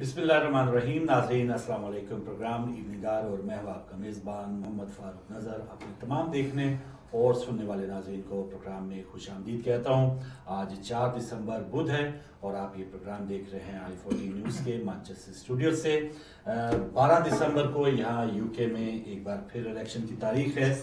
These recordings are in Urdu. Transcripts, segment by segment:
بسم اللہ الرحمن الرحیم، ناظرین، السلام علیکم۔ پروگرام نگار اور میں ہوں آپ کا میزبان محمد فاروق نظر، اپنے تمام دیکھنے اور سننے والے ناظرین کو پروگرام میں خوش آمدید کہتا ہوں۔ آج چار دسمبر، بدھ ہے اور آپ یہ پروگرام دیکھ رہے ہیں آئی فورٹی نیوز کے مانچسٹر اسٹوڈیو سے۔ بارہ دسمبر کو یہاں یو کے میں ایک بار پھر الیکشن کی تاریخ ہے۔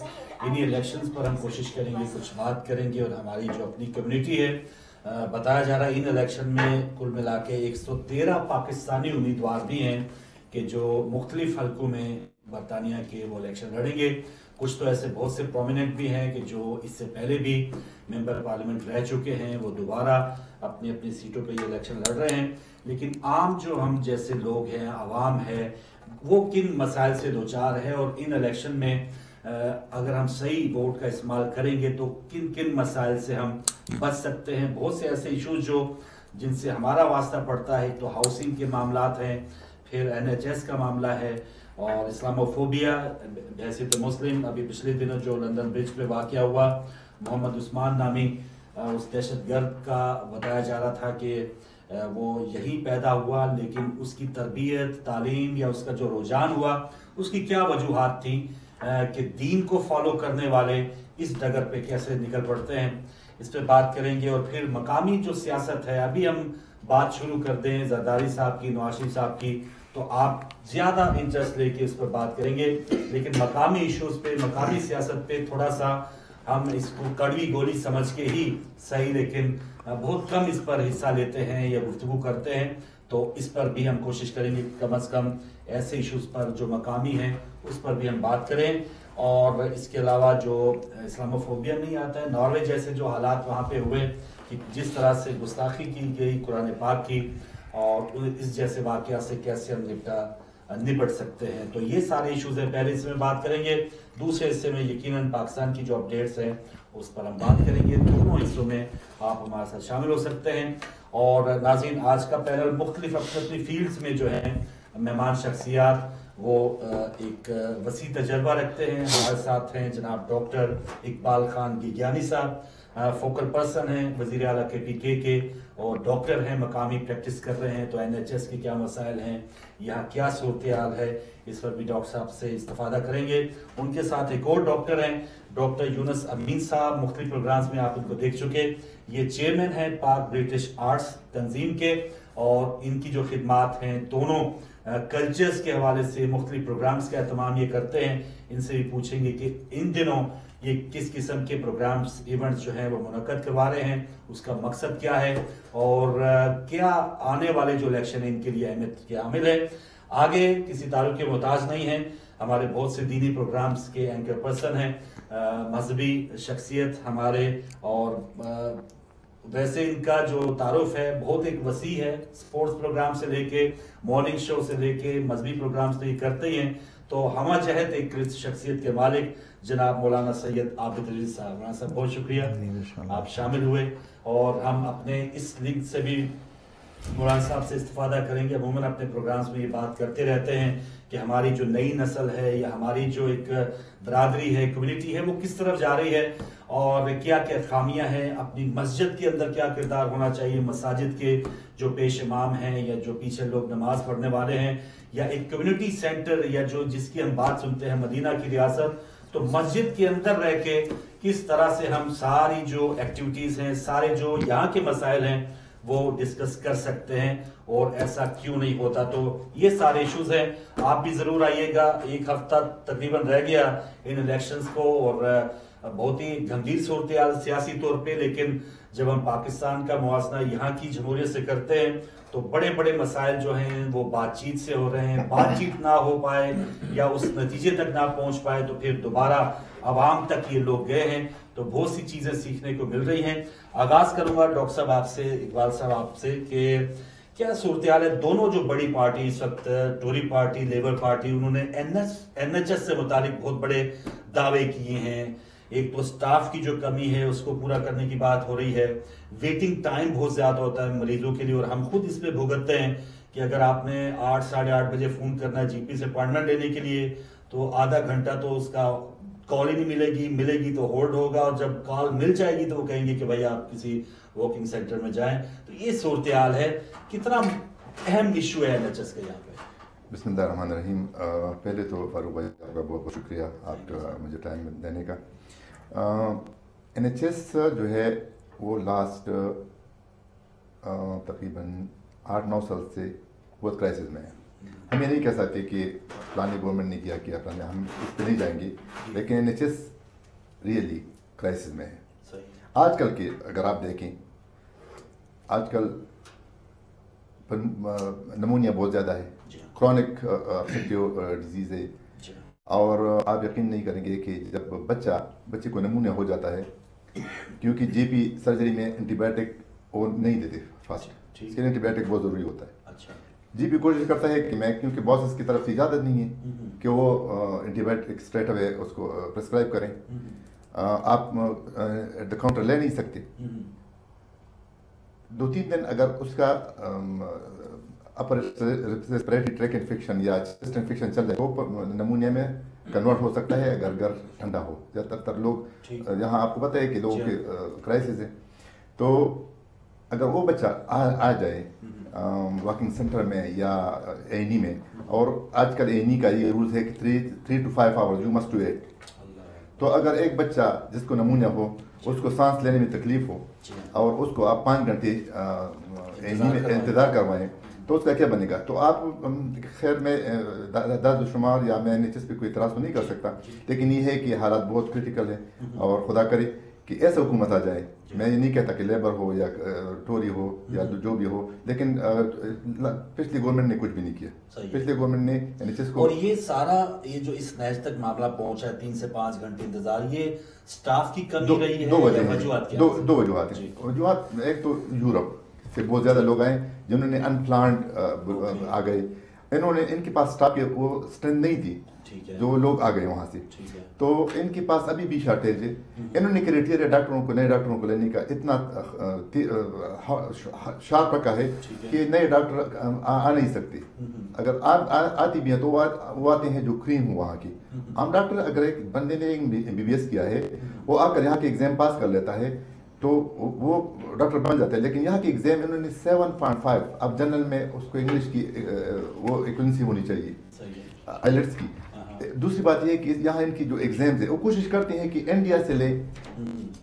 انہی الیکشنز پر ہم کوشش کریں گے، کچھ بات کریں گے اور ہماری جو اپنی کمیونٹی ہے بتایا جا رہا ہے، ان الیکشن میں کل ملا کے ایک سو تیرہ پاکستانی امیدوار بھی ہیں کہ جو مختلف حلقوں میں برطانیہ کے وہ الیکشن لڑیں گے۔ کچھ تو ایسے بہت سے پرومیننٹ بھی ہیں کہ جو اس سے پہلے بھی ممبر پارلیمنٹ رہ چکے ہیں، وہ دوبارہ اپنی اپنی سیٹوں پہ یہ الیکشن لڑ رہے ہیں۔ لیکن عام جو ہم جیسے لوگ ہیں، عوام ہے، وہ کن مسائل سے دوچار ہے اور ان الیکشن میں اگر ہم صحیح ووٹ کا استعمال کریں گے تو کن کن مسائل سے ہم بچ سکتے ہیں؟ بہت سے ایسے ایشوز جو جن سے ہمارا واسطہ پڑتا ہے، تو ہاؤسنگ کے معاملات ہیں، پھر این ایچ ایس کا معاملہ ہے اور اسلاموفوبیا بحثیت مسلم، ابھی پچھلے دنوں جو لندن برج پہ واقعہ ہوا، محمد عثمان نامی اس دہشت گرد کا بتایا جا رہا تھا کہ وہ یہی پیدا ہوا، لیکن اس کی تربیت، تعلیم یا اس کا جو رجحان ہوا، اس کی کیا وجوہات تھیں؟ کہ دین کو فالو کرنے والے اس ڈگر پہ کیسے نکل پڑتے ہیں، اس پہ بات کریں گے اور پھر مقامی جو سیاست ہے، ابھی ہم بات شروع کر دیں زرداری صاحب کی، نواشی صاحب کی، تو آپ زیادہ انٹرسٹ لے کے اس پر بات کریں گے۔ لیکن مقامی ایشوز پہ، مقامی سیاست پہ تھوڑا سا ہم اس کو کڑوی گولی سمجھ کے ہی صحیح لیکن بہت کم اس پر حصہ لیتے ہیں یا گفتگو کرتے ہیں۔ تو اس پر بھی ہم کوشش کریں گے کم از کم ایسے ایشوز پر جو مقامی ہیں اس پر بھی ہم بات کریں۔ اور اس کے علاوہ جو اسلامو فوبیا نہیں آتا ہے، ناروے جیسے جو حالات وہاں پہ ہوئے کہ جس طرح سے گستاخی کی گئی قرآن پاک کی، اور اس جیسے واقعہ سے کیسے ہم نپٹا، نپٹ سکتے ہیں۔ تو یہ سارے ایشوز ہیں۔ پہلے حصے میں بات کریں گے۔ دوسرے حصے میں یقیناً پاکستان کی جو اپڈیٹس ہیں، اس پر ہم بات کریں گے۔ دونوں حصوں میں آپ ہمارے ساتھ شامل ہو سکتے ہیں۔ اور ناظرین، آج کا پیرل مختلف اپنی فیلڈز میں جو ہیں، مہمان شخصیات وہ ایک وسیع تجربہ رکھتے ہیں، ہمارے ساتھ ہیں جناب ڈاکٹر اقبال خان گیگیانی صاحب فوکل پرسن ہیں، وزیر اعلیٰ کے پی کے کے، اور ڈاکٹر ہیں، مقامی پریکٹس کر رہے ہیں، تو این ایچ ایس کے کیا مسائل ہیں، یہاں کیا صورتحال ہے، اس پر بھی ڈاکٹر صاحب سے استفادہ کریں گے۔ ان کے ساتھ ایک اور ڈاکٹر ہیں، ڈاکٹر یونس امین صاحب، مختلف پروگرامز میں آپ ان کو دیکھ چکے۔ یہ چیئرمین ہیں پاک برٹش آرٹس تنظیم کے، اور ان کی جو خدمات ہیں، دونوں کلچرز کے حوالے سے مختلف پروگرامز کا اہتمام یہ کرتے ہیں۔ ان سے بھی پوچھیں گے کہ ان دنوں یہ کس قسم کے پروگرامز ایونٹس جو ہیں وہ منعقد کروا رہے ہیں، اس کا مقصد کیا ہے اور کیا آنے والے جو الیکشن ہیں، ان کے لیے اہمیت کے عامل ہے۔ آگے کسی تعلق کے محتاج نہیں ہیں۔ ہمارے بہت سے دینی پروگرامز کے اینکر پرسن ہیں۔ مذہبی شخصیت ہمارے اور ویسے ان کا جو تعارف ہے بہت ایک وسیع ہے سپورٹس پروگرام سے لے کے مارننگ شو سے لے کے مذہبی پروگرام سے یہ کرتے ہیں۔ تو ہما جہت ایک شخصیت کے مالک جناب مولانا سید عابد علی صاحب مولانا صاحب بہت شکریہ۔ جی، آپ شامل ہوئے اور ہم اپنے اس لنک سے بھی مولانا صاحب سے استفادہ کریں گے۔ عموماً اپنے پروگرامز میں یہ بات کرتے رہتے ہیں کہ ہماری جو نئی نسل ہے یا ہماری جو ایک برادری ہے کمیونٹی ہے، وہ کس طرف جا رہی ہے اور کیا کیا خامیاں ہیں، اپنی مسجد کے اندر کیا کردار ہونا چاہیے، مساجد کے جو پیش امام ہیں یا جو پیچھے لوگ نماز پڑھنے والے ہیں یا ایک کمیونٹی سینٹر یا جو جس کی ہم بات سنتے ہیں مدینہ کی ریاست، تو مسجد کے اندر رہ کے کس طرح سے ہم ساری جو ایکٹیویٹیز ہیں، سارے جو یہاں کے مسائل ہیں وہ ڈسکس کر سکتے ہیں اور ایسا کیوں نہیں ہوتا؟ تو یہ سارے ایشوز ہیں۔ آپ بھی ضرور آئیے گا۔ ایک ہفتہ تقریباً رہ گیا ان الیکشنز کو اور بہت ہی گمبھیر صورتحال سیاسی طور پہ، لیکن جب ہم پاکستان کا موازنہ یہاں کی جمہوریت سے کرتے ہیں، تو بڑے بڑے مسائل جو ہیں، وہ بات چیت سے ہو رہے ہیں۔ بات چیت نہ ہو پائے یا اس نتیجے تک نہ پہنچ پائے، تو پھر دوبارہ عوام تک یہ لوگ گئے ہیں۔ تو بہت سی چیزیں سیکھنے کو مل رہی ہیں۔ آغاز کروں گا ڈاکٹر صاحب آپ سے، اقبال صاحب آپ سے کہ کیا صورتحال ہے؟ دونوں جو بڑی پارٹی اس وقت ٹوری پارٹی، لیبر پارٹی، انہوں نے این ایچ ایس سے متعلق بہت بڑے دعوے کیے ہیں۔ ایک تو سٹاف کی جو کمی ہے، اس کو پورا کرنے کی بات ہو رہی ہے۔ ویٹنگ ٹائم بہت زیادہ ہوتا ہے مریضوں کے لیے اور ہم خود اس پہ بھگتتے ہیں کہ اگر آپ نے آٹھ، ساڑھے آٹھ بجے فون کرنا ہے جی پی سے اپوائنٹمنٹ لینے کے لیے، تو آدھا گھنٹہ تو اس کا کال ہی نہیں ملے گی ملے گی تو ہولڈ ہوگا اور جب کال مل جائے گی تو وہ کہیں گے کہ بھائی آپ کسی واکنگ سینٹر میں جائیں۔ تو یہ صورتحال ہے۔ کتنا اہم ایشو ہے ایل ایچ ایس کا یہاں پہ۔ بسم اللہ الرحمن الرحیم۔ پہلے تو فاروق بھائی آپ کا بہت بہت شکریہ آپ کا مجھے ٹائم دینے کا۔ این ایچ ایس جو ہے وہ لاسٹ تقریباً آٹھ نو سال سے بہت کرائسس میں ہے۔ ہم یہ نہیں کہہ سکتے کہ فلانی گورنمنٹ نے کیا کیا فلانے ہم اس پہ نہیں جائیں گے۔ لیکن N H S really crisis میں ہے۔ آج کل کے اگر آپ دیکھیں آج کل نمونیا بہت زیادہ ہے۔ جی۔ کرونک افیکٹیو ڈیزیز ہے۔ جی۔ اور آپ یقین نہیں کریں گے کہ جب بچہ بچے کو نمونیا ہو جاتا ہے کیونکہ جی پی سرجری میں اینٹی بایوٹک وہ نہیں دیتے فاسٹ۔ اس کے لیے اینٹی بایوٹک بہت ضروری ہوتا ہے۔ جی پی کوشش کرتا ہے کہ میں کیونکہ باسز کی طرف سے اجازت نہیں ہے کہ وہ اینٹی بایوٹک اسٹریٹ اوے اس کو پرسکرائب کریں۔ آپ ایٹ دا کاؤنٹر لے نہیں سکتے۔ دو تین دن اگر اس کا اپر ریسپریٹری ٹریک انفیکشن یا چیسٹ انفیکشن چل جائے تو نمونیا میں کنورٹ ہو سکتا ہے اگر گھر ٹھنڈا ہو۔ زیادہ تر لوگ۔ یہاں آپ کو پتہ ہے کہ لوگوں جی۔ کے کرائسس ہے۔ تو اگر وہ بچہ آ جائے واکنگ سینٹر میں یا اے این ای میں اور آج کل اے این ای کا یہ رولز ہے کہ three three to five hours you must to eight تو اگر ایک بچہ جس کو نمونیا ہو اس کو سانس لینے میں تکلیف ہو۔ اور اس کو آپ پانچ گھنٹے آ، انتظار میں کروائیں۔ انتظار کروائیں تو اس کا کیا بنے گا تو آپ خیر میں داد و شمار یا میں نیچس پہ کوئی اعتراض تو نہیں کر سکتا لیکن یہ ہے کہ حالات بہت کرٹیکل ہے اور خدا کرے کہ ایسا حکومت آ جائے میں یہ نہیں کہتا کہ لیبر ہو یا ٹوری ہو یا جو بھی ہو لیکن پچھلی گورنمنٹ نے کچھ بھی نہیں کیا۔ پچھلی گورنمنٹ نے این ایچ ایس کو اور یہ سارا یہ جو اس نیچ تک معاملہ پہنچا ہے تین سے پانچ گھنٹے انتظار یہ سٹاف کی کمی رہی ہے دو وجوہات دو وجوہات جی ہیں؟ وجوہات ایک تو یورپ سے بہت زیادہ لوگ آئے جنہوں نے ان پلانڈ آ گئے۔ انہوں نے ان کے پاس اسٹاف کی وہ اسٹرینتھ نہیں تھی۔ جو لوگ آ گئے وہاں سے۔ تو ان کے پاس ابھی بھی شارٹیج ہے۔ انہوں نے کریٹیریا ڈاکٹروں کو نئے ڈاکٹروں کو لینے کا اتنا شارپ رکھا ہے۔ کہ نئے ڈاکٹر آ نہیں سکتے۔ اگر آتی بھی ہیں تو وہ آتے ہیں جو کریم ہو وہاں کی عام ڈاکٹر اگر ایک بندے نے ایم بی بی ایس کیا ہے وہ آ کر یہاں کے ایگزام پاس کر لیتا ہے۔ تو وہ ڈاکٹر بن جاتا ہے لیکن یہاں کے ایگزام انہوں نے سیون پوائنٹ فائیو اب جنرل میں اس کو انگلش کی وہ ایکوینسی ہونی چاہیے۔ صحیح ہے۔ آئلٹس کی۔ دوسری بات یہ ہے کہ یہاں ان کی جو ایگزامز ہے وہ کوشش کرتے ہیں کہ انڈیا سے لے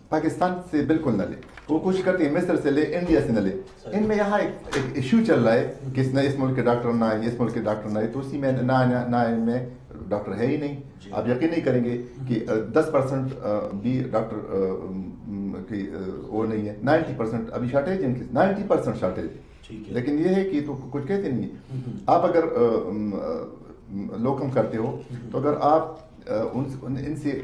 پاکستان سے بالکل نہ لے۔ وہ کوشش کرتے ہیں مصر سے لے انڈیا سے نہ لے۔ ان میں یہاں ایک ایشو چل رہا ہے کہ اس نہ اس ملک کے ڈاکٹر نہ آئے اس ملک کے ڈاکٹر نہ آئے۔ تو اسی میں نہ ان میں ڈاکٹر ہے ہی نہیں۔ آپ یقین نہیں کریں گے کہ دس پرسنٹ بھی ڈاکٹر کی وہ نہیں ہے۔ نائنٹی پرسنٹ ابھی شارٹیج ان کی۔ Ninety percent shortage. لیکن یہ ہے کہ تو کچھ کہتے نہیں ہیں آپ اگر لوکم کرتے ہو تو اگر آپ ان ان سے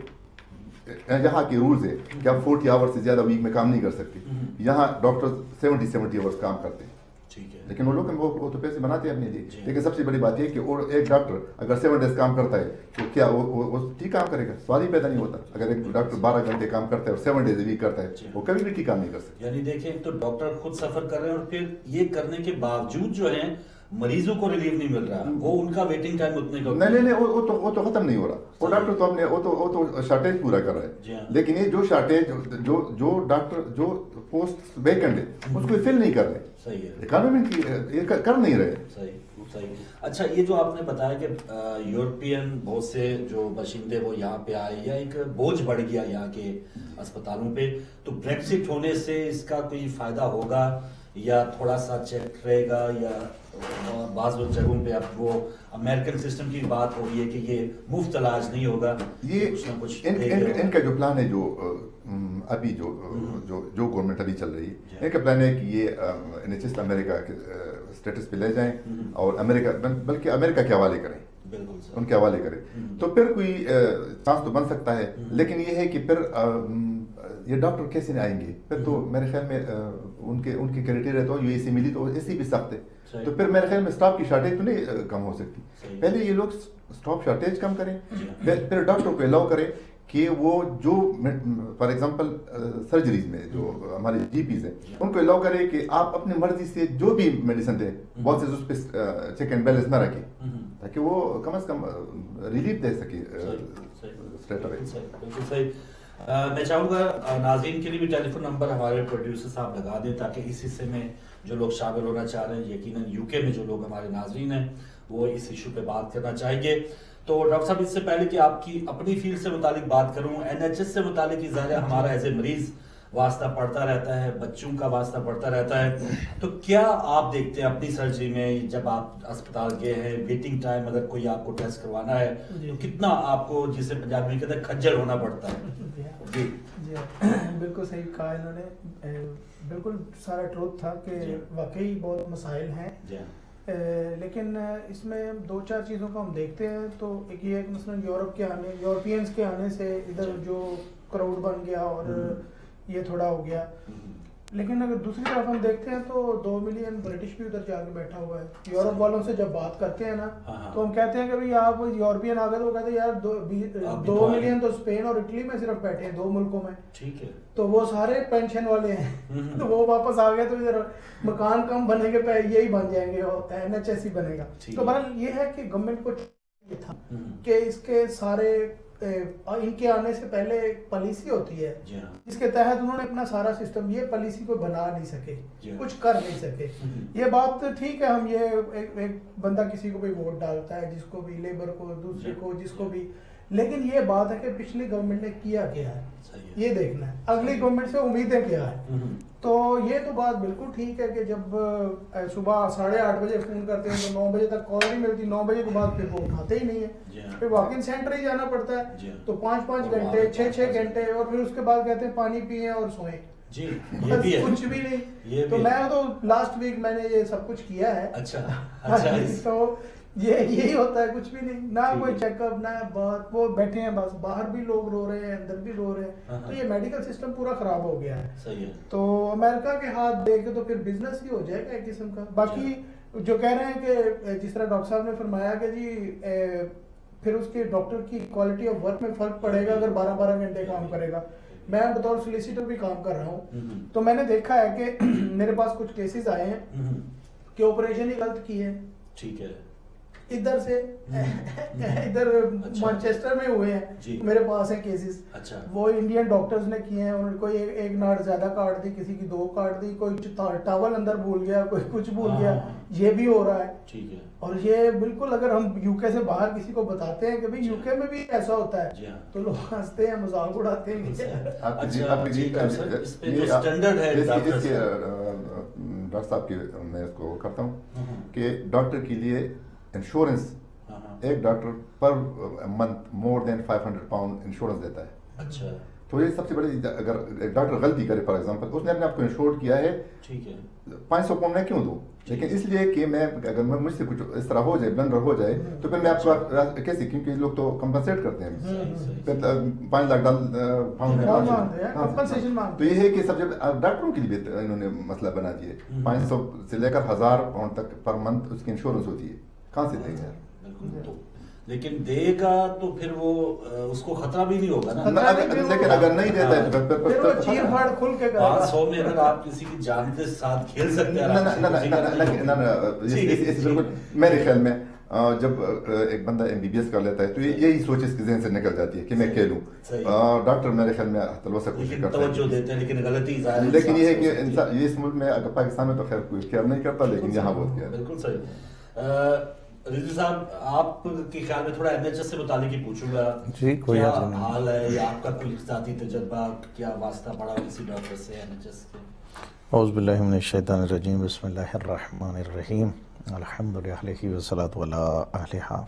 یہاں کے رولز ہے کہ آپ فورٹی آور سے زیادہ ویک میں کام نہیں کر سکتے۔ یہاں ڈاکٹر سیونٹی سیونٹی آورس کام کرتے ہیں۔ ٹھیک ہے۔ لیکن وہ لوگ وہ تو پیسے بناتے ہیں اپنے جی۔ لیے لیکن سب سے بڑی بات یہ ہے کہ اور ایک ڈاکٹر اگر سیون ڈیز کام کرتا ہے تو کیا وہ ٹھیک کام کرے گا؟ سوال ہی پیدا نہیں ہوتا۔ اگر ایک ڈاکٹر بارہ گھنٹے کام کرتا ہے اور سیون ڈیز ویک کرتا جی۔ ہے وہ کبھی بھی ٹھیک کام نہیں کر سکتا۔ یعنی دیکھیں تو ڈاکٹر خود سفر کر رہے ہیں اور پھر یہ کرنے کے باوجود جو ہیں مریضوں کو ریلیف نہیں مل رہا۔ وہ ان کا ویٹنگ ٹائم اتنے کا نہیں نہیں نہیں وہ- تو وہ تو ختم نہیں ہو رہا۔ وہ ڈاکٹر تو اپنے وہ تو وہ تو شارٹیج پورا کر رہا جی ہاں۔ ہے لیکن یہ جو شارٹیج جو جو ڈاکٹر جو پوسٹ ویکنڈ ہے اس کو فل نہیں کر رہے۔ صحیح ہے۔ یہ کر نہیں رہے۔ صحیح صحیح۔ اچھا یہ جو آپ نے بتایا کہ یورپین بہت سے جو باشندے وہ یہاں پہ آئے یا ایک بوجھ بڑھ گیا یہاں کے اسپتالوں پہ تو بریکسٹ ہونے سے اس کا کوئی فائدہ ہوگا یا تھوڑا سا چیک رہے گا یا بعض جگہوں پہ اب وہ امریکن سسٹم کی بات ہو رہی ہے کہ یہ مفت علاج نہیں ہوگا؟ یہ کچھ ان کا جو پلان ہے جو ابھی جو جو جو گورنمنٹ ابھی چل رہی جی۔ ہے۔ ان کا پلان ہے کہ یہ این ایچ ایس امریکہ کے اسٹیٹس پہ لے جائیں اور امریکہ بلکہ امریکہ کے حوالے کریں۔ بالکل ان کے حوالے کرے تو پھر کوئی چانس تو بن سکتا ہے۔ لیکن یہ ہے کہ پھر یہ ڈاکٹر کیسے آئیں گے؟ پھر تو میرے خیال میں ان کے ان کی کرائٹیریا تو یو اے سی ملی تو اسی بھی سخت ہے۔ تو پھر میرے خیال میں اسٹاف کی شارٹیج تو نہیں کم ہو سکتی۔ پہلے یہ لوگ اسٹاف شارٹیج کم کریں۔ پھر ڈاکٹر کو الاؤ کریں۔ کہ وہ جو فار ایگزامپل سرجریز میں جو ہمارے جی پیز ہیں ان کو الاؤ کرے کہ آپ اپنی مرضی سے جو بھی میڈیسن دیں بہت سے اس پہ چیک اینڈ بیلنس نہ رکھیں تاکہ وہ کم از کم ریلیف دے سکے اوے بالکل صحیح. میں چاہوں گا ناظرین کے لیے بھی ٹیلی فون نمبر ہمارے پروڈیوسر صاحب لگا دیں تاکہ اس حصے میں جو لوگ شامل ہونا چاہ رہے ہیں یقیناً یو کے میں جو لوگ ہمارے ناظرین ہیں وہ اس ایشو پہ بات کرنا چاہیں گے۔ تو ڈاکٹر صاحب اس سے پہلے کہ آپ کی اپنی فیلڈ سے متعلق بات کروں این ایچ ایس سے متعلق ظاہر ہمارا ایز اے مریض واسطہ پڑتا رہتا ہے بچوں کا واسطہ پڑتا رہتا ہے۔ تو کیا آپ دیکھتے ہیں اپنی سرجری میں جب آپ اسپتال گئے ہیں ویٹنگ ٹائم اگر کوئی آپ کو ٹیسٹ کروانا ہے جی۔ تو کتنا آپ کو جسے پنجابی میں کہتے ہیں کھجر ہونا پڑتا ہے؟ جی۔ جی۔ جی۔ بالکل صحیح کہا انہوں نے۔ بالکل سارا ٹروتھ تھا کہ۔ واقعی بہت مسائل ہیں۔ لیکن اس میں دو چار چیزوں کو ہم دیکھتے ہیں۔ تو ایک یہ ہے کہ مثلا یورپ کے آنے یورپینس کے آنے سے ادھر جو کراؤڈ بن گیا اور۔ یہ تھوڑا ہو گیا۔ لیکن اگر دوسری طرف ہم دیکھتے ہیں تو دو ملین برٹش بھی ادھر جا کے بیٹھا ہوا ہے یورپ والوں سے جب بات کرتے ہیں نا ہاں، ہاں۔ تو ہم کہتے ہیں کہ بھائی آپ یورپین آ گئے تو کہتے ہیں یار دو۔ ملین تو اسپین اور اٹلی میں صرف بیٹھے ہیں دو ملکوں میں ٹھیک ہے تو وہ سارے پینشن والے ہیں۔ تو وہ واپس آ گئے تو ادھر مکان کم بنے گے پہ یہی بن جائیں گے اور این ایچ ایس ہی بنے گا تو۔ بہرحال یہ ہے کہ گورنمنٹ کو تھا۔ کہ اس کے سارے ان کے آنے سے پہلے ایک پالیسی ہوتی ہے جی ہاں اس کے تحت انہوں نے اپنا سارا سسٹم یہ پالیسی کو بنا نہیں سکے جی۔ کچھ کر نہیں سکے ہوں۔ یہ بات ٹھیک ہے ہم یہ ایک بندہ کسی کو بھی ووٹ ڈالتا ہے جس کو بھی لیبر کو دوسرے جی۔ کو جس کو بھی لیکن یہ بات ہے کہ پچھلی گورنمنٹ نے کیا کیا ہے۔ یہ دیکھنا ہے۔ اگلی گورنمنٹ سے امیدیں کیا ہے۔ تو یہ تو بات بالکل ٹھیک ہے کہ جب صبح ساڑھے آٹھ بجے فون کرتے ہیں تو نو بجے تک کال نہیں ملتی۔ نو بجے کے بعد پھر وہ اٹھاتے ہی نہیں جی ہے ہاں۔ پھر واک ان سینٹر ہی جانا پڑتا جی ہے ہاں۔ تو پانچ پانچ گھنٹے چھ چھ گھنٹے اور پھر اس کے بعد کہتے ہیں پانی پیئیں اور سوئیں۔ جی یہ بھی ہے۔ کچھ بھی نہیں۔ تو میں۔ تو لاسٹ ویک میں نے یہ سب کچھ کیا ہے۔ اچھا۔ اچھا۔ تو یہ یہی ہوتا ہے کچھ بھی نہیں۔ نہ کوئی۔ چیک اپ نہ بات وہ بیٹھے ہیں بس باہر بھی لوگ رو رہے ہیں اندر بھی رو رہے ہاں، ہیں تو ہاں۔ یہ میڈیکل سسٹم پورا خراب ہو گیا ہے۔ تو امریکہ کے ہاتھ دے کے تو پھر بزنس ہی ہو جائے گا ایک قسم کا۔ باقی جو کہہ رہے ہیں کہ جس طرح ڈاکٹر صاحب نے فرمایا کہ جی پھر اس کے ڈاکٹر کی کوالٹی آف ورک میں فرق پڑے گا اگر بارہ بارہ گھنٹے کام کرے گا۔ میں بطور سولیسیٹر بھی کام کر رہا ہوں۔ تو میں نے دیکھا ہے کہ میرے پاس کچھ کیسز آئے ہیں۔ کہ آپریشن ہی غلط کی ہے ٹھیک ہے۔ ادھر سے ادھر اچھا۔ مانچسٹر میں ہوئے ہیں۔ جی۔ میرے پاس ہیں کیسز اچھا۔ وہ انڈین ڈاکٹرز نے کیے ہیں۔ انہوں نے کوئی ایک- ناٹ زیادہ کاٹ دی کسی کی دو کاٹ دی کوئی ٹاول اندر بھول گیا کوئی کچھ بھول گیا۔ ہاں۔ یہ بھی ہو رہا ہے۔ اور یہ بالکل اگر ہم یو کے سے باہر کسی کو بتاتے ہیں کہ بھائی یو کے میں بھی ایسا ہوتا جی ہے ہاں۔ تو لوگ ہنستے ہیں مذاق اڑاتے ہیں۔ جی اچھا، جی، جی ڈاکٹر صاحب، کی میں اس کو کرتا ہوں ہوں۔ کہ ڈاکٹر کے لیے انشورنس ہاں،۔ ایک doctor per month more than five hundred pound insurance دیتا ہے۔ اچھا۔ تو یہ سب سے بڑی اگر ایک ڈاکٹر غلطی کرے فار ایگزامپل اس نے اپنے آپ کو انشور کیا ہے ٹھیک ہے۔ پانچ سو پاؤنڈ میں کیوں دوں؟ لیکن اس لیے کہ میں اگر میں مجھ سے کچھ اس طرح ہو جائے بلنڈر ہو جائے تو پھر میں آپ کو کیسے؟ کیونکہ لوگ تو کمپنسیٹ کرتے ہیں۔ پھر پانچ لاکھ ڈال پاؤنڈ ہاں، تو یہ ہے کہ سب جب ڈاکٹروں کے لیے انہوں نے مسئلہ بنا دیے۔ پانچ سو سے لے کر ہزار پاؤنڈ تک پر منتھ اس کی انشورنس ہوتی ہے۔ کہاں سے بالکل تو لیکن دے گا تو پھر وہ اس کو خطرہ بھی نہیں ہوگا نا۔ لیکن اگر نہیں دیتا ہے تو پھر- چیر پھاڑ کھل کے گا۔ سو میں اگر آپ کسی کی جان کے ساتھ کھیل سکتے ہیں سے،۔ میرے خیال میں جب ایک بندہ ایم بی بی ایس کر لیتا ہے تو یہ- یہی سوچ اس کے ذہن سے نکل جاتی ہے کہ میں کھیلوں۔ ڈاکٹر میرے خیال میں کوشش کرتا توجہ ہے دیتے ہیں لیکن غلطی ظاہر ہے لیکن یہ ہے کہ سے انسان یہ اس ملک میں اگر پاکستان میں تو خیر کوئی کیئر نہیں کرتا لیکن یہاں بہت کیئر ہے۔ بالکل صحیح۔ آ، رضوی صاحب آپ کے خیال میں تھوڑا این ایچ ایس سے متعلق ہی پوچھوں گا۔ جی، کوئی کیا۔ حال ہے؟ یا آپ کا کوئی ذاتی تجربہ کیا واسطہ پڑا کسی ڈاکٹر سے این ایچ ایس کے اعوذ باللہ من الشیطان الرجیم بسم اللہ الرحمن الرحیم۔ الحمد للہ وصلاۃ ولا اہلہا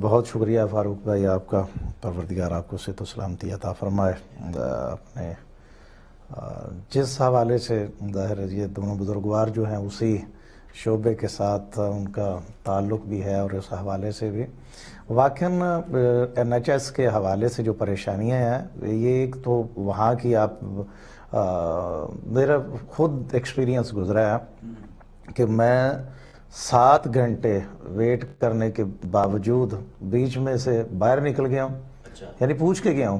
بہت شکریہ فاروق بھائی آپ کا پروردگار آپ کو صحت و سلامتی عطا فرمائے۔ اپنے جس حوالے سے ظاہر ہے یہ دونوں بزرگوار جو ہیں اسی شعبے کے ساتھ ان کا تعلق بھی ہے اور اس حوالے سے بھی۔ واقعاً این ایچ ایس کے حوالے سے جو پریشانیاں ہیں، یہ ایک تو وہاں کی آپ میرا خود ایکسپیرینس گزرا ہے کہ میں سات گھنٹے ویٹ کرنے کے باوجود بیچ میں سے باہر نکل گیا ہوں۔ یعنی پوچھ کے گیا ہوں۔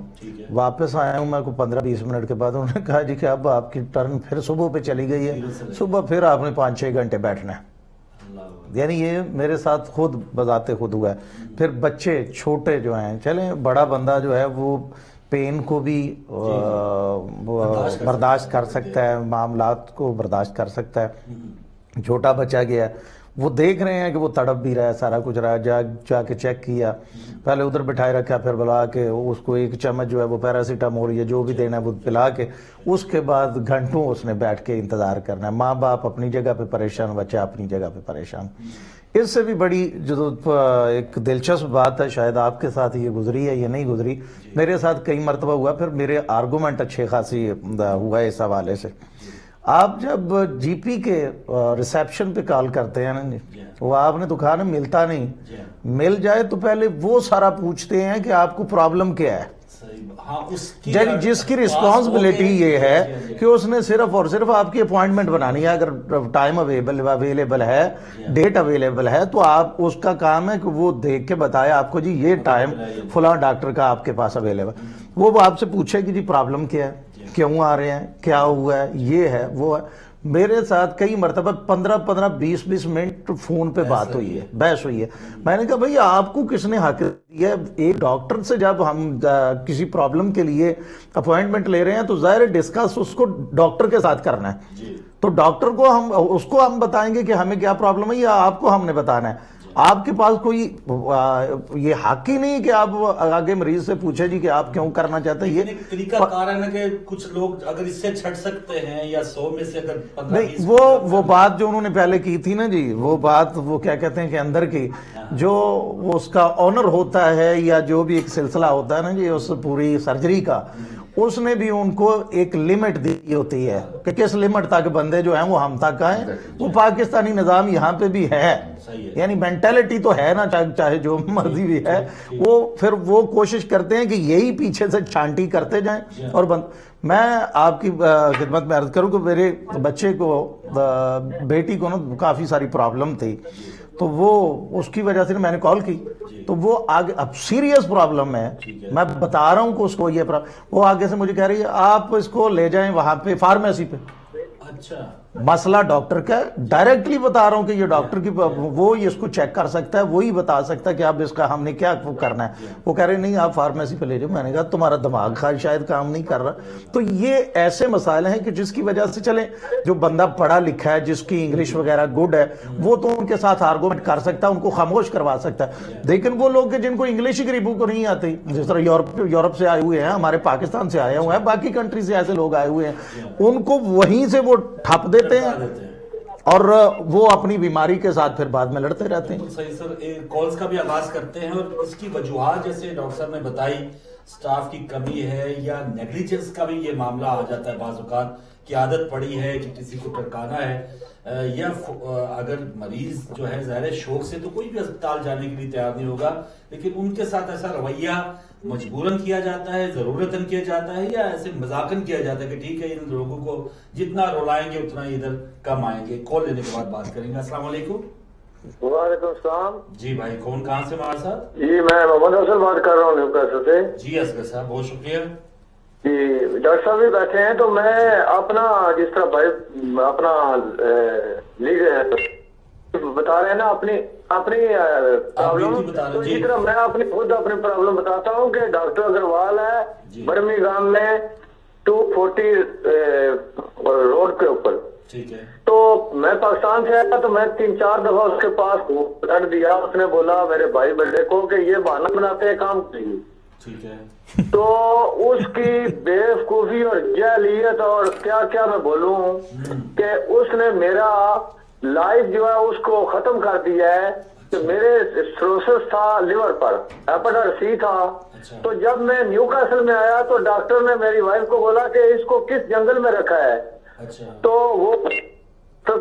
واپس آیا ہوں میں کو پندرہ بیس منٹ کے بعد انہوں نے کہا جی کہ اب آپ کی ٹرن پھر صبح پہ چلی گئی ہے۔ صبح پھر آپ نے پانچ چھ گھنٹے بیٹھنا ہے۔ یعنی یہ میرے ساتھ خود بذات خود ہوا ہے۔ پھر بچے چھوٹے جو ہیں چلیں بڑا بندہ جو ہے وہ پین کو بھی برداشت کر سکتا ہے۔ معاملات کو برداشت کر سکتا ہے۔ چھوٹا بچہ گیا۔ ہے وہ دیکھ رہے ہیں کہ وہ تڑپ بھی رہا ہے، سارا کچھ رہا ہے، جا جا کے چیک کیا۔ پہلے ادھر بٹھائے رکھا، پھر بلا کے اس کو ایک چمچ جو ہے وہ پیراسیٹامول یا جو بھی دینا ہے وہ پلا کے اس کے بعد گھنٹوں اس نے بیٹھ کے انتظار کرنا ہے۔ ماں باپ اپنی جگہ پہ پریشان، بچہ اپنی جگہ پہ پریشان۔ اس سے بھی بڑی جو ایک دلچسپ بات ہے، شاید آپ کے ساتھ یہ گزری ہے یہ نہیں گزری، میرے ساتھ کئی مرتبہ ہوا، پھر میرے آرگومنٹ اچھے خاصی ہوا ہے اس حوالے سے۔ آپ جب جی پی کے ریسیپشن پہ کال کرتے ہیں نا جی وہ آپ نے تو کہا نا ملتا نہیں. مل جائے تو پہلے وہ سارا پوچھتے ہیں کہ آپ کو پرابلم کیا ہے. یعنی جس کی ریسپانسبلٹی یہ ہے کہ اس نے صرف اور صرف آپ کی اپوائنٹمنٹ بنانی ہے. اگر ٹائم اویلیبل ہے ڈیٹ اویلیبل ہے تو آپ اس کا کام ہے کہ وہ دیکھ کے بتائے آپ کو جی یہ ٹائم فلاں ڈاکٹر کا آپ کے پاس اویلیبل وہ آپ سے پوچھے کہ جی پرابلم کیا ہے؟ کیوں آ رہے ہیں؟ کیا ہوا ہے؟ یہ ہے وہ ہے۔ میرے ساتھ کئی مرتبہ پندرہ پندرہ بیس بیس منٹ فون پہ بات ہوئی ہے بحث ہوئی ہے۔ میں نے کہا بھائی آپ کو کس نے حق دیا ایک ڈاکٹر سے جب ہم کسی پرابلم کے لیے اپوائنٹمنٹ لے رہے ہیں تو ظاہر ڈسکس اس کو ڈاکٹر کے ساتھ کرنا ہے۔ جی۔ تو ڈاکٹر کو ہم اس کو ہم بتائیں گے کہ ہمیں کیا پرابلم ہے یا آپ کو ہم نے بتانا ہے۔ آپ کے پاس کوئی یہ حق ہی نہیں کہ آپ آگے مریض سے پوچھے جی کہ آپ کیوں کرنا چاہتے ہیں؟ یہ طریقہ کار ہے کہ کچھ لوگ اگر اس سے چھٹ سکتے ہیں یا سو میں سے اگر نہیں وہ وہ بات جو انہوں نے پہلے کی تھی نا جی وہ بات وہ کیا کہتے ہیں کہ اندر کی ہاں۔ جو اس کا آنر ہوتا ہے یا جو بھی ایک سلسلہ ہوتا ہے نا جی اس پوری سرجری کا اس نے بھی ان کو ایک لیمٹ دی ہوتی ہے کہ کس لیمٹ تک بندے جو ہیں وہ ہم تک آئیں۔ وہ پاکستانی نظام یہاں پہ بھی ہے۔ یعنی مینٹیلٹی تو ہے نا چاہے جو مرضی بھی ہے۔ وہ پھر وہ کوشش کرتے ہیں کہ یہی پیچھے سے چھانٹی کرتے جائیں اور میں آپ کی خدمت میں عرض کروں کہ میرے بچے کو بیٹی کو نا کافی ساری پرابلم تھی۔ تو وہ اس کی وجہ سے میں نے کال کی. جی۔ تو وہ آگے اب سیریس پرابلم ہے. میں بتا رہا ہوں کہ اس کو یہ وہ آگے سے مجھے کہہ رہی ہے آپ اس کو لے جائیں وہاں پہ فارمیسی پہ. اچھا. مسئلہ ڈاکٹر کا ڈائریکٹلی بتا رہا ہوں کہ یہ ڈاکٹر کی وہ اس کو چیک کر سکتا ہے وہی بتا سکتا ہے کہ اب اس کا ہم نے کیا کرنا ہے۔ وہ کہہ رہے نہیں، آپ فارمیسی پہ لے جاؤ۔ میں نے کہا، تمہارا دماغ شاید کام نہیں کر رہا۔ تو یہ ایسے مسائل ہیں کہ جس کی وجہ سے چلیں، جو بندہ پڑھا لکھا ہے، جس کی انگلش وغیرہ گڈ ہے، وہ تو ان کے ساتھ آرگومنٹ کر سکتا ہے، ان کو خاموش کروا سکتا ہے۔ لیکن وہ لوگ جن کو انگلش ہی غریبوں کو نہیں آتی۔ جس طرح یورپ یورپ سے آئے ہوئے ہیں، ہمارے پاکستان سے آئے ہوئے ہیں، باقی کنٹری سے ایسے لوگ آئے ہوئے ہیں۔ ان کو وہیں سے وہ ٹھپ دے دیتے ہیں اور وہ اپنی بیماری کے ساتھ پھر بعد میں لڑتے رہتے ہیں۔ صحیح سر کالز کا بھی آغاز کرتے ہیں اور اس کی وجوہات جیسے ڈاکٹر صاحب نے بتائی سٹاف کی کمی ہے یا نیگلیجنس کا بھی یہ معاملہ آ جاتا ہے بعض اوقات کی عادت پڑی ہے کہ کسی کو ٹرکانا ہے۔ یا اگر مریض جو ہے ظاہر شوق سے تو کوئی بھی اسپتال جانے کے لیے تیار نہیں ہوگا، لیکن ان کے ساتھ ایسا رویہ مجبوراً کیا جاتا ہے، ضرورتاً کیا جاتا ہے یا ایسے مذاکن کیا جاتا ہے کہ ٹھیک ہے ان لوگوں کو جتنا رولائیں گے اتنا ادھر کم آئیں گے۔ کال لینے کے بعد بات کریں گے۔ السلام علیکم۔ وعلیکم السلام۔ جی بھائی کون کہاں سے ہمارے ساتھ؟ جی میں محمد افضل بات کر رہا ہوں نیوکاسل سے جی اصغر صاحب بہت شکریہ۔ جی ڈاکٹر صاحب بھی بیٹھے ہیں تو میں اپنا جس طرح بھائی اپنا بتا رہے ہیں نا اپنی اپنی پرابلم تو جی۔ طرح میں اپنی خود اپنی پرابلم بتاتا ہوں کہ ڈاکٹر اگروال ہے جی۔ برمی گام میں ٹو فورٹی روڈ کے اوپر۔ تو میں پاکستان سے آیا تو میں تین چار دفعہ اس کے پاس بلڈ دیا۔ اس نے بولا میرے بھائی بیٹے کو کہ یہ بہانا بناتے ہیں کام۔ کریے تو اس کی بے وقوفی اور جہلیت اور کیا کیا میں بولوں کہ اس نے میرا لائف جو ہے اس کو ختم کر دیا ہے کہ میرے سروسس تھا لیور پر ایپڈر سی تھا۔ اچھا۔ تو جب میں نیو کاسل میں آیا تو ڈاکٹر نے میری وائف کو بولا کہ اس کو کس جنگل میں رکھا ہے؟ اچھا۔ تو وہ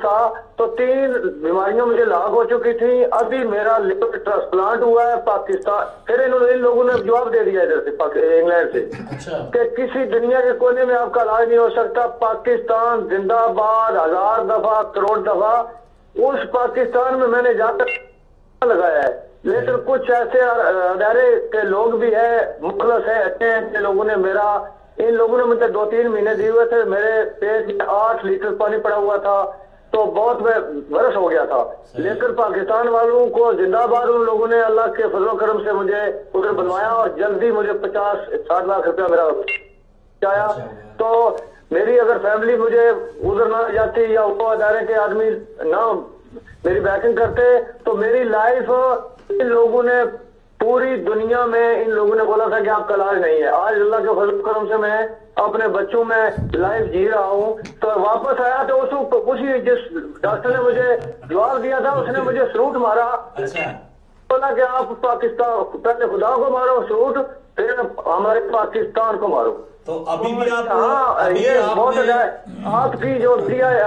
تھا۔ تو تین بیماریاں مجھے لاگ ہو چکی تھی۔ ابھی میرا لیور ٹرانسپلانٹ ہوا ہے پاکستان۔ پھر انہوں نے ان لوگوں نے جواب دے دیا ادھر سے انگلینڈ سے۔ اچھا۔ کہ کسی دنیا کے کونے میں آپ کا علاج نہیں ہو سکتا۔ پاکستان زندہ باد ہزار دفعہ کروڑ دفعہ۔ اس پاکستان میں میں نے جا کر لگایا ہے۔ لیکن کچھ ایسے ادارے کے لوگ بھی ہیں مخلص ہیں اچھے ہیں کہ لوگوں نے میرا ان لوگوں نے مجھے دو تین مہینے دیے ہوئے تھے میرے پیٹ میں آٹھ لیٹر پانی پڑا ہوا تھا تو بہت برس ہو گیا تھا۔ لیکن پاکستان والوں کو زندہ باد ان لوگوں نے اللہ کے فضل و کرم سے مجھے ادھر بنوایا اور جلدی مجھے پچاس ساٹھ لاکھ روپیہ میرا چاہیا اچھا۔ تو میری اگر فیملی مجھے ادھر نہ جاتی یا وہ ادارے کے آدمی نہ میری بیکنگ کرتے تو میری لائف ان لوگوں نے پوری دنیا میں ان لوگوں نے بولا تھا کہ آپ کا علاج نہیں ہے۔ آج اللہ کے فضل کرم سے میں اپنے بچوں میں لائف جی رہا ہوں۔ تو واپس آیا تو اس اسی جس ڈاکٹر نے مجھے جواب دیا تھا اس نے مجھے سروٹ مارا۔ اچھا۔ بولا کہ آپ پاکستان پہلے خدا کو مارو سروٹ پھر ہمارے پاکستان کو مارو۔ تو ابھی بھی آپ ہاں آپ کی جو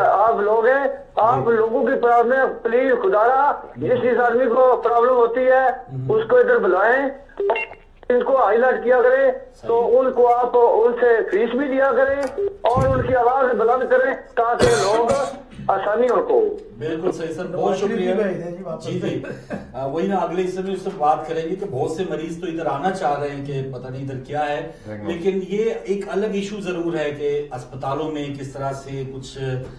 آپ لوگ ہیں آپ لوگوں کی پرابلم پلیز خدارا جس جس آدمی کو پرابلم ہوتی ہے اس کو ادھر بلائیں۔ ان کو ہائی لائٹ کیا کریں۔ تو ان کو آپ ان سے فیس بھی دیا کریں اور ان کی آواز بلند کریں تاکہ لوگ آسانی ان کو بالکل صحیح سر بہت شکریہ۔ جی جی۔ وہی نا اگلے حصے میں اس سے بات کریں گے کہ بہت سے مریض تو ادھر آنا چاہ رہے ہیں کہ پتہ نہیں ادھر کیا ہے. لیکن یہ ایک الگ ایشو ضرور ہے کہ اسپتالوں میں کس طرح سے کچھ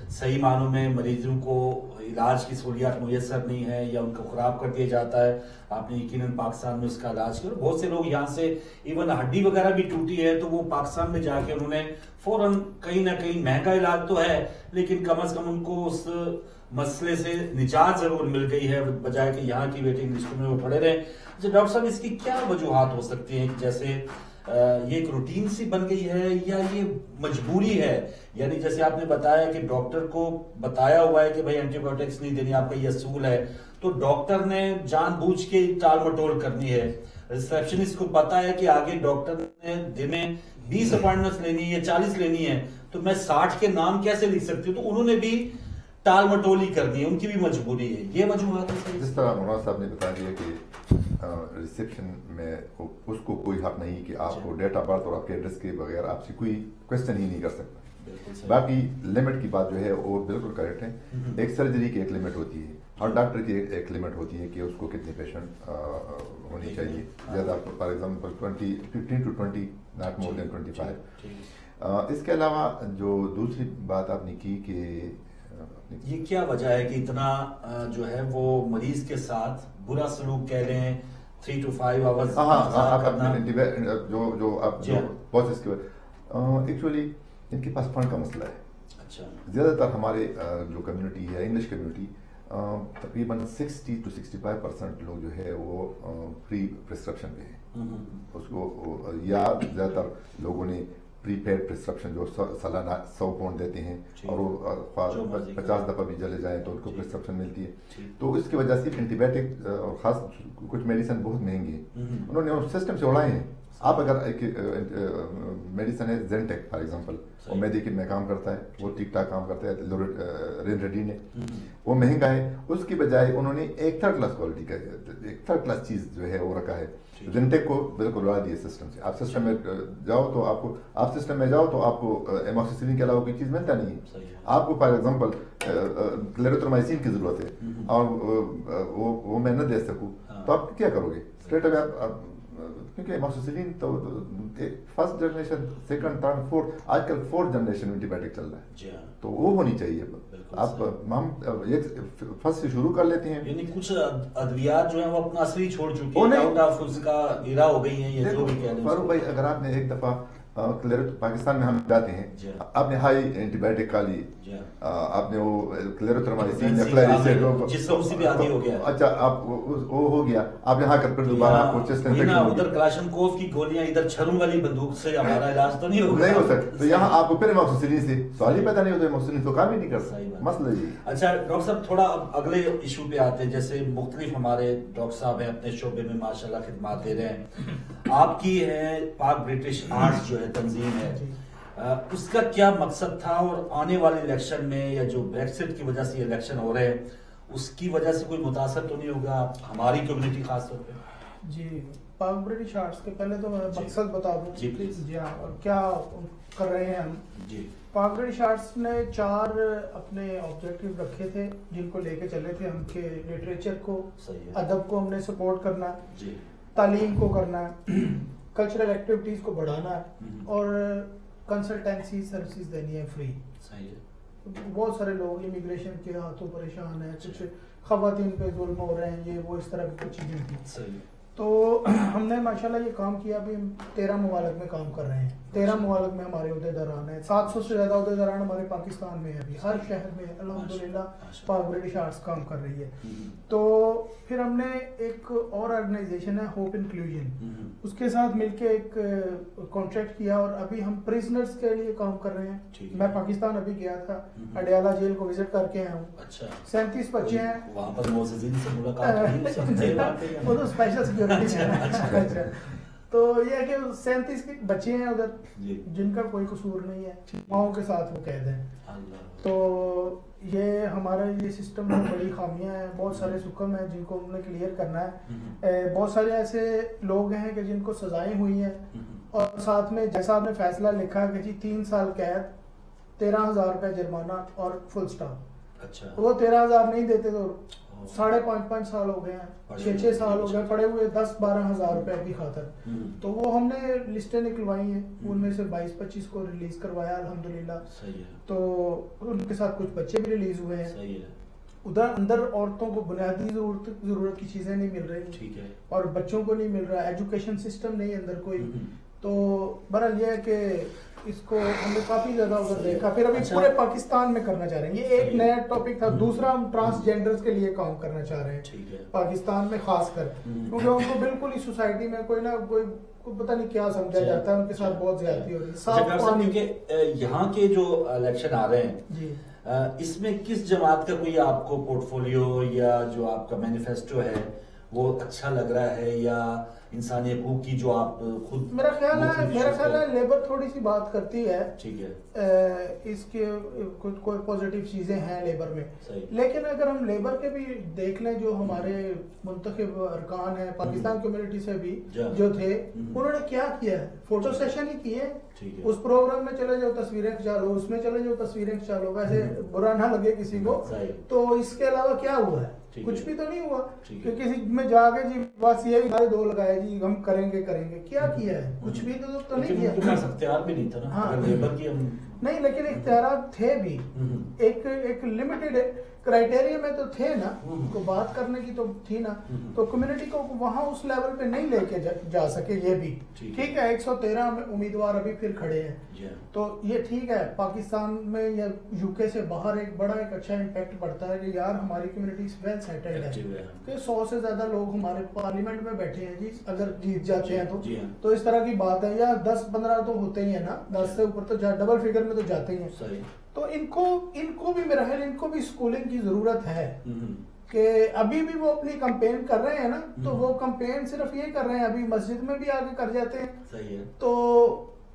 صحیح معنوں میں مریضوں کو علاج کی سہولیات میسر نہیں ہے یا ان کو خراب کر دیا جاتا ہے، آپ نے یقیناً پاکستان میں اس کا علاج کیا۔ اور بہت سے لوگ یہاں سے ایون ہڈی وغیرہ بھی ٹوٹی ہے، تو وہ پاکستان میں جا کے انہوں نے فوراً کہیں نہ کہیں مہنگا علاج تو ہے، لیکن کم از کم ان کو اس مسئلے سے نجات ضرور مل گئی ہے، بجائے کہ یہاں کی ویٹنگ لسٹ میں وہ پڑے رہے اچھا ڈاکٹر صاحب، اس کی کیا وجوہات ہو سکتی ہیں؟ جیسے یہ ایک روٹین سی بن گئی ہے یا یہ مجبوری ہے؟ یعنی جیسے آپ نے بتایا کہ ڈاکٹر کو بتایا ہوا ہے کہ بھائی اینٹی بایوٹکس نہیں دینی، آپ کا یہ اصول ہے، تو ڈاکٹر نے جان بوجھ کے ٹال مٹول کرنی ہے۔ ریسپشنسٹ کو پتا ہے کہ آگے ڈاکٹر نے دن میں بیس اپوائنٹمنٹس لینی ہے چالیس لینی ہے، تو میں ساٹھ کے نام کیسے لکھ سکتی ہوں؟ تو انہوں نے بھی ٹال مٹولی کرنی ہے ان کی بھی مجبوری ہے۔ یہ وجوہات جس طرح مولانا صاحب نے بتا دیا کہ ریسپشن میں اس کو کوئی حق نہیں کہ آپ کو ڈیٹ آف برتھ اور آپ کے ایڈریس کے بغیر آپ سے کوئی کوشچن ہی نہیں کر سکتا۔ باقی لمٹ کی بات جو ہے وہ بالکل کریکٹ ہے۔ ایک سرجری کی ایک لمٹ ہوتی ہے ہر ڈاکٹر کی ایک لمٹ ہوتی ہے کہ اس کو کتنے پیشنٹ ہونی چاہیے۔ زیادہ for example twenty fifteen to twenty not more than twenty five اس کے علاوہ جو دوسری بات آپ نے کی کہ یہ کیا وجہ ہے کہ اتنا جو ہے وہ مریض کے ساتھ برا سلوک کہہ لیں تھری ٹو فائیو اپنے جو جو آپ ہاں۔ پروسیس کے ایکچولی ان کے پاس فنڈ کا مسئلہ ہے۔ اچھا۔ زیادہ تر ہمارے جو کمیونٹی ہے انگلش کمیونٹی تقریباً sixty to sixty five percent لوگ جو ہے وہ فری پرسکرپشن پہ ہیں۔ اس کو یا زیادہ تر لوگوں نے پری پیڈ پرسکرپشن جو سا- سالانہ سو پاؤنڈ دیتے ہیں ٹھیک۔ اور وہ پچاس۔ دفعہ بھی چلے جائیں تو ان کو۔ پرسکرپشن ملتی ہے ٹھیک۔ تو اس کی وجہ سے اینٹی بایوٹک اور خاص کچھ میڈیسن بہت مہنگی ہیں۔ انہوں نے سسٹم سے اڑائے ہیں آپ اگر ایک میڈیسن ہے زینٹیک فار ایگزامپل وہ۔ میدے کے میں کام کرتا ہے وہ ٹھیک ٹھاک کام کرتا ہے رین ریڈی نے ہم، وہ مہنگا ہے اس کی بجائے انہوں نے ایک تھرڈ کلاس کوالٹی کا ایک تھرڈ کلاس چیز جو ہے وہ رکھا ہے ٹھیک۔ زینٹیک کو بالکل اڑا دیا سسٹم سے آپ سسٹم میں جاؤ تو آپ کو آپ سسٹم میں جاؤ تو آپ کو ایموکسیسلین کے علاوہ کوئی چیز ملتا نہیں ہے۔ آپ کو فار ایگزامپل کلیروترمائسین کی ضرورت ہے۔ اور وہ میں نہ دے سکوں۔ تو آپ کیا کرو گے اسٹریٹ اوے آپ کیونکہ ایموکسیسلین تو first generation second third fourth آج کل فورتھ جنریشن اینٹی بایوٹک چل رہا ہے تو وہ ہونی چاہیے آپ۔ ہم ایک سے شروع کر لیتے ہیں یعنی کچھ اد- ادویات جو ہیں وہ اپنا اثر ہی چھوڑ چکی وہ ہیں۔ آؤٹ آف اس کا ایرا ہو گئی ہیں یا جو بھی کہہ لیں فاروق۔ بھائی اگر آپ نے ایک دفعہ آ، کلیرو- پاکستان میں ہم جاتے ہیں۔ جی۔ آپ نے ہائی اینٹی بایوٹک کا لی جی آپ نے وہ کلیریسین کا وہ- جس کا اسی پہ عادی ہو گیا۔ اچھا آپ وہ ہو گیا۔ آپ یہاں کر پھر دوبارہ آپ کو چیسٹ انفیکشن ہو ادھر گیا کلاشن کوف کی گولیاں ادھر چھروں والی بندوق سے ہمارا علاج تو نہیں ہوگا نہیں ہو سکتا۔ تو یہاں آپ کو پھر ایموکسیسلین سے سوال ہی پیدا نہیں ہوتا ایموکسیسلین تو کام ہی نہیں بات۔ مسئلہ یہ۔ اچھا ڈاکٹر صاحب تھوڑا اب اگلے ایشو پہ آتے ہیں۔ جیسے مختلف ہمارے ڈاکٹر صاحب ہیں اپنے شعبے میں ماشاءاللہ خدمات دے رہے ہیں۔ آپ کی ہے پاک برٹش آرٹس جو ہے تنظیم ہے۔ اس کا کیا مقصد تھا اور آنے والے الیکشن میں یا جو بریکسٹ کی وجہ سے یہ الیکشن ہو رہے ہیں اس کی وجہ سے کوئی متاثر تو نہیں ہوگا ہماری کمیونٹی خاص طور پہ؟ جی پاک برٹش آرٹس کے پہلے تو میں جی۔ مقصد بتا دوں۔ جی،۔ جی ہاں اور کیا کر رہے ہیں ہم؟ جی۔ پاک برٹش آرٹس نے چار اپنے آبجیکٹیو رکھے تھے جن کو لے کے چلے تھے ہم کے لٹریچر کو ادب کو ہم نے سپورٹ کرنا جی۔ تعلیم کو کرنا۔ کلچرل ایکٹیویٹیز کو بڑھانا ہے۔ اور کنسلٹینسی سروسز دینی ہے فری بہت سارے لوگ امیگریشن کے ہاتھوں پریشان ہیں کچھ خواتین پہ ظلم ہو رہے ہیں یہ وہ اس طرح کی کچھ چیزیں تھیں تو ہم نے ماشاءاللہ یہ کام کیا ابھی ہم تیرہ ممالک میں کام کر رہے ہیں۔ تیرہ ممالک میں ہمارے عہدے داران ہیں سات سو سے زیادہ عہدے داران ہمارے پاکستان میں ہیں ابھی ہر شہر میں الحمدللہ پاک برٹش آرٹس کام کر رہی ہے۔ تو پھر ہم نے ایک اور آرگنائزیشن ہے ہوپ انکلوژن اس کے ساتھ مل کے ایک کانٹریکٹ کیا اور ابھی ہم پریزنرز کے لیے کام کر رہے ہیں۔ میں پاکستان ابھی گیا تھا اڈیالہ جیل کو وزٹ کر کے آیا ہوں۔ اچھا۔ سینتیس بچے ہیں۔ وہ تو اسپیشل سیکورٹی تو یہ ہے کہ سینتیس کے بچے ہیں ادھر جن کا کوئی قصور نہیں ہے ماؤں کے ساتھ وہ قید ہیں تو یہ ہمارا یہ سسٹم میں بڑی خامیاں ہیں بہت سارے سکم ہیں جن کو ہم نے کلیئر کرنا ہے بہت سارے ایسے لوگ ہیں کہ جن کو سزائیں ہوئی ہیں اور ساتھ میں جیسا آپ نے فیصلہ لکھا کہ جی تین سال قید تیرہ ہزار روپے جرمانہ اور فل اچھا وہ تیرہ ہزار نہیں دیتے تو ساڑھے پانچ پانچ سال ہو گئے ہیں چھ چھ سال ہو گئے پڑے ہوئے دس بارہ ہزار روپے کی خاطر۔ تو وہ ہم نے لسٹیں نکلوائی ہیں ان میں سے بائیس پچیس کو ریلیز کروایا الحمدللہ۔ تو ان کے ساتھ کچھ بچے بھی ریلیز ہوئے ہیں۔ ادھر اندر عورتوں کو بنیادی ضرورت ضرورت کی چیزیں نہیں مل رہی۔ اور بچوں کو نہیں مل رہا ایجوکیشن سسٹم نہیں اندر کوئی۔ تو برحال یہ ہے کہ اس کو ہم نے کافی زیادہ ادھر دیکھا۔ پھر ابھی پورے پاکستان میں کرنا چاہ رہے ہیں۔ یہ ایک نیا ٹاپک تھا۔ دوسرا ہم ٹرانسجینڈرز کے لیے کام کرنا چاہ رہے ہیں۔ پاکستان میں خاص کر۔ کیونکہ ان کو بالکل ہی سوسائٹی میں کوئی نہ کوئی پتہ نہیں کیا سمجھا جاتا ہے۔ ان کے ساتھ بہت زیادتی ہو رہی ہے۔ صاف پانی۔ یہاں کے جو الیکشن آ رہے ہیں جی۔ اس میں کس جماعت کا کوئی آپ کو پورٹ فولیو یا جو آپ کا مینیفیسٹو ہے وہ اچھا لگ رہا ہے یا انسانی حقوق کی جو آپ خود میرا خیال ہے میرا خیال ہے لیبر تھوڑی سی بات کرتی ہے۔ ٹھیک ہے۔ اس کے کچھ کوئی پوزیٹیو چیزیں ہیں لیبر میں۔ لیکن اگر ہم لیبر کے بھی دیکھ لیں جو ہمارے منتخب ارکان ہیں پاکستان کمیونٹی سے بھی جو تھے انہوں نے کیا کیا؟ ہے۔ فوٹو سیشن ہی کیے۔ اس پروگرام میں چلے جاؤ تصویریں کھچا لو اس میں چلے جاؤ تصویریں کھچا لو ویسے برا نہ لگے کسی کو۔ تو اس کے علاوہ کیا ہوا ہے؟ کچھ بھی تو نہیں ہوا۔ کہ کسی میں جا کے جی بس یہی سارے دو لگائے جی ہم کریں گے کریں گے۔ کیا کیا ہے؟ کچھ بھی تو نہیں کیا۔ اختیار بھی نہیں تھا ہاں۔ نہیں لیکن اختیارات تھے بھی۔ ایک ایک لمیٹڈ کرائٹیریا میں تو تھے نا بات کرنے کی تو تھی نا۔ تو کمیونٹی کو وہاں اس لیول پہ نہیں لے کے جا سکے یہ بھی۔ ٹھیک ہے۔ ایک سو تیرہ امیدوار ابھی پھر کھڑے ہیں۔ تو یہ ٹھیک ہے پاکستان میں یا یو کے سے باہر ایک بڑا ایک اچھا امپیکٹ پڑتا ہے کہ یار ہماری کمیونٹی ویل سیٹلڈ ہے۔ کہ سو سے زیادہ لوگ ہمارے پارلیمنٹ میں بیٹھے ہیں جی اگر جیت جاتے ہیں تو۔ تو اس طرح کی بات ہے یا دس پندرہ تو ہوتے ہی ہیں نا دس سے اوپر تو ڈبل فگر میں تو جاتے ہی ہیں۔ تو ان کو ان کو بھی میرا خیال ان کو بھی سکولنگ کی ضرورت ہے کہ ابھی بھی وہ اپنی کمپین کر رہے ہیں نا تو وہ کمپین صرف یہ کر رہے ہیں ابھی مسجد میں بھی آگے کر جاتے ہیں۔ تو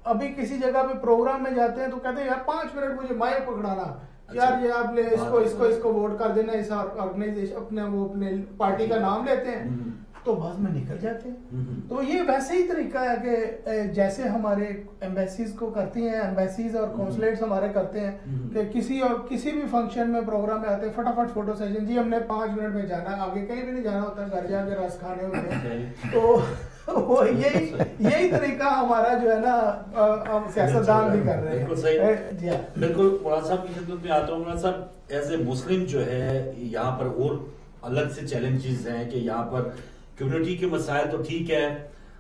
ابھی کسی جگہ پہ پروگرام میں جاتے ہیں تو کہتے ہیں یار پانچ منٹ مجھے مائر پکڑانا۔ یار یہ آپ اس کو اس کو اس کو ووٹ کر دینا اس آرگنائزیشن اپنے وہ اپنے پارٹی کا نام لیتے ہیں۔ تو بعد میں نکل جاتے ہیں۔ تو یہ ویسے ہی طریقہ ہے کہ جیسے ہمارے ایمبیسیز کو کرتی ہیں ایمبیسیز اور کونسلیٹس ہمارے کرتے ہیں کہ کسی اور کسی بھی فنکشن میں پروگرام میں آتے ہیں فٹافٹ فوٹو سیشن جی ہم نے پانچ منٹ میں جانا ہے آگے کہیں بھی نہیں جانا ہوتا گھر جا کے رس کھانے ہوتے ہیں۔ تو یہی یہی طریقہ ہمارا جو ہے نا سیاستدان بھی کر رہے ہیں۔ بالکل صحیح۔ بالکل مراد صاحب کی خدمت میں آتا ہوں۔ مراد صاحب ایز اے مسلم جو ہے یہاں پر اور الگ سے چیلنجز ہیں کہ یہاں پر کمیونٹی کے مسائل تو ٹھیک ہے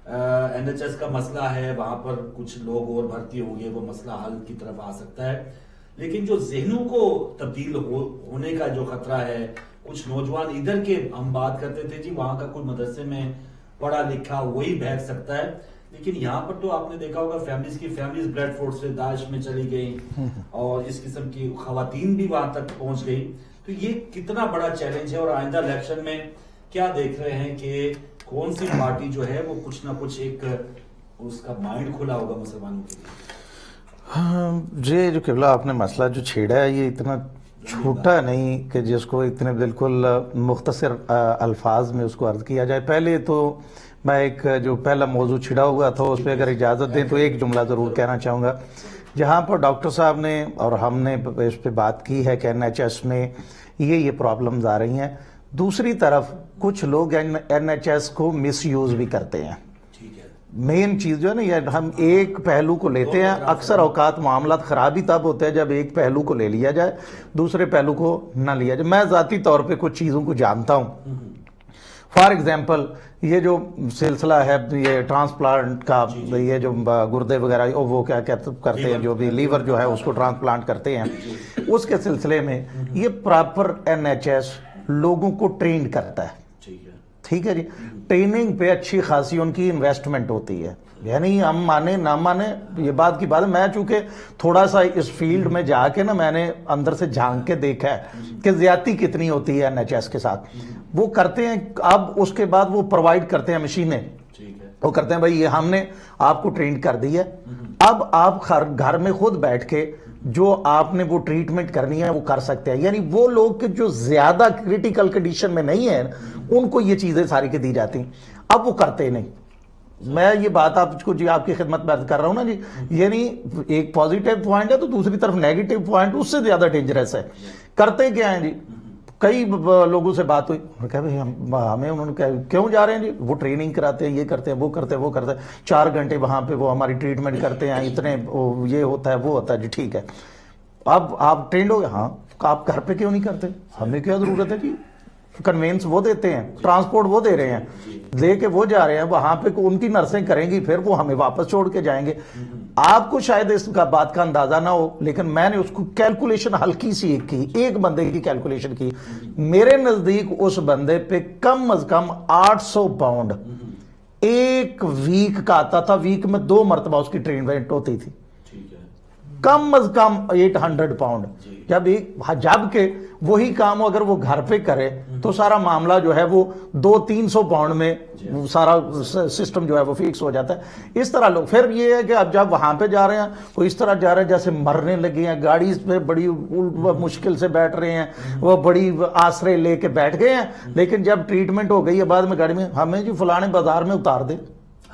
این ایچ ایس کا مسئلہ ہے وہاں پر کچھ لوگ اور بھرتی ہوں گے وہ مسئلہ حل کی طرف آ سکتا ہے۔ لیکن جو ذہنوں کو تبدیل ہونے کا جو خطرہ ہے کچھ نوجوان ادھر کے ہم بات کرتے تھے جی وہاں کا کوئی مدرسے میں پڑھا لکھا وہی بیٹھ سکتا ہے۔ لیکن یہاں پر تو آپ نے دیکھا ہوگا فیملیز کی فیملیز بریڈ فورڈ سے داعش میں چلی گئی اور اس قسم کی خواتین بھی وہاں تک پہنچ گئی تو یہ کتنا بڑا چیلنج ہے اور آئندہ الیکشن میں کیا دیکھ رہے ہیں کہ کون سی پارٹی جو ہے وہ کچھ نہ کچھ ایک اس کا مائنڈ کھلا ہوگا مسلمانوں کے لیے؟ ہاں، جی جو قبلہ آپ نے مسئلہ جو چھیڑا ہے یہ اتنا چھوٹا نہیں کہ جس کو اتنے بالکل مختصر الفاظ میں اس کو عرض کیا جائے۔ پہلے تو میں ایک جو پہلا موضوع چھڑا ہوا تھا اس پہ اگر اجازت دیں تو ایک جملہ ضرور کہنا چاہوں گا۔ جہاں پر ڈاکٹر صاحب نے اور ہم نے اس پہ بات کی ہے کہ این ایچ ایس میں یہ یہ پرابلمز آ رہی ہیں۔ دوسری طرف کچھ لوگ این ایچ ایس کو مس یوز بھی کرتے ہیں۔ مین چیز جو ہے نا یہ ہم ایک پہلو کو لیتے ہیں۔ اکثر اوقات معاملات خرابی تب ہوتے ہیں جب ایک پہلو کو لے لیا جائے دوسرے پہلو کو نہ لیا جائے۔ میں ذاتی طور پہ کچھ چیزوں کو جانتا ہوں۔ فار ایگزامپل یہ جو سلسلہ ہے یہ ٹرانسپلانٹ کا جی، جی۔ یہ جو گردے وغیرہ وہ کیا کرتے ہیں جو بھی لیور جو ہے اس کو ٹرانسپلانٹ کرتے ہیں۔ جی۔ اس کے سلسلے میں یہ پراپر این ایچ ایس لوگوں کو ٹرینڈ کرتا ہے۔ ٹھیک ہے۔ جی۔ ٹریننگ پہ اچھی خاصی ان کی انویسٹمنٹ ہوتی ہے۔ یعنی ہم مانے نہ مانے یہ بات کی بات ہے میں چونکہ تھوڑا سا اس فیلڈ میں جا کے نا میں نے اندر سے جھانک کے دیکھا ہے کہ زیادتی کتنی ہوتی ہے این ایچ ایس کے ساتھ۔ وہ کرتے ہیں اب اس کے بعد وہ پرووائڈ کرتے ہیں مشینیں۔ وہ کرتے ہیں بھائی یہ ہم نے آپ کو ٹرینڈ کر دی ہے۔ اب آپ گھر میں خود بیٹھ کے جو آپ نے وہ ٹریٹمنٹ کرنی ہے وہ کر سکتے ہیں۔ یعنی وہ لوگ جو زیادہ کریٹیکل کنڈیشن میں نہیں ہیں، ان کو یہ چیزیں ساری کے دی جاتی ہیں۔ اب وہ کرتے نہیں۔ میں یہ بات آپ کو جی آپ کی خدمت میں کر رہا ہوں نا جی۔ یعنی ایک پوزیٹیو پوائنٹ ہے تو دوسری طرف نیگیٹو پوائنٹ اس سے زیادہ ڈینجرس ہے۔ کرتے کیا ہیں جی؟ کئی لوگوں سے بات ہوئی۔ انہوں نے کہا ہمیں انہوں نے کہا، کیوں جا رہے ہیں جی؟ وہ ٹریننگ کراتے ہیں، یہ کرتے ہیں، وہ کرتے ہیں، وہ کرتے ہیں۔ چار گھنٹے وہاں پہ وہ ہماری ٹریٹمنٹ کرتے ہیں، اتنے یہ ہوتا ہے، وہ ہوتا ہے۔ جی ٹھیک ہے۔ اب آپ ٹرینڈ ہو گئے۔ ہاں آپ گھر پہ کیوں نہیں کرتے؟ ہمیں کیا ضرورت ہے جی؟ کنوینس وہ دیتے ہیں ٹرانسپورٹ وہ دے رہے ہیں لے کے وہ جا رہے ہیں وہاں پہ ان کی نرسیں کریں گی پھر وہ ہمیں واپس چھوڑ کے جائیں گے۔ آپ کو شاید اس کا بات کا اندازہ نہ ہو لیکن میں نے اس کو کیلکولیشن ہلکی سی ایک کی ایک بندے کی کیلکولیشن کی۔ میرے نزدیک اس بندے پہ کم از کم آٹھ سو پاؤنڈ ایک ویک کا آتا تھا۔ ویک میں دو مرتبہ اس کی ٹرینمنٹ ہوتی تھی۔ کم از کم ایٹ ہنڈریڈ پاؤنڈ جب جبکہ وہی کام اگر وہ گھر پہ کرے تو سارا معاملہ جو ہے وہ دو تین سو پاؤنڈ میں جی۔ سارا سسٹم جو ہے وہ فکس ہو جاتا ہے۔ اس طرح لوگ پھر یہ ہے کہ اب جب وہاں پہ جا رہے ہیں وہ اس طرح جا رہے ہیں جیسے مرنے لگے ہیں گاڑی پہ بڑی مشکل سے بیٹھ رہے ہیں۔ وہ بڑی آسرے لے کے بیٹھ گئے ہیں لیکن جب ٹریٹمنٹ ہو گئی ہے بعد میں گاڑی میں ہمیں جی فلانے بازار میں اتار دے۔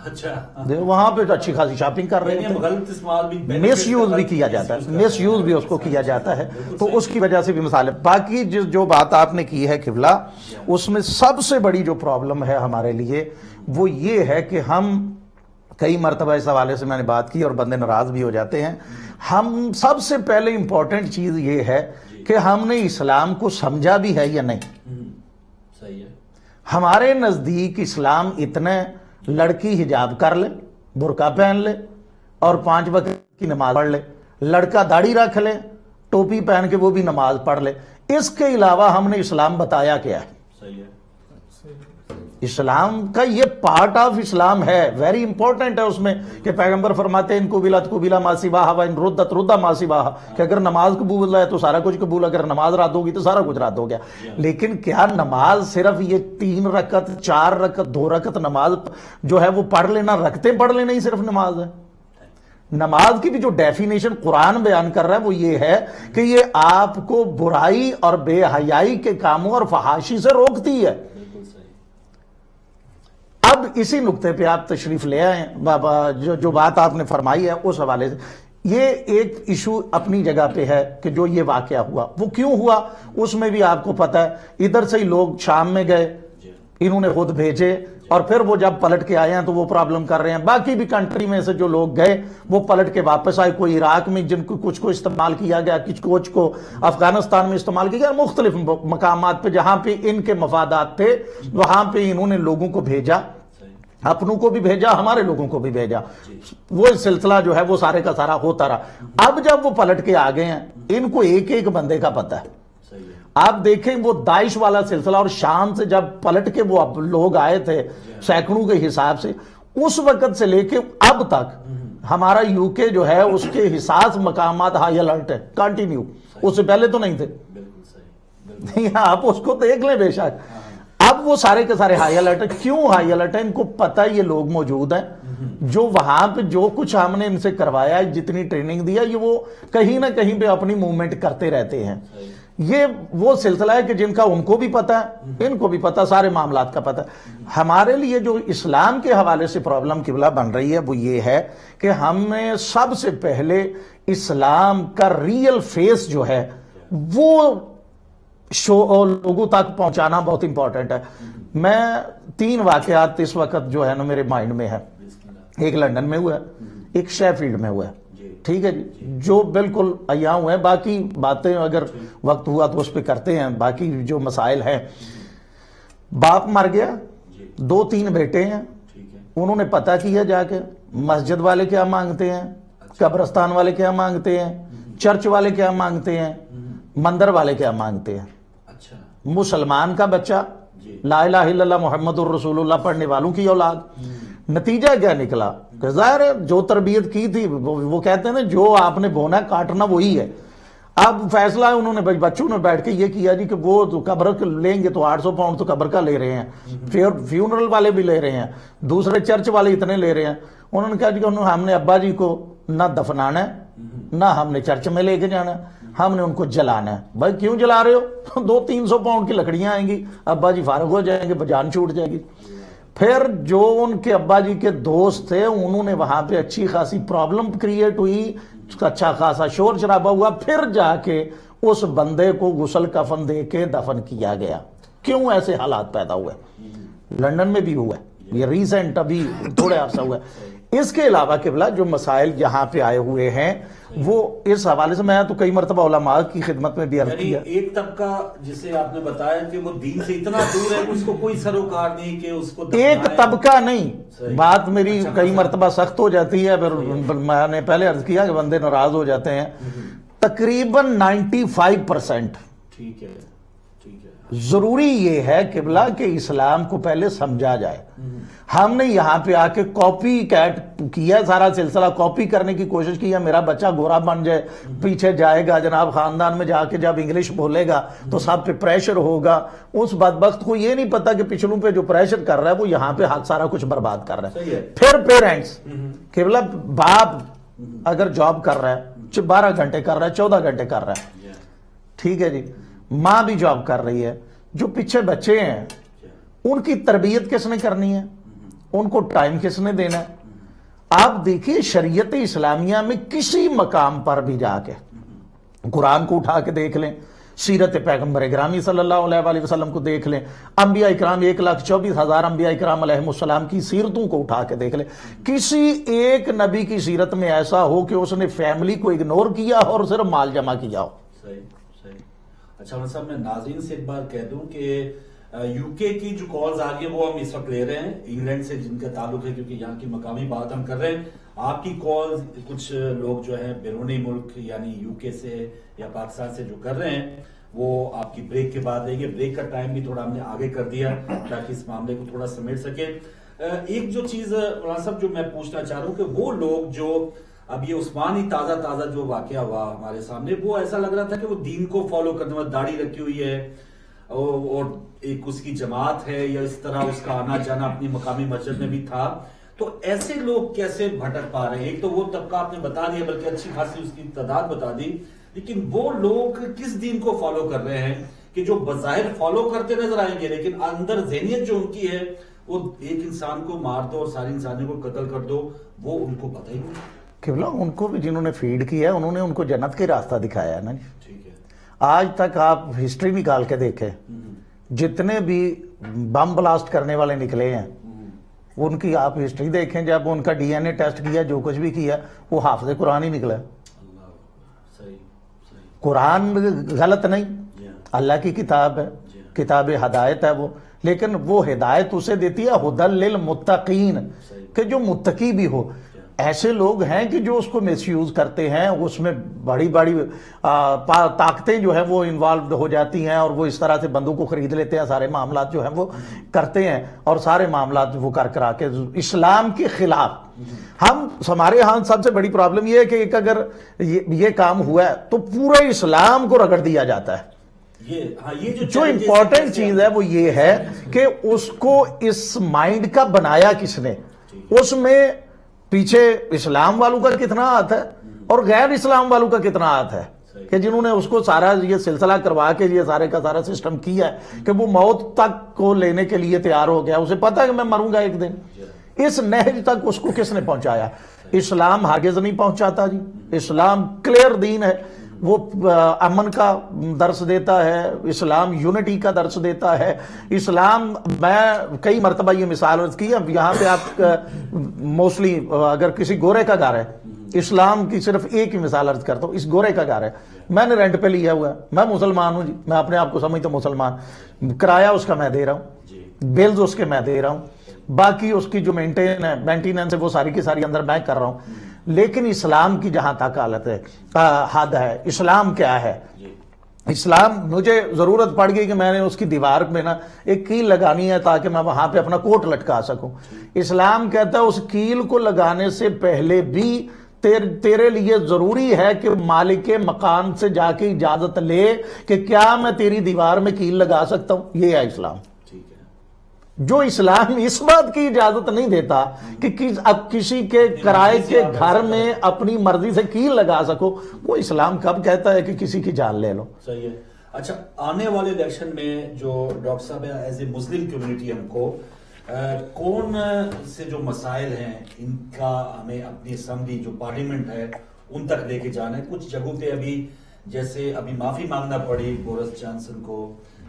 اچھا وہاں پہ تو اچھی خاصی شاپنگ کر رہے ہیں۔ مس یوز بھی کیا جاتا ہے۔ مس یوز بھی اس کو کیا جاتا ہے۔ تو اس کی وجہ سے بھی مثال ہے۔ باقی جو بات آپ نے کی ہے قبلہ اس میں سب سے بڑی جو پرابلم ہے ہمارے لیے وہ یہ ہے کہ ہم کئی مرتبہ اس حوالے سے میں نے بات کی اور بندے ناراض بھی ہو جاتے ہیں۔ ہم سب سے پہلے امپورٹنٹ چیز یہ ہے کہ ہم نے اسلام کو سمجھا بھی ہے یا نہیں؟ ہمارے نزدیک اسلام اتنے لڑکی حجاب کر لے، برقع پہن لے اور پانچ وقت کی نماز پڑھ لے۔ لڑکا داڑھی رکھ لے، ٹوپی پہن کے وہ بھی نماز پڑھ لے۔ اس کے علاوہ ہم نے اسلام بتایا کیا ہے؟ اسلام کا یہ پارٹ آف اسلام ہے۔ ویری امپورٹنٹ ہے اس میں کہ پیغمبر فرماتے ہیں، ان کو بلت کو بلا ماسی ان ردت ردا ماسی باہا کہ اگر نماز قبول ہے تو سارا کچھ قبول، اگر نماز رات ہوگی تو سارا کچھ رات ہو گیا۔ لیکن کیا نماز صرف یہ تین رکت چار رکت دو رکت نماز جو ہے وہ پڑھ لینا، رکھتے پڑھ لینا ہی صرف نماز ہے۔ نماز کی بھی جو ڈیفینیشن قرآن بیان کر رہا ہے وہ یہ ہے کہ یہ آپ کو برائی اور بے حیائی کے کاموں اور فحاشی سے روکتی ہے۔ اب اسی نقطے پہ آپ تشریف لے آئے بابا، جو جو بات آپ نے فرمائی ہے، اس حوالے سے۔ یہ ایک ایشو اپنی جگہ پہ ہے کہ جو یہ واقعہ ہوا۔ وہ کیوں ہوا؟ اس میں بھی آپ کو پتا ہے۔ ادھر سے ہی لوگ شام میں گئے۔ انہوں نے خود بھیجے۔ اور پھر وہ جب پلٹ کے آئے ہیں تو وہ پرابلم کر رہے ہیں۔ باقی بھی کنٹری میں سے جو لوگ گئے، وہ پلٹ کے واپس آئے۔ کوئی عراق میں جن کو کچھ کو استعمال کیا گیا، کچھ کچھ کو افغانستان میں استعمال کیا گیا۔ مختلف مقامات پہ، جہاں پہ ان کے مفادات تھے، وہاں پہ انہوں نے لوگوں کو بھیجا۔ اپنوں کو بھی بھیجا ہمارے لوگوں کو بھی بھیجا۔ وہ سلسلہ جو ہے وہ سارے کا سارا ہوتا رہا۔ اب جب وہ پلٹ کے آگے ہیں ان کو ایک ایک بندے کا پتہ ہے۔ آپ دیکھیں وہ داعش والا سلسلہ اور شام سے جب پلٹ کے وہ لوگ آئے تھے سینکڑوں کے حساب سے اس وقت سے لے کے اب تک ہمارا یو کے جو ہے اس کے حساس مقامات ہائی الرٹ ہے کنٹینیو اس سے پہلے تو نہیں تھے۔ آپ اس کو دیکھ لیں بے شک۔ اب وہ سارے کے سارے ہائی الرٹ کیوں ہائی الرٹ ہے ان کو پتا یہ لوگ موجود ہیں۔ جو وہاں پہ جو کچھ ہم نے ان سے کروایا ہے، جتنی ٹریننگ دیا یہ وہ کہیں نہ کہیں پہ اپنی موومنٹ کرتے رہتے ہیں۔ یہ وہ سلسلہ ہے کہ جن کا ان کو بھی پتا ہے، ان کو بھی پتا سارے معاملات کا پتا ہمارے لیے جو اسلام کے حوالے سے پرابلم قبلہ بن رہی ہے، وہ یہ ہے کہ ہمیں سب سے پہلے اسلام کا ریئل فیس جو ہے، وہ شو اور لوگوں تک پہنچانا بہت امپورٹنٹ ہے۔ میں تین واقعات اس وقت جو ہے نا میرے مائنڈ میں ہے ایک لندن میں ہوا ہے ایک شیفیلڈ میں ہوا ہے۔ جی۔ ٹھیک ہے جی؟ جو بالکل ایاں ہوئے۔ ہیں باقی باتیں اگر وقت ہوا تو اس پہ کرتے ہیں۔ باقی جو مسائل ہیں۔ باپ مر گیا۔ جی۔ دو تین بیٹے ہیں۔ انہوں نے پتہ کیا جا کے مسجد والے کیا مانگتے ہیں؟ قبرستان والے کیا مانگتے ہیں؟ چرچ والے کیا مانگتے ہیں؟ مندر والے کیا مانگتے ہیں؟ اچھا مسلمان کا بچہ جی۔ لا الہ الا اللہ محمد الرسول اللہ پڑھنے والوں کی اولاد۔ نتیجہ کیا نکلا؟ کہ ظاہر ہے جو تربیت کی تھی وہ کہتے ہیں نا جو آپ نے بونا کاٹنا وہی ہے۔ اب فیصلہ ہے انہوں نے بچوں نے بیٹھ کے یہ کیا جی کہ وہ تو قبر لیں گے تو آٹھ سو پاؤنڈ تو قبر کا لے رہے ہیں۔ فیونرل والے بھی لے رہے ہیں۔ دوسرے چرچ والے اتنے لے رہے ہیں۔ انہوں نے کہا جی کہ انہوں- ہم نے ابا جی کو نہ دفنانا ہے نہ ہم نے چرچ میں لے کے جانا ہے۔ ہم نے ان کو جلانا ہے۔ بھائی کیوں جلا رہے ہو؟ دو تین سو پاؤنڈ کی لکڑیاں آئیں گی۔ ابا جی فارغ ہو جائیں گے جان چھوٹ جائے گی۔ پھر جو ان کے ابا جی کے دوست تھے، انہوں نے وہاں پہ اچھی خاصی پرابلم کریٹ ہوئی اچھا خاصا شور شرابہ ہوا۔ پھر جا کے اس بندے کو غسل کفن دے کے دفن کیا گیا۔ کیوں ایسے حالات پیدا ہوئے؟ لندن میں بھی ہوا ہے یہ ریسنٹ ابھی تھوڑے عرصہ ہوا ہے اس کے علاوہ قبلہ جو مسائل یہاں پہ آئے ہوئے ہیں وہ اس حوالے سے میں تو کئی مرتبہ علماء کی خدمت میں بھی عرض یعنی کیا۔ ایک طبقہ جسے آپ نے بتایا کہ وہ دین سے اتنا دور ہے اس کو کوئی سروکار نہیں کہ اس کو ایک۔ طبقہ نہیں۔ بات میری اچھا کئی۔ مرتبہ سخت ہو جاتی ہے۔ پھر میں نے پہلے عرض کیا کہ بندے ناراض ہو جاتے ہیں۔ تقریباً نائنٹی فائیو ہے ٹھیک ہے۔ ضروری یہ ہے قبلہ کہ اسلام کو پہلے سمجھا جائے۔ ہم نے یہاں پہ آ کے کاپی کیٹ کیا سارا سلسلہ کاپی کرنے کی کوشش کی ہے میرا بچہ گورا بن جائے پیچھے جائے گا جناب خاندان میں جا کے جب انگلش بولے گا تو سب پہ پریشر ہوگا۔ اس بدبخت کو یہ نہیں پتا کہ پچھلوں پہ جو پریشر کر رہا ہے وہ یہاں پہ ہاتھ سارا کچھ برباد کر رہا ہے۔ پھر پیرنٹس قبلہ باپ اگر جاب کر رہا ہے بارہ گھنٹے کر رہا ہے چودہ گھنٹے کر رہا ہے۔ ٹھیک ہے جی۔ ماں بھی جاب کر رہی ہے، جو پیچھے بچے ہیں، ان کی تربیت کس نے کرنی ہے؟ ان کو ٹائم کس نے دینا ہے؟ آپ دیکھیے، شریعت اسلامیہ میں کسی مقام پر بھی جا کے، قرآن کو اٹھا کے دیکھ لیں، سیرت پیغمبر گرامی صلی اللہ علیہ وآلہ وسلم کو دیکھ لیں، انبیاء اکرام ایک لاکھ چوبیس ہزار انبیاء اکرام علیہ السلام کی سیرتوں کو اٹھا کے دیکھ لیں۔ کسی ایک نبی کی سیرت میں ایسا ہو کہ اس نے فیملی کو اگنور کیا اور صرف مال جمع کیا ہو۔ صحیح۔ اچھا عمر صاحب، میں ناظرین سے ایک بار کہہ دوں کہ یو کے کی جو کالز آ رہی ہے وہ ہم اس وقت لے رہے ہیں، انگلینڈ سے جن کا تعلق ہے، کیونکہ یہاں کی مقامی بات ہم کر رہے ہیں۔ آپ کی کالز کچھ لوگ جو ہیں، بیرونی ملک یعنی یو کے سے یا پاکستان سے جو کر رہے ہیں، وہ آپ کی بریک کے بعد دیں گے بریک کا ٹائم بھی تھوڑا ہم نے آگے کر دیا تاکہ اس معاملے کو تھوڑا سمیٹ سکے۔ ایک جو چیز، مولانا صاحب، جو میں پوچھنا چاہ رہا ہوں کہ وہ لوگ جو اب یہ عثمانی تازہ تازہ جو واقعہ ہوا ہمارے سامنے، وہ ایسا لگ رہا تھا کہ وہ دین کو فالو کرنے والا داڑھی رکھی ہوئی ہے، اور ایک اس کی جماعت ہے یا اس طرح اس کا آنا جانا اپنی مقامی مسجد میں بھی تھا۔ تو ایسے لوگ کیسے بھٹک پا رہے ہیں؟ ایک تو وہ طبقہ آپ نے بتا دیا، بلکہ اچھی خاصی اس کی تعداد بتا دی۔ لیکن وہ لوگ کس دین کو فالو کر رہے ہیں کہ جو بظاہر فالو کرتے نظر آئیں گے، لیکن اندر ذہنیت جو ان کی ہے، وہ ایک انسان کو مار دو اور ساری انسانیوں کو قتل کر دو، وہ ان کو پتہ ہی نہیں۔ قبلہ ان کو بھی جنہوں نے فیڈ کیا ہے انہوں نے ان کو جنت کے راستہ دکھایا ہے نا جی۔ آج تک آپ ہسٹری نکال کے دیکھیں جتنے بھی بم بلاسٹ کرنے والے نکلے ہیں ان کی آپ ہسٹری دیکھیں جب ان کا ڈی این اے ٹیسٹ کیا جو کچھ بھی کیا وہ حافظ قرآن ہی نکلا۔ قرآن غلط نہیں جی ہاں۔ اللہ کی کتاب ہے جی ہاں۔ کتاب ہدایت ہے وہ۔ لیکن وہ ہدایت اسے دیتی ہے ہدل للمتقین۔ کہ جو متقی بھی ہو۔ ایسے لوگ ہیں کہ جو اس کو میس یوز کرتے ہیں اس میں بڑی بڑی طاقتیں جو ہیں وہ انوالوڈ ہو جاتی ہیں اور وہ اس طرح سے بندوں کو خرید لیتے ہیں سارے معاملات جو ہیں وہ کرتے ہیں اور سارے معاملات وہ کر کرا کے اسلام کے خلاف۔ ہم ہمارے ہاں سب سے بڑی پرابلم یہ ہے کہ ایک اگر یہ کام ہوا ہے تو پورے اسلام کو رگڑ دیا جاتا ہے۔ ہاں جو امپورٹنٹ چیز ہے وہ یہ ہے کہ اس کو اس مائنڈ کا بنایا کس نے؟ اس میں پیچھے اسلام والوں کا کتنا ہاتھ ہے اور غیر اسلام والوں کا کتنا ہاتھ ہے کہ جنہوں نے اس کو سارا یہ سلسلہ کروا کے یہ سارے کا سارا سسٹم کیا ہے کہ وہ موت تک کو لینے کے لیے تیار ہو گیا اسے پتا ہے کہ میں مروں گا ایک دن؟ اس نہج تک اس کو کس نے پہنچایا؟ اسلام ہاگز نہیں پہنچاتا جی۔ اسلام کلیئر دین ہے۔ وہ امن کا درس دیتا ہے اسلام یونٹی کا درس دیتا ہے۔ اسلام میں کئی مرتبہ یہ مثال کی یہاں پہ آپ موسٹلی اگر کسی گورے کا گھر ہے اسلام کی صرف ایک ہی مثال عرض کرتا ہوں اس گورے کا گھر ہے۔ میں نے رینٹ پہ لیا ہوا ہے میں مسلمان ہوں جی میں اپنے آپ کو سمجھتا ہوں مسلمان۔ کرایہ اس کا میں دے رہا ہوں جی۔ بلز اس کے میں دے رہا ہوں۔ باقی اس کی جو مینٹین ہے مینٹیننس ہے وہ ساری کی ساری اندر میں کر رہا ہوں۔ لیکن اسلام کی جہاں تک حالت ہے حد ہے اسلام کیا ہے جی۔ اسلام مجھے ضرورت پڑ گئی کہ میں نے اس کی دیوار میں نا ایک کیل لگانی ہے تاکہ میں وہاں پہ اپنا کوٹ لٹکا سکوں۔ اسلام کہتا ہے اس کیل کو لگانے سے پہلے بھی تیرے لیے ضروری ہے کہ مالک مکان سے جا کے اجازت لے کہ کیا میں تیری دیوار میں کیل لگا سکتا ہوں یہ ہے اسلام جو اسلام اس بات کی اجازت نہیں دیتا کہ اب کسی کے کرائے کے گھر میں اپنی مرضی سے کیل لگا سکو وہ اسلام کب کہتا ہے کہ کسی کی جان لے لو؟ صحیح ہے۔ اچھا آنے والے الیکشن میں جو ڈاکٹر صاحب ایز اے مسلم کمیونٹی ہم کو کون سے جو مسائل ہیں ان کا ہمیں اپنی اسمبلی جو پارلیمنٹ ہے ان تک لے کے جانا ہے؟ کچھ جگہوں پہ ابھی جیسے ابھی معافی مانگنا پڑی بورس جانسن کو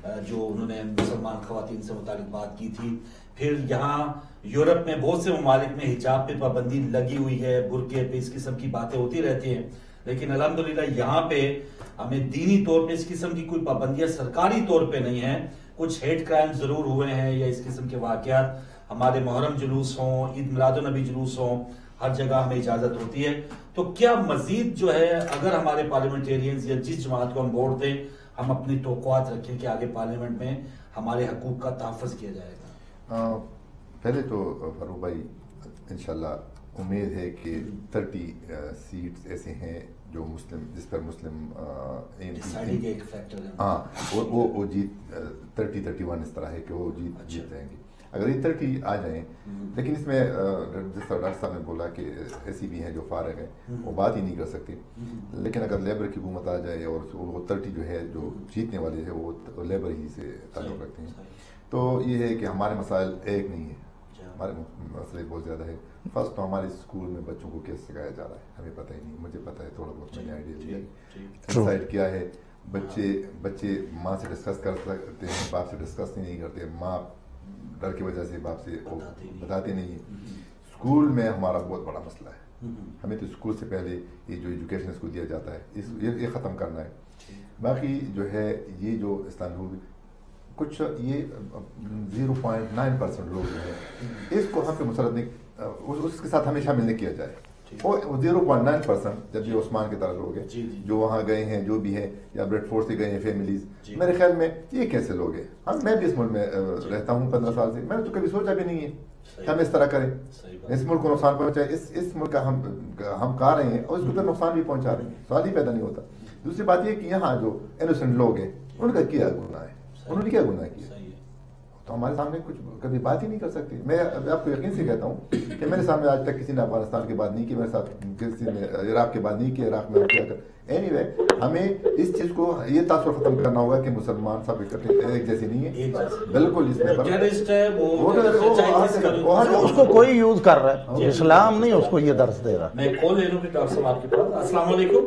جو انہوں نے مسلمان خواتین سے متعلق بات کی تھی۔ پھر یہاں یورپ میں بہت سے ممالک میں حجاب پہ پابندی لگی ہوئی ہے برقے پہ، اس قسم کی باتیں ہوتی رہتی ہیں۔ لیکن الحمدللہ یہاں پہ ہمیں دینی طور پہ اس قسم کی کوئی پابندیاں سرکاری طور پہ نہیں ہیں۔ کچھ ہیٹ کرائم ضرور ہوئے ہیں یا اس قسم کے واقعات۔ ہمارے محرم جلوس ہوں، عید میلاد النبی جلوس ہوں، ہر جگہ ہمیں اجازت ہوتی ہے۔ تو کیا مزید جو ہے، اگر ہمارے پارلیمنٹیرینز یا جس جماعت کو ہم ووٹ دیں ہم اپنی توقعات رکھیں کہ آگے پارلیمنٹ میں ہمارے حقوق کا تحفظ کیا جائے گا۔ پہلے تو فاروق بھائی انشاءاللہ امید ہے کہ تھرٹی سیٹس ایسے ہیں جو مسلم جس پر مسلم ہاں وہ جیت تھرٹی تھرٹی ون اس طرح ہے کہ وہ جیت اچھا۔ جیت جائیں گے۔ اگر یہ تھرٹی آ جائیں لیکن اس میں جس طرح ڈاکٹر صاحب نے بولا کہ ایسی بھی ہیں جو فارغ ہیں وہ بات ہی نہیں کر سکتی لیکن اگر لیبر کی حکومت آ جائے اور وہ تھرٹی جو ہے جو جیتنے والے ہیں وہ لیبر ہی سے تعلق رکھتے ہیں۔ تو یہ ہے کہ ہمارے مسائل ایک نہیں ہے اچھا۔ ہمارے مسئلے بہت زیادہ ہے فرسٹ تو ہمارے اسکول میں بچوں کو کیسے سکھایا جا رہا ہے؟ ہمیں پتہ ہی نہیں مجھے پتہ ہے تھوڑا بہت میں نے آئیڈیا لیا۔ انسائٹ کیا ہے؟ بچے بچے ماں سے ڈسکس کر سکتے ہیں باپ سے ڈسکس نہیں کرتے ماں ڈر کی وجہ سے باپ سے بتاتے نہیں۔ ہیں اسکول میں ہمارا بہت بڑا مسئلہ ہے۔ ہمیں تو اسکول سے پہلے یہ جو ایجوکیشن اس کو دیا جاتا ہے اس یہ ختم کرنا ہے۔ باقی جو ہے یہ جو اسلامی کچھ یہ زیرو پوائنٹ نائن پرسینٹ لوگ جو ہیں اس کو ہم پہ مسرت نہیں اس کے ساتھ ہمیشہ ملنے کیا جائے۔ زیرو پوائنٹ نائن پرسینٹ جب یہ عثمان کی طرح لوگ ہیں جی، جی۔ جو وہاں گئے ہیں جو بھی ہیں یا بریڈ فورس سے گئے ہیں فیملیز۔ جی۔ میرے خیال میں یہ کیسے لوگ ہیں؟ ہم میں بھی اس ملک میں رہتا ہوں پندرہ سال سے۔ میں نے تو کبھی سوچا بھی نہیں ہے ہم اس طرح کریں۔ اس ملک کو نقصان پہنچائے اس اس ملک کا ہم ہم کھا رہے ہیں اور اس کو نقصان بھی پہنچا رہے ہیں۔ سوال ہی پیدا نہیں ہوتا۔ دوسری بات یہ کہ یہاں جو انوسنٹ لوگ ہیں ان کا کیا گناہ ہے؟ انہوں نے کیا گناہ کیا؟ تو ہمارے سامنے کچھ کبھی بات ہی نہیں کر سکتے۔ میں آپ کو یقین سے کہتا ہوں کہ میرے سامنے آج تک کسی نے افغانستان کی بات نہیں کی میرے ساتھ کسی نے عراق کی بات نہیں کی عراق میں کیا کر اینی وے ہمیں اس چیز کو یہ تاثر ختم کرنا ہوگا کہ مسلمان سب اکٹھے ایک جیسی نہیں ہے بالکل اس میں اس کو کوئی یوز کر رہا ہے۔ اسلام نہیں اس کو یہ درس دے رہا۔ میں کال لے لوں کہ ڈاکٹر صاحب آپ کے پاس السلام علیکم۔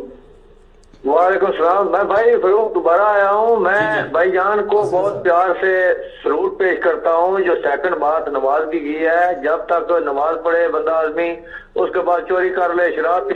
وعلیکم السلام۔ میں بھائی فروغ دوبارہ آیا ہوں۔ میں جی، جی۔ بھائی جان کو بہت پیار سے سلوٹ پیش کرتا ہوں۔ جو سیکنڈ بات نماز کی گئی ہے جب تک نماز پڑھے بندہ آدمی اس کے بعد چوری کر لے شراب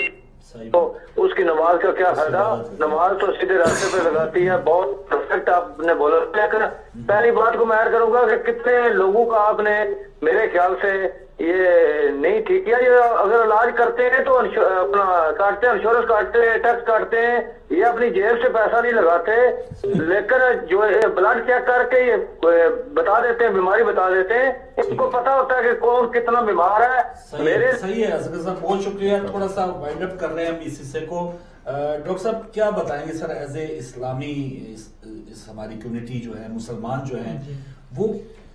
تو اس کی نماز کا کیا فائدہ؟ نماز تو سیدھے راستے پہ لگاتی ہے۔ بہت پرفیکٹ آپ نے بولا۔ لیکن پہلی بات کو میں ایڈ کروں گا کہ کتنے لوگوں کا آپ نے میرے خیال سے یہ نہیں ٹھیک کیا یہ اگر علاج کرتے ہیں تو اپنا کاٹتے ہیں انشورنس کاٹتے ہیں ٹیکس کاٹتے ہیں یہ اپنی جیب سے پیسہ نہیں لگاتے لیکن جو بلڈ چیک کر کے یہ بتا دیتے ہیں بیماری بتا دیتے ہیں ان کو پتا ہوتا ہے کہ کون کتنا بیمار ہے۔ میرے صحیح ہے بہت شکریہ تھوڑا سا وائنڈ اپ کر رہے ہیں ہم اس حصے کو۔ ڈاکٹر صاحب کیا بتائیں گے سر ایز اے اسلامی ہماری کمیونٹی جو ہے مسلمان جو ہیں جی۔ وہ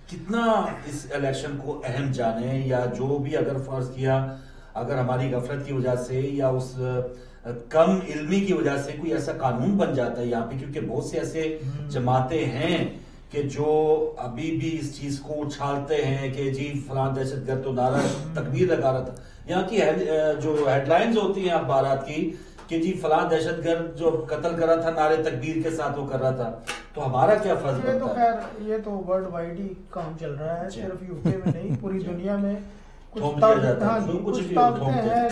کتنا اس الیکشن کو اہم جانے یا جو بھی اگر فرض کیا اگر ہماری غفلت کی وجہ سے یا اس کم علمی کی وجہ سے کوئی ایسا قانون بن جاتا ہے یہاں پہ؟ کیونکہ بہت سے ایسے جماعتیں ہیں کہ جو ابھی بھی اس چیز کو اچھالتے ہیں کہ جی فلان دہشت گرد تو نعرہ تکبیر لگا رہا تھا۔ یہاں کی جو ہیڈ لائنز ہوتی ہیں اخبارات کی کہ جی فلاں دہشت گرد جو قتل کر رہا تھا نعرے تکبیر کے ساتھ وہ کر رہا تھا تو ہمارا کیا فرض یہ تو بنتا ہے خیر یہ تو ورلڈ وائڈ ہی کام چل رہا ہے جی۔ صرف یو کے میں نہیں پوری جی۔ دنیا میں کچھ ہاں جی کچھ ہیں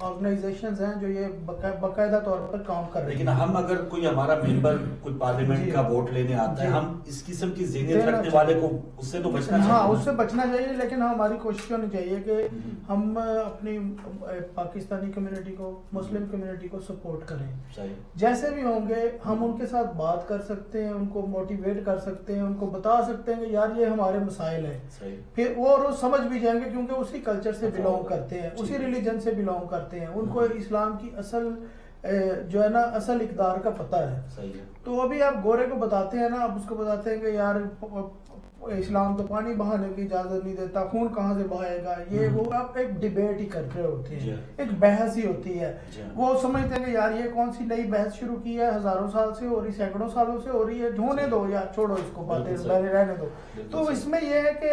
آرگنائزیشنز ہیں جو یہ باقا- باقاعدہ طور پر کام کر رہی لیکن ہم اگر کوئی ہمارا ممبر کوئی پارلیمنٹ جی۔ کا ووٹ لینے آتا ہے جی۔ ہم اس قسم کی ذہنیت رکھنے۔ والے کو اس سے تو بچنا ہاں اس سے بچنا چاہیے لیکن ہماری کوشش ہونی چاہیے کہ ہم اپنی پاکستانی کمیونٹی کو مسلم کمیونٹی کو سپورٹ کریں۔ جیسے بھی ہوں گے ہم ان کے ساتھ بات کر سکتے ہیں ان کو موٹیویٹ کر سکتے ہیں ان کو بتا سکتے ہیں کہ یار یہ ہمارے مسائل ہیں۔ پھر وہ سمجھ بھی جائیں گے کیونکہ اسی کلچر سے بلونگ کرتے ہیں اسی ریلیجن سے بلونگ کرتے ہیں۔ ان کو اسلام کی اصل جو ہے نا اصل اقدار کا پتہ ہے۔ تو ابھی آپ گورے کو بتاتے ہیں نا آپ اس کو بتاتے ہیں کہ یار اسلام تو پانی بہانے کی اجازت نہیں دیتا خون کہاں سے بہائے گا؟ یہ وہ آپ ایک ڈیبیٹ ہی کر رہے ہوتے جی ہیں ہاں۔ ایک بحث ہی ہوتی ہے۔ جی۔ وہ سمجھتے ہیں کہ یار یہ کون سی نئی بحث شروع کی ہے؟ ہزاروں سال سے ہو رہی سینکڑوں سالوں سے ہو رہی ہے۔ ہونے دو یار چھوڑو اس کو باتیں رہنے دو۔ تو۔ اس میں یہ ہے کہ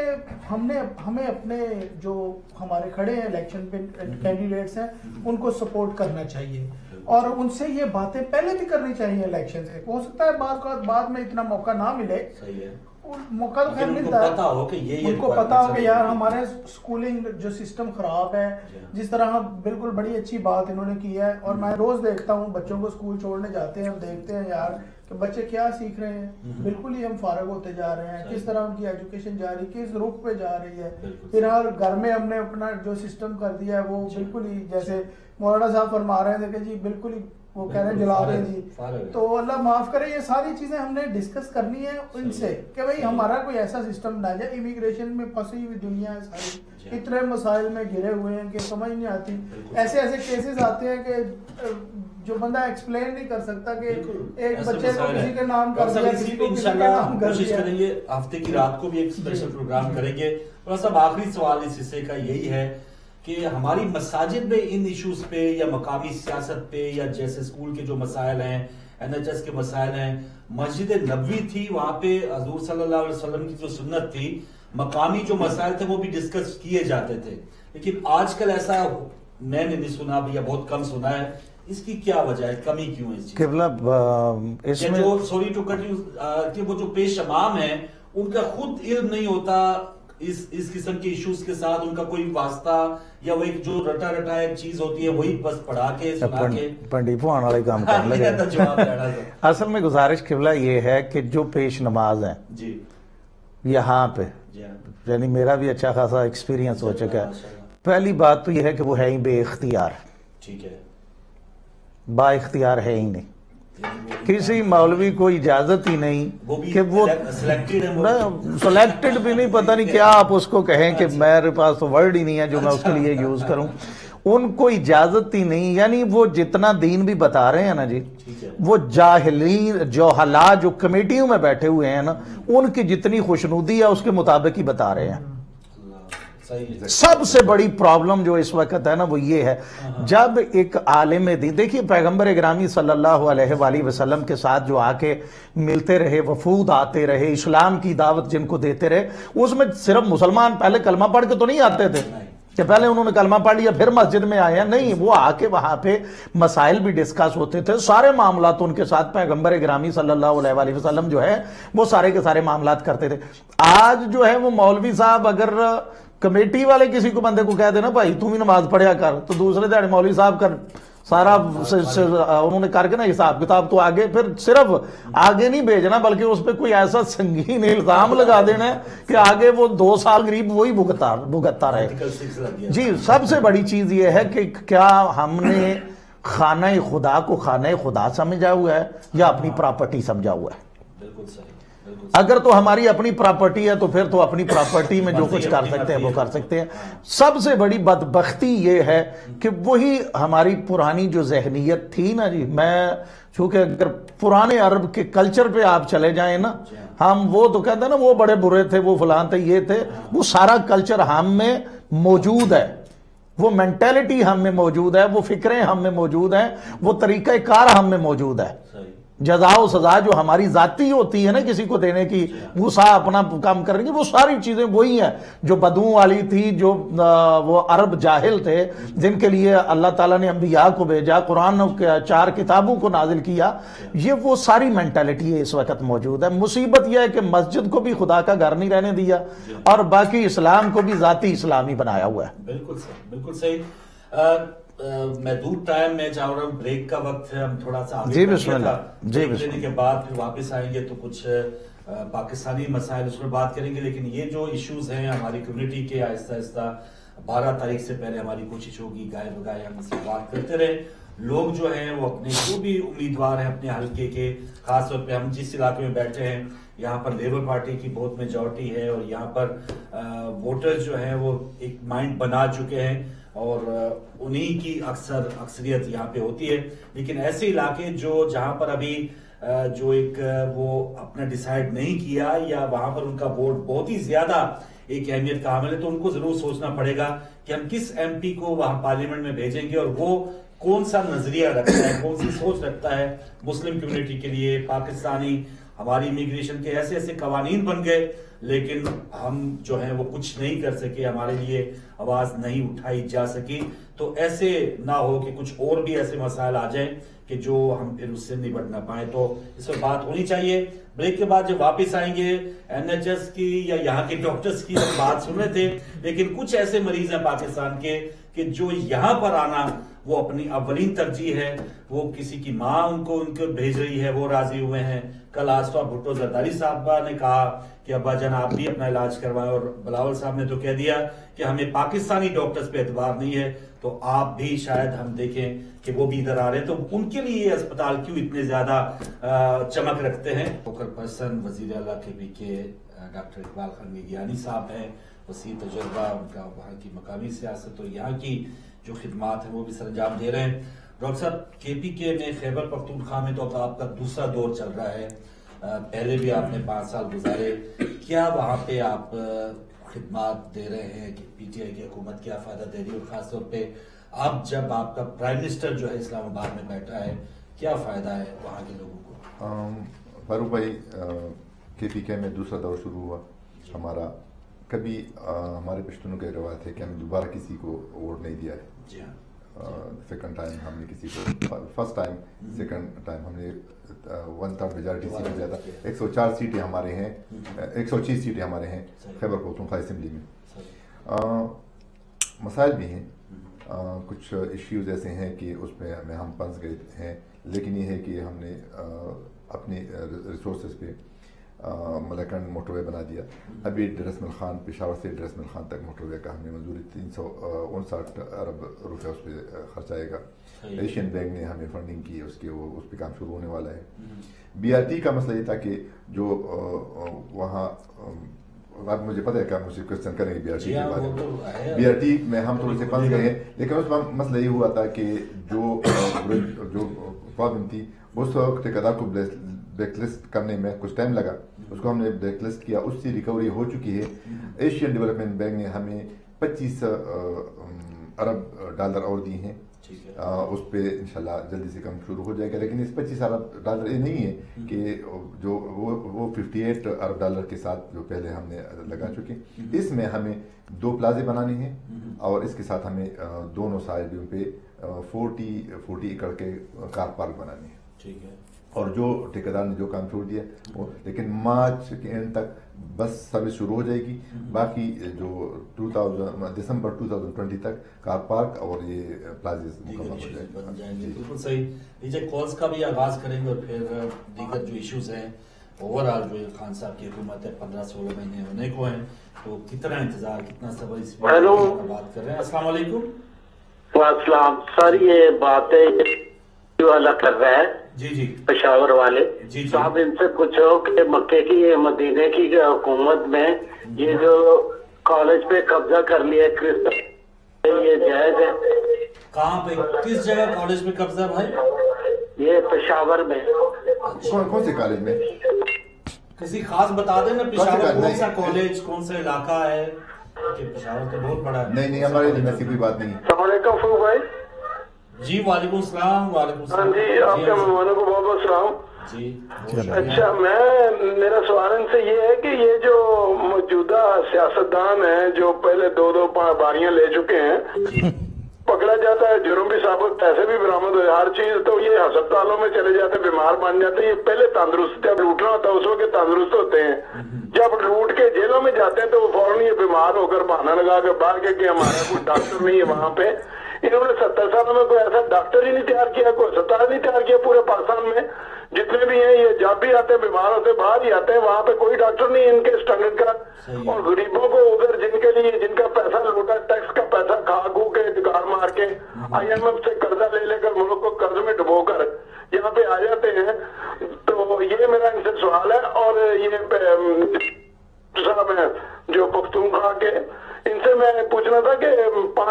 ہم نے ہمیں اپنے جو ہمارے کھڑے ہیں الیکشن پہ کینڈیڈیٹس ہیں ان کو سپورٹ کرنا چاہیے۔ اور ان سے یہ باتیں پہلے بھی کرنی چاہیے الیکشن سے۔ ہو سکتا ہے بعد بعد میں اتنا موقع نہ ملے صحیح ہے۔ موقع تو خیر ملتا ہے ان کو پتا ہو کہ یار ہیں۔ ہمارے سکولنگ جو سسٹم خراب ہے جی۔ جس طرح بالکل بڑی اچھی بات انہوں نے کی ہے اور میں روز دیکھتا ہوں بچوں کو اسکول چھوڑنے جاتے ہیں ہم دیکھتے ہیں یار کہ بچے کیا سیکھ رہے ہیں۔ بالکل ہی ہم فارغ ہوتے جا رہے ہیں۔ کس طرح ان کی ایجوکیشن جا رہی ہے کس رخ پہ جا رہی ہے پھر ہر گھر میں ہم نے اپنا جو سسٹم کر دیا ہے وہ جی۔ بالکل ہی جیسے مولانا صاحب فرما رہے تھے کہ جی بالکل ہی وہ کہہ رہے ہیں جلا دیں جی۔ تو اللہ معاف کرے یہ ساری چیزیں ہم نے ڈسکس کرنی ہے ان۔ سے کہ صحیح۔ ہمارا کوئی ایسا سسٹم نہ جائے امیگریشن میں پھنسی ہوئی دنیا ہے جی ساری ہاں۔ اتنے مسائل میں گھرے ہوئے ہیں کہ سمجھ نہیں آتی۔ ایسے ایسے کیسز آتے ہیں کہ جو بندہ ایکسپلین نہیں کر سکتا کہ۔ ایک بچے کو کسی۔ کے نام کر دیا صاحب کسی کو کسی کے نام کر کوشش دیا کریں گے ہفتے کی رات کو بھی ایک اسپیشل جی۔ پروگرام جی۔ کریں گے تھوڑا سا آخری سوال اس حصے کا یہی ہے کہ ہماری مساجد میں ان ایشوز پہ یا مقامی سیاست پہ یا جیسے اسکول کے جو مسائل ہیں این ایچ ایس کے مسائل ہیں مسجد نبوی تھی وہاں پہ حضور صلی اللہ علیہ وسلم کی جو سنت تھی مقامی جو مسائل تھے وہ بھی ڈسکس کیے جاتے تھے۔ لیکن آج کل ایسا میں نے نہیں سنا یا بہت کم سنا ہے۔ اس کی کیا وجہ ہے؟ کمی کیوں ہے اس چیز جو سوری ٹو کٹ کہ وہ جو پیش امام ہیں ان کا خود علم نہیں ہوتا اس اس قسم کے ایشوز کے ساتھ ان کا کوئی واسطہ یا وہ ایک جو رٹا رٹا ایک چیز ہوتی ہے وہی بس پڑھا کے سنا کے۔ پنڈی پوان والے کام کرنے لگے۔ اصل میں گزارش قبلہ یہ ہے کہ جو پیش نماز ہیں جی۔ یہاں پہ جی ہاں۔ یعنی میرا بھی اچھا خاصا ایکسپیرینس ہو چکا ہے۔ پہلی بات تو یہ ہے کہ وہ ہے ہی بے اختیار۔ ٹھیک ہے۔ با اختیار ہے ہی نہیں۔ کسی مولوی کو اجازت ہی نہیں کہ وہ سلیکٹڈ بھی نہیں پتہ نہیں کیا آپ اس کو کہیں کہ میرے پاس تو ورڈ ہی نہیں ہے جو میں اس کے لیے یوز کروں۔ ان کو اجازت ہی نہیں یعنی وہ جتنا دین بھی بتا رہے ہیں نا جی وہ جاہلین جو حلا جو کمیٹیوں میں بیٹھے ہوئے ہیں نا ان کی جتنی خوشنودی ہے اس کے مطابق ہی بتا رہے ہیں۔ سب سے بڑی پرابلم جو اس وقت ہے نا وہ یہ ہے۔ جب ایک عالم دین دیکھیے پیغمبر اگرامی صلی اللہ علیہ وآلہ وسلم کے ساتھ جو آ کے ملتے رہے وفود آتے رہے اسلام کی دعوت جن کو دیتے رہے اس میں صرف مسلمان پہلے کلمہ پڑھ کے تو نہیں آتے تھے۔ کہ پہلے انہوں نے کلمہ پڑھ لیا پھر مسجد میں ہیں۔ نہیں وہ آ کے وہاں پہ مسائل بھی ڈسکس ہوتے تھے۔ سارے معاملات ان کے ساتھ پیغمبر اگرامی صلی اللہ علیہ وآلہ وسلم جو ہے وہ سارے کے سارے معاملات کرتے تھے۔ آج جو ہے وہ مولوی صاحب اگر کمیٹی والے کسی کو بندے کو کہہ دینا بھائی تم ہی نماز پڑھیا کر تو دوسرے دیڑ مولوی صاحب کر۔ سارا انہوں نے کر کے نا حساب کتاب تو آگے پھر صرف آگے نہیں بھیجنا بلکہ اس پہ کوئی ایسا سنگین الزام لگا دینا ہے کہ آگے وہ دو سال قریب وہی بھگتا بھگتتا رہے۔ جی سب سے بڑی چیز یہ ہے کہ کیا ہم نے خانہ خدا کو خانہ خدا سمجھا ہوا ہے یا اپنی پراپرٹی سمجھا ہوا ہے؟ بالکل صحیح۔ اگر تو ہماری اپنی پراپرٹی ہے تو پھر تو اپنی پراپرٹی میں جو کچھ کر سکتے ہیں وہ کر سکتے ہیں۔ سب سے بڑی بدبختی یہ ہے کہ وہی ہماری پرانی جو ذہنیت تھی نا جی میں چونکہ اگر پرانے عرب کے کلچر پہ آپ چلے جائیں نا، ہم وہ تو کہتے ہیں نا، وہ بڑے برے تھے، وہ فلان تھے، یہ تھے، وہ سارا کلچر ہم میں موجود ہے۔ وہ مینٹیلٹی ہم میں موجود ہے، وہ فکریں ہم میں موجود ہیں، وہ طریقہ کار ہم میں موجود ہے۔ جزا و سزا جو ہماری ذاتی ہوتی ہے نا کسی کو دینے کی موسا اپنا کام کر رہی وہ ساری چیزیں وہی ہیں جو بدوں والی تھی، جو وہ عرب جاہل تھے، جن کے لیے اللہ تعالیٰ نے انبیاء کو بھیجا، قرآن چار کتابوں کو نازل کیا۔ یہ وہ ساری مینٹلٹی ہے اس وقت موجود ہے۔ مصیبت یہ ہے کہ مسجد کو بھی خدا کا گھر نہیں رہنے دیا اور باقی اسلام کو بھی ذاتی اسلامی بنایا ہوا ہے۔ بالکل صحیح بالکل صحیح۔ محدود ٹائم میں چاہ رہا ہوں بریک کا وقت ہے ہم تھوڑا سا جی بسم اللہ۔ جی بسم اللہ کے بعد پھر واپس آئیں گے تو کچھ پاکستانی مسائل اس پر بات کریں گے لیکن یہ جو ایشوز ہیں ہماری کمیونٹی کے آہستہ آہستہ بارہ تاریخ سے پہلے ہماری کوشش ہوگی گائے بگائے ہم اس سے بات کرتے رہے لوگ جو ہیں وہ اپنے جو بھی امیدوار ہیں اپنے حلقے کے خاص طور پہ ہم جس علاقے میں بیٹھے ہیں یہاں پر لیبر پارٹی کی بہت میجورٹی ہے اور یہاں پر ووٹر جو ہیں وہ ایک مائنڈ بنا چکے ہیں۔ اور انہی کی اکثر اکثریت یہاں پہ ہوتی ہے۔ لیکن ایسے علاقے جو جہاں پر ابھی جو ایک وہ اپنا ڈیسائیڈ نہیں کیا یا وہاں پر ان کا ووٹ بہت ہی زیادہ ایک اہمیت کا حامل ہے، تو ان کو ضرور سوچنا پڑے گا کہ ہم کس ایم پی کو وہاں پارلیمنٹ میں بھیجیں گے اور وہ کون سا نظریہ رکھتا ہے، کون سی سوچ رکھتا ہے مسلم کمیونٹی کے لیے، پاکستانی ہماری امیگریشن کے ایسے ایسے قوانین بن گئے، لیکن ہم جو ہیں وہ کچھ نہیں کر سکے، ہمارے لیے آواز نہیں اٹھائی جا سکی۔ تو ایسے نہ ہو کہ کچھ اور بھی ایسے مسائل آ جائیں کہ جو ہم پھر اس سے نبٹ نہ پائیں۔ تو اس پر بات ہونی چاہیے۔ بریک کے بعد جب واپس آئیں گے این ایچ ایس کی یا یہاں کے ڈاکٹرز کی ہم بات سن رہے تھے، لیکن کچھ ایسے مریض ہیں پاکستان کے کہ جو یہاں پر آنا، وہ اپنی اولین ترجیح ہے۔ وہ کسی کی ماں ان کو ان کو بھیج رہی ہے، وہ راضی ہوئے ہیں۔ کل آسفا بھٹو زرداری صاحبہ نے کہا کہ ابا جان، آپ بھی اپنا علاج کروائیں اور بلاول صاحب نے تو کہہ دیا کہ ہمیں پاکستانی ڈاکٹرز پہ اعتبار نہیں ہے، تو آپ بھی شاید ہم دیکھیں کہ وہ بھی ادھر آ رہے ہیں۔ تو ان کے لیے یہ اسپتال کیوں اتنے زیادہ چمک رکھتے ہیں؟ پرسن، وزیر اعلیٰ کے بھی کے ڈاکٹر اقبال خان گیانی صاحب ہیں، وسیع تجربہ، ان کا وہاں کی مقامی سیاست اور یہاں کی جو خدمات ہیں وہ بھی سر انجام دے رہے ہیں۔ ڈاکٹر صاحب کے پی کے میں خیبر پختونخوا میں تو اب آپ کا دوسرا دور چل رہا ہے۔ پہلے بھی آپ نے پانچ سال گزارے۔ کیا وہاں پہ آپ خدمات دے رہے ہیں؟ کہ پی ٹی آئی کی حکومت کیا فائدہ دے رہی ہے؟ اور خاص طور پہ اب جب آپ کا پرائم منسٹر جو ہے اسلام آباد میں بیٹھا ہے کیا فائدہ ہے وہاں کے لوگوں کو؟ فاروق بھائی کے پی کے میں دوسرا دور شروع ہوا۔ ہمارا کبھی ہمارے پشتونوں کا روایت ہے کہ ہم دوبارہ کسی کو ووٹ نہیں دیا ہے۔ جی سیکنڈ ٹائم ہم نے کسی کو فرسٹ ٹائم سیکنڈ ٹائم ہم نے ون تھرڈ میجارٹی سیٹیں زیادہ ایک سو چار سیٹیں ہمارے ہیں۔ ایک سو چیس سیٹیں ہمارے ہیں۔ خیبر پختونخوا اسمبلی میں۔ مسائل بھی ہیں۔ کچھ ایشوز ایسے ہیں کہ اس میں ہم پنس گئے ہیں۔ لیکن یہ ہے کہ ہم نے اپنی ریسورسز پہ ملکن موٹر وے بنا دیا۔ ابھی ڈرسمل خان پشاور سے ڈرسمل خان تک موٹر وے کا ہم نے منظوری تین سو انسٹھ ارب روپے اس پہ خرچ آئے گا ایشین بینک نے ہمیں فنڈنگ کی اس کے وہ اس پہ کام شروع ہونے والا ہے۔ بی آر ٹی کا مسئلہ یہ تھا کہ جو وہاں اب مجھے پتہ ہے کہ مجھے کوشچن کریں گے بی آر ٹی کے بارے میں۔ بی آر ٹی میں ہم تھوڑے سے پھنس گئے ہیں لیکن اس وقت مسئلہ یہ ہوا تھا کہ جو جو پرابلم تھی اس وقت ٹھیکیدار کو بلیک لسٹ کرنے میں کچھ ٹائم لگا۔ اس کو ہم نے بلیک لسٹ کیا۔ اس سے ریکوری ہو چکی ہے۔ ایشین ڈیولپمنٹ بینک نے ہمیں پچیس ارب ڈالر اور دی ہیں۔ اس پہ انشاءاللہ جلدی سے کم شروع ہو جائے گا۔ لیکن اس پچیس ارب ڈالر یہ نہیں ہے کہ جو وہ ففٹی ایٹ ارب ڈالر کے ساتھ جو پہلے ہم نے لگا چکے۔ اس میں ہمیں دو پلازے بنانے ہیں۔ اور اس کے ساتھ ہمیں دونوں سائڈوں پہ فورٹی فورٹی ایکڑ کے کار پارک بنانے ہیں۔ ٹھیک ہے۔ اور جو ٹھیکیدار نے جو کام چھوڑ دیا وہ لیکن مارچ کے اینڈ تک بس سروس شروع ہو جائے گی۔ باقی جو two thousand December two thousand twenty تک کار پارک اور یہ پلازیز مکمل ہو جائے جائیں گے۔ بالکل صحیح۔ لیجیے کالز کا بھی آغاز کریں گے اور پھر دیگر جو ایشوز ہیں اوور آل جو خان صاحب کی حکومت ہے پندرہ سولہ مہینے ہونے کو ہیں تو کتنا انتظار کتنا صبر اس میں بات کر رہے ہیں؟ السلام علیکم۔ السلام۔ سر یہ بات ہے والا کر رہا ہے جی جی۔ پشاور والے۔ جی تو آپ ان سے پوچھو کہ مکے کی مدینے کی حکومت میں یہ جو کالج پہ قبضہ کر لیا یہ جائز ہے؟ کہاں پہ؟ کس جگہ کالج پہ قبضہ بھائی؟ یہ پشاور میں۔ کون سے کالج میں؟ کسی خاص بتا دیں نا پشاور کون سا کالج کون سا علاقہ ہے؟ کہ پشاور تو بہت بڑا ہے۔ نہیں نہیں ہمارے کوئی بات نہیں السلام علیکم بھائی۔ جی وعلیکم السلام وعلیکم ہاں السلام جی آپ کے مہمانوں کو بہت بہت سلام۔ جی اچھا میں میرا سوال ان سے یہ ہے کہ یہ جو موجودہ سیاستدان ہیں جو پہلے دو دو باریاں لے چکے ہیں پکڑا جاتا ہے جرم بھی ثابت پیسے بھی برامد ہوئے ہر چیز تو یہ ہسپتالوں میں چلے جاتے ہیں بیمار بن جاتے ہیں یہ پہلے تندرست جب لوٹنا ہوتا ہے اس وقت تندرست ہوتے ہیں۔ جب لوٹ کے جیلوں میں جاتے ہیں تو وہ فوراً یہ بیمار ہو کر بہانا لگا کے باہر کے کہ ہمارا کوئی ڈاکٹر نہیں ہے وہاں پہ۔ انہوں نے ستر سالوں میں کوئی ایسا ڈاکٹر ہی نہیں تیار کیا کوئی اسپتال نہیں تیار کیا پورے پاکستان میں۔ جتنے بھی ہیں یہ جب بھی آتے ہیں بیمار ہوتے ہیں باہر ہی آتے ہیں وہاں پہ کوئی ڈاکٹر نہیں ان کے اسٹینڈرڈ کا۔ اور غریبوں کو ادھر جن کے لیے جن کا پیسہ لوٹا ٹیکس کا پیسہ کھا گو کے ڈگار مار کے آئی ایم ایف سے قرضہ لے لے کر ملک کو قرض میں ڈبو کر یہاں پہ آ جاتے ہیں۔ تو یہ میرا ان سے سوال ہے اور یہ صاحب ہیں جو پختونخوا کے۔ ان سے میں پوچھنا تھا کہ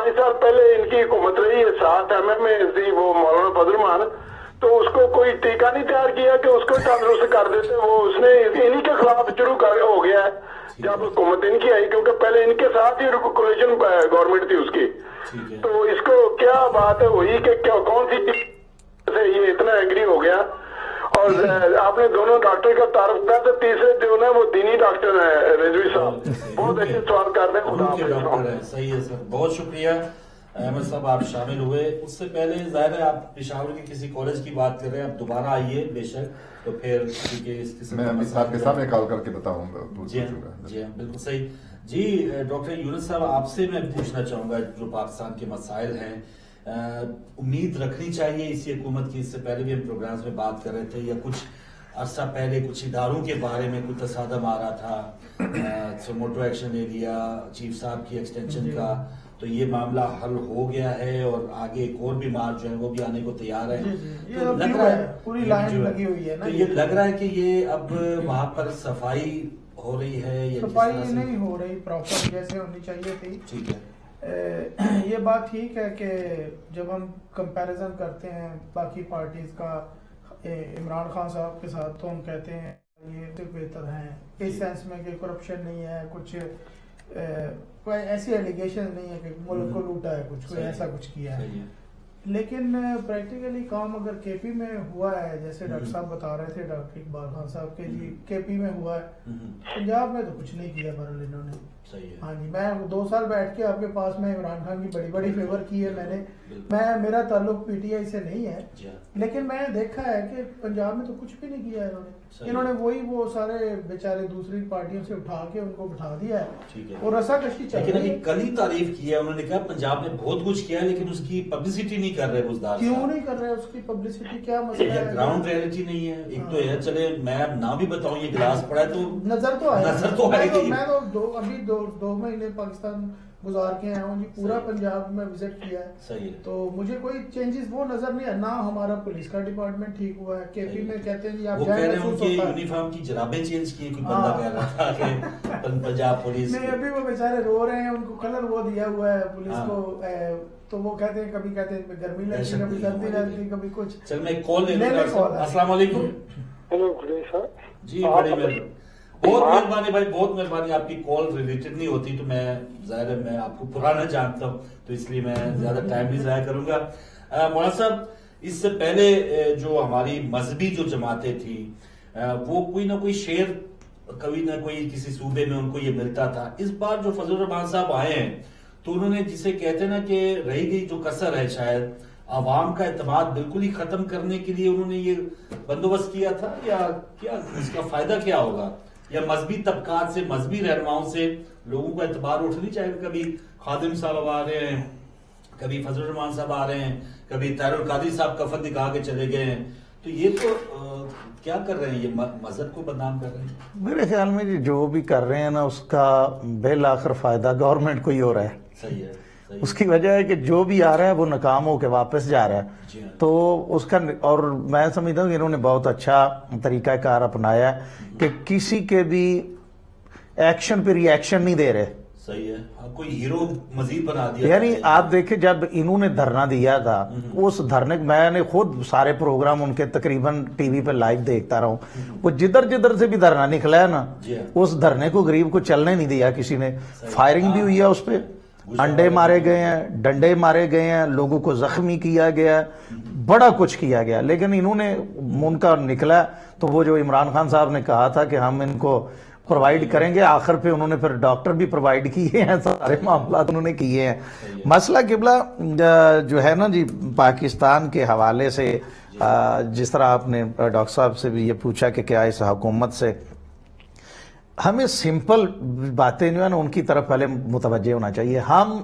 پانچ سال پہلے ان کی حکومت رہی ہے سات ایم ایم اے تھی وہ مولانا بدرمان تو اس کو کوئی ٹیکہ نہیں تیار کیا کہ اس کو تندرست کر دیتے وہ اس نے انہی کے خلاف شروع ہو گیا ہے جب حکومت ان کی آئی کیونکہ پہلے ان کے ساتھ ہی کولیشن گورنمنٹ تھی اس کی۔ تو اس کو کیا بات ہے ہوئی کہ کون سی سے یہ اتنا ایگری ہو گیا۔ اور آپ نے دونوں ڈاکٹر کا تعارف کیا تو تیسرے جو نا وہ دینی ڈاکٹر ہیں رضوی صاحب بہت اچھے سوال کر رہے ہیں خدا ڈاکٹر ہیں صحیح ہے سر بہت شکریہ احمد صاحب آپ شامل ہوئے۔ اس سے پہلے ظاہر ہے آپ پشاور کے کسی کالج کی بات کر رہے ہیں آپ دوبارہ آئیے بے شک تو پھر میں مسئلہ آپ کے سامنے کال کر کے بتاؤں گا جی ہاں جی ہاں بالکل صحیح۔ جی ڈاکٹر یونس صاحب آپ سے میں پوچھنا چاہوں گا جو پاکستان کے مسائل ہیں امید رکھنی چاہیے۔ اسی حکومت کی اس سے پہلے بھی ہم پروگرامز میں بات کر رہے تھے یا کچھ عرصہ پہلے کچھ اداروں کے بارے میں کچھ تصادم آ رہا تھا۔ سموٹو ایکشن لے لیا چیف صاحب کی ایکسٹینشن کا۔ تو یہ معاملہ حل ہو گیا ہے اور آگے ایک اور بیمار جو ہے وہ بھی آنے کو تیار ہے۔ جی، جی، تو اب لگ کیوں رہا ہے؟ پوری یہ لائن جو لگی ہوئی ہے نا تو یہ لگ رہا ہے کہ یہ اب وہاں پر صفائی ہو رہی ہے صفائی نہیں ہو رہی پراپر جیسے ہونی چاہیے تھی۔ ٹھیک ہے۔ یہ بات ٹھیک ہے کہ جب ہم کمپیریزن کرتے ہیں باقی پارٹیز کا عمران خان صاحب کے ساتھ تو ہم کہتے ہیں یہ تو بہتر ہیں۔ اس سینس میں کہ کرپشن نہیں ہے کچھ کوئی ایسی ایلیگیشن نہیں ہے کہ ملک کو لوٹا ہے کچھ کوئی ایسا کچھ کیا ہے۔ لیکن پریکٹیکلی کام اگر کے پی میں ہوا ہے جیسے ڈاکٹر صاحب بتا رہے تھے ڈاکٹر اقبال خان صاحب کہ جی کے پی میں ہوا ہے پنجاب میں تو کچھ نہیں کیا برل انہوں نے۔ ہاں جی میں دو سال بیٹھ کے آپ کے پاس میں عمران خان کی بڑی بڑی فیور کی ہے میں نے۔ میں میرا تعلق پی ٹی آئی سے نہیں ہے جی ہاں۔ لیکن میں نے دیکھا ہے کہ پنجاب میں تو کچھ بھی نہیں کیا ہے انہوں نے۔ انہوں نے وہی وہ سارے بیچارے دوسری پارٹیوں سے اٹھا کے ان کو بٹھا دیا ہے۔ ہے۔ اور رسا کشی چل لیکن ابھی ہے۔ کل ہی تعریف کی ہے انہوں نے کہا پنجاب نے بہت کچھ کیا ہے لیکن اس کی پبلسٹی نہیں کر رہے بزدار کیوں نہیں کر رہے؟ اس کی پبلسٹی کیا مسئلہ ہے؟ گراؤنڈ ریئلٹی نہیں ہے۔ ایک تو ہے چلے میں نہ بھی بتاؤں یہ گلاس پڑا ہے تو نظر تو آئے۔ نظر تو آئے میں تو تو دو ابھی دو مہینے پاکستان گزار کے آیا ہوں جی پورا۔ پنجاب میں وزٹ کیا ہے صحیح ہے تو مجھے کوئی چینجز وہ نظر نہیں ہے نہ ہمارا پولیس کا ڈپارٹمنٹ ٹھیک ہوا ہے کے پی میں کہتے ہیں جی آپ وہ کہہ جائیں رہے ہیں ان محسوس ہوتا ہے یونیفارم کی جرابیں چینج کی کوئی بندہ ہاں۔ کہہ رہا تھا کہ پن- پنجاب پولیس نہیں ابھی وہ بیچارے رو رہے ہیں ان کو کلر وہ دیا ہوا ہے پولیس ہاں۔ کو تو وہ کہتے ہیں کبھی کہتے ہیں گرمی لگتی ہے کبھی سردی لگتی بھی۔ کبھی کچھ چل میں ایک کال لے لے لوں ہے۔ السلام علیکم ہیلو گڈے صاحب جی بڑی مہربانی بہت مہربانی بھائی بہت مہربانی آپ کی کال ریلیٹڈ نہیں ہوتی تو میں ظاہر ہے میں آپ کو پرانا جانتا ہوں تو اس لیے میں زیادہ ٹائم نہیں ضائع کروں گا۔ مولانا صاحب اس سے پہلے جو ہماری مذہبی جو جماعتیں تھیں وہ کوئی نہ کوئی شعر کبھی نہ کوئی کسی صوبے میں ان کو یہ ملتا تھا۔ اس بار جو فضل الرحمان صاحب آئے ہیں تو انہوں نے جسے کہتے نا کہ رہی گئی جو کسر ہے شاید عوام کا اعتماد بالکل ہی ختم کرنے کے لیے انہوں نے یہ بندوبست کیا تھا یا کیا اس کا فائدہ کیا ہوگا؟ یا مذہبی طبقات سے مذہبی رہنماؤں سے لوگوں کا اعتبار اٹھنی چاہیے کبھی خادم صاحب آ رہے ہیں کبھی فضل الرحمان صاحب آ رہے ہیں کبھی طاہر القادری صاحب کفن دکھا کے چلے گئے ہیں۔ تو یہ تو کیا کر رہے ہیں؟ یہ مذہب کو بدنام کر رہے ہیں۔ میرے خیال میں جو بھی کر رہے ہیں نا اس کا بالآخر فائدہ گورنمنٹ کو ہی ہو رہا ہے۔ صحیح ہے۔ اس کی وجہ ہے کہ جو بھی آ رہا ہے وہ ناکام ہو کے واپس جا رہا جی ہے ہاں۔ تو اس کا اور میں سمجھتا ہوں کہ انہوں نے بہت اچھا طریقہ کار اپنایا ہے کہ کسی کے بھی ایکشن پہ ری ایکشن نہیں دے رہے۔ صحیح ہے۔ ہاں، کوئی ہیرو مزید بنا دیا۔ یعنی۔ آپ دیکھیں جب انہوں نے دھرنا دیا تھا اس دھرنے میں نے خود سارے پروگرام ان کے تقریباً ٹی وی پہ لائیو دیکھتا رہا ہوں۔ وہ جدھر جدھر سے بھی دھرنا نکلا ہے نا جی ہاں۔ اس دھرنے کو غریب کو چلنے نہیں دیا کسی نے۔ فائرنگ بھی ہوئی ہے اس پہ۔ انڈے مارے گئے ہیں، ڈنڈے مارے گئے ہیں، لوگوں کو زخمی کیا گیا ہے، بڑا کچھ کیا گیا لیکن انہوں نے ان کا نکلا تو وہ جو عمران خان صاحب نے کہا تھا کہ ہم ان کو پرووائڈ کریں گے، آخر پہ انہوں نے پھر ڈاکٹر بھی پرووائڈ کیے ہیں، سارے معاملات انہوں نے کیے ہیں۔ مسئلہ قبلہ جو ہے نا جی پاکستان کے حوالے سے جس طرح آپ نے ڈاکٹر صاحب سے بھی یہ پوچھا کہ کیا اس حکومت سے ہمیں سمپل باتیں جو ہیں نا ان کی طرف پہلے متوجہ ہونا چاہیے۔ ہم،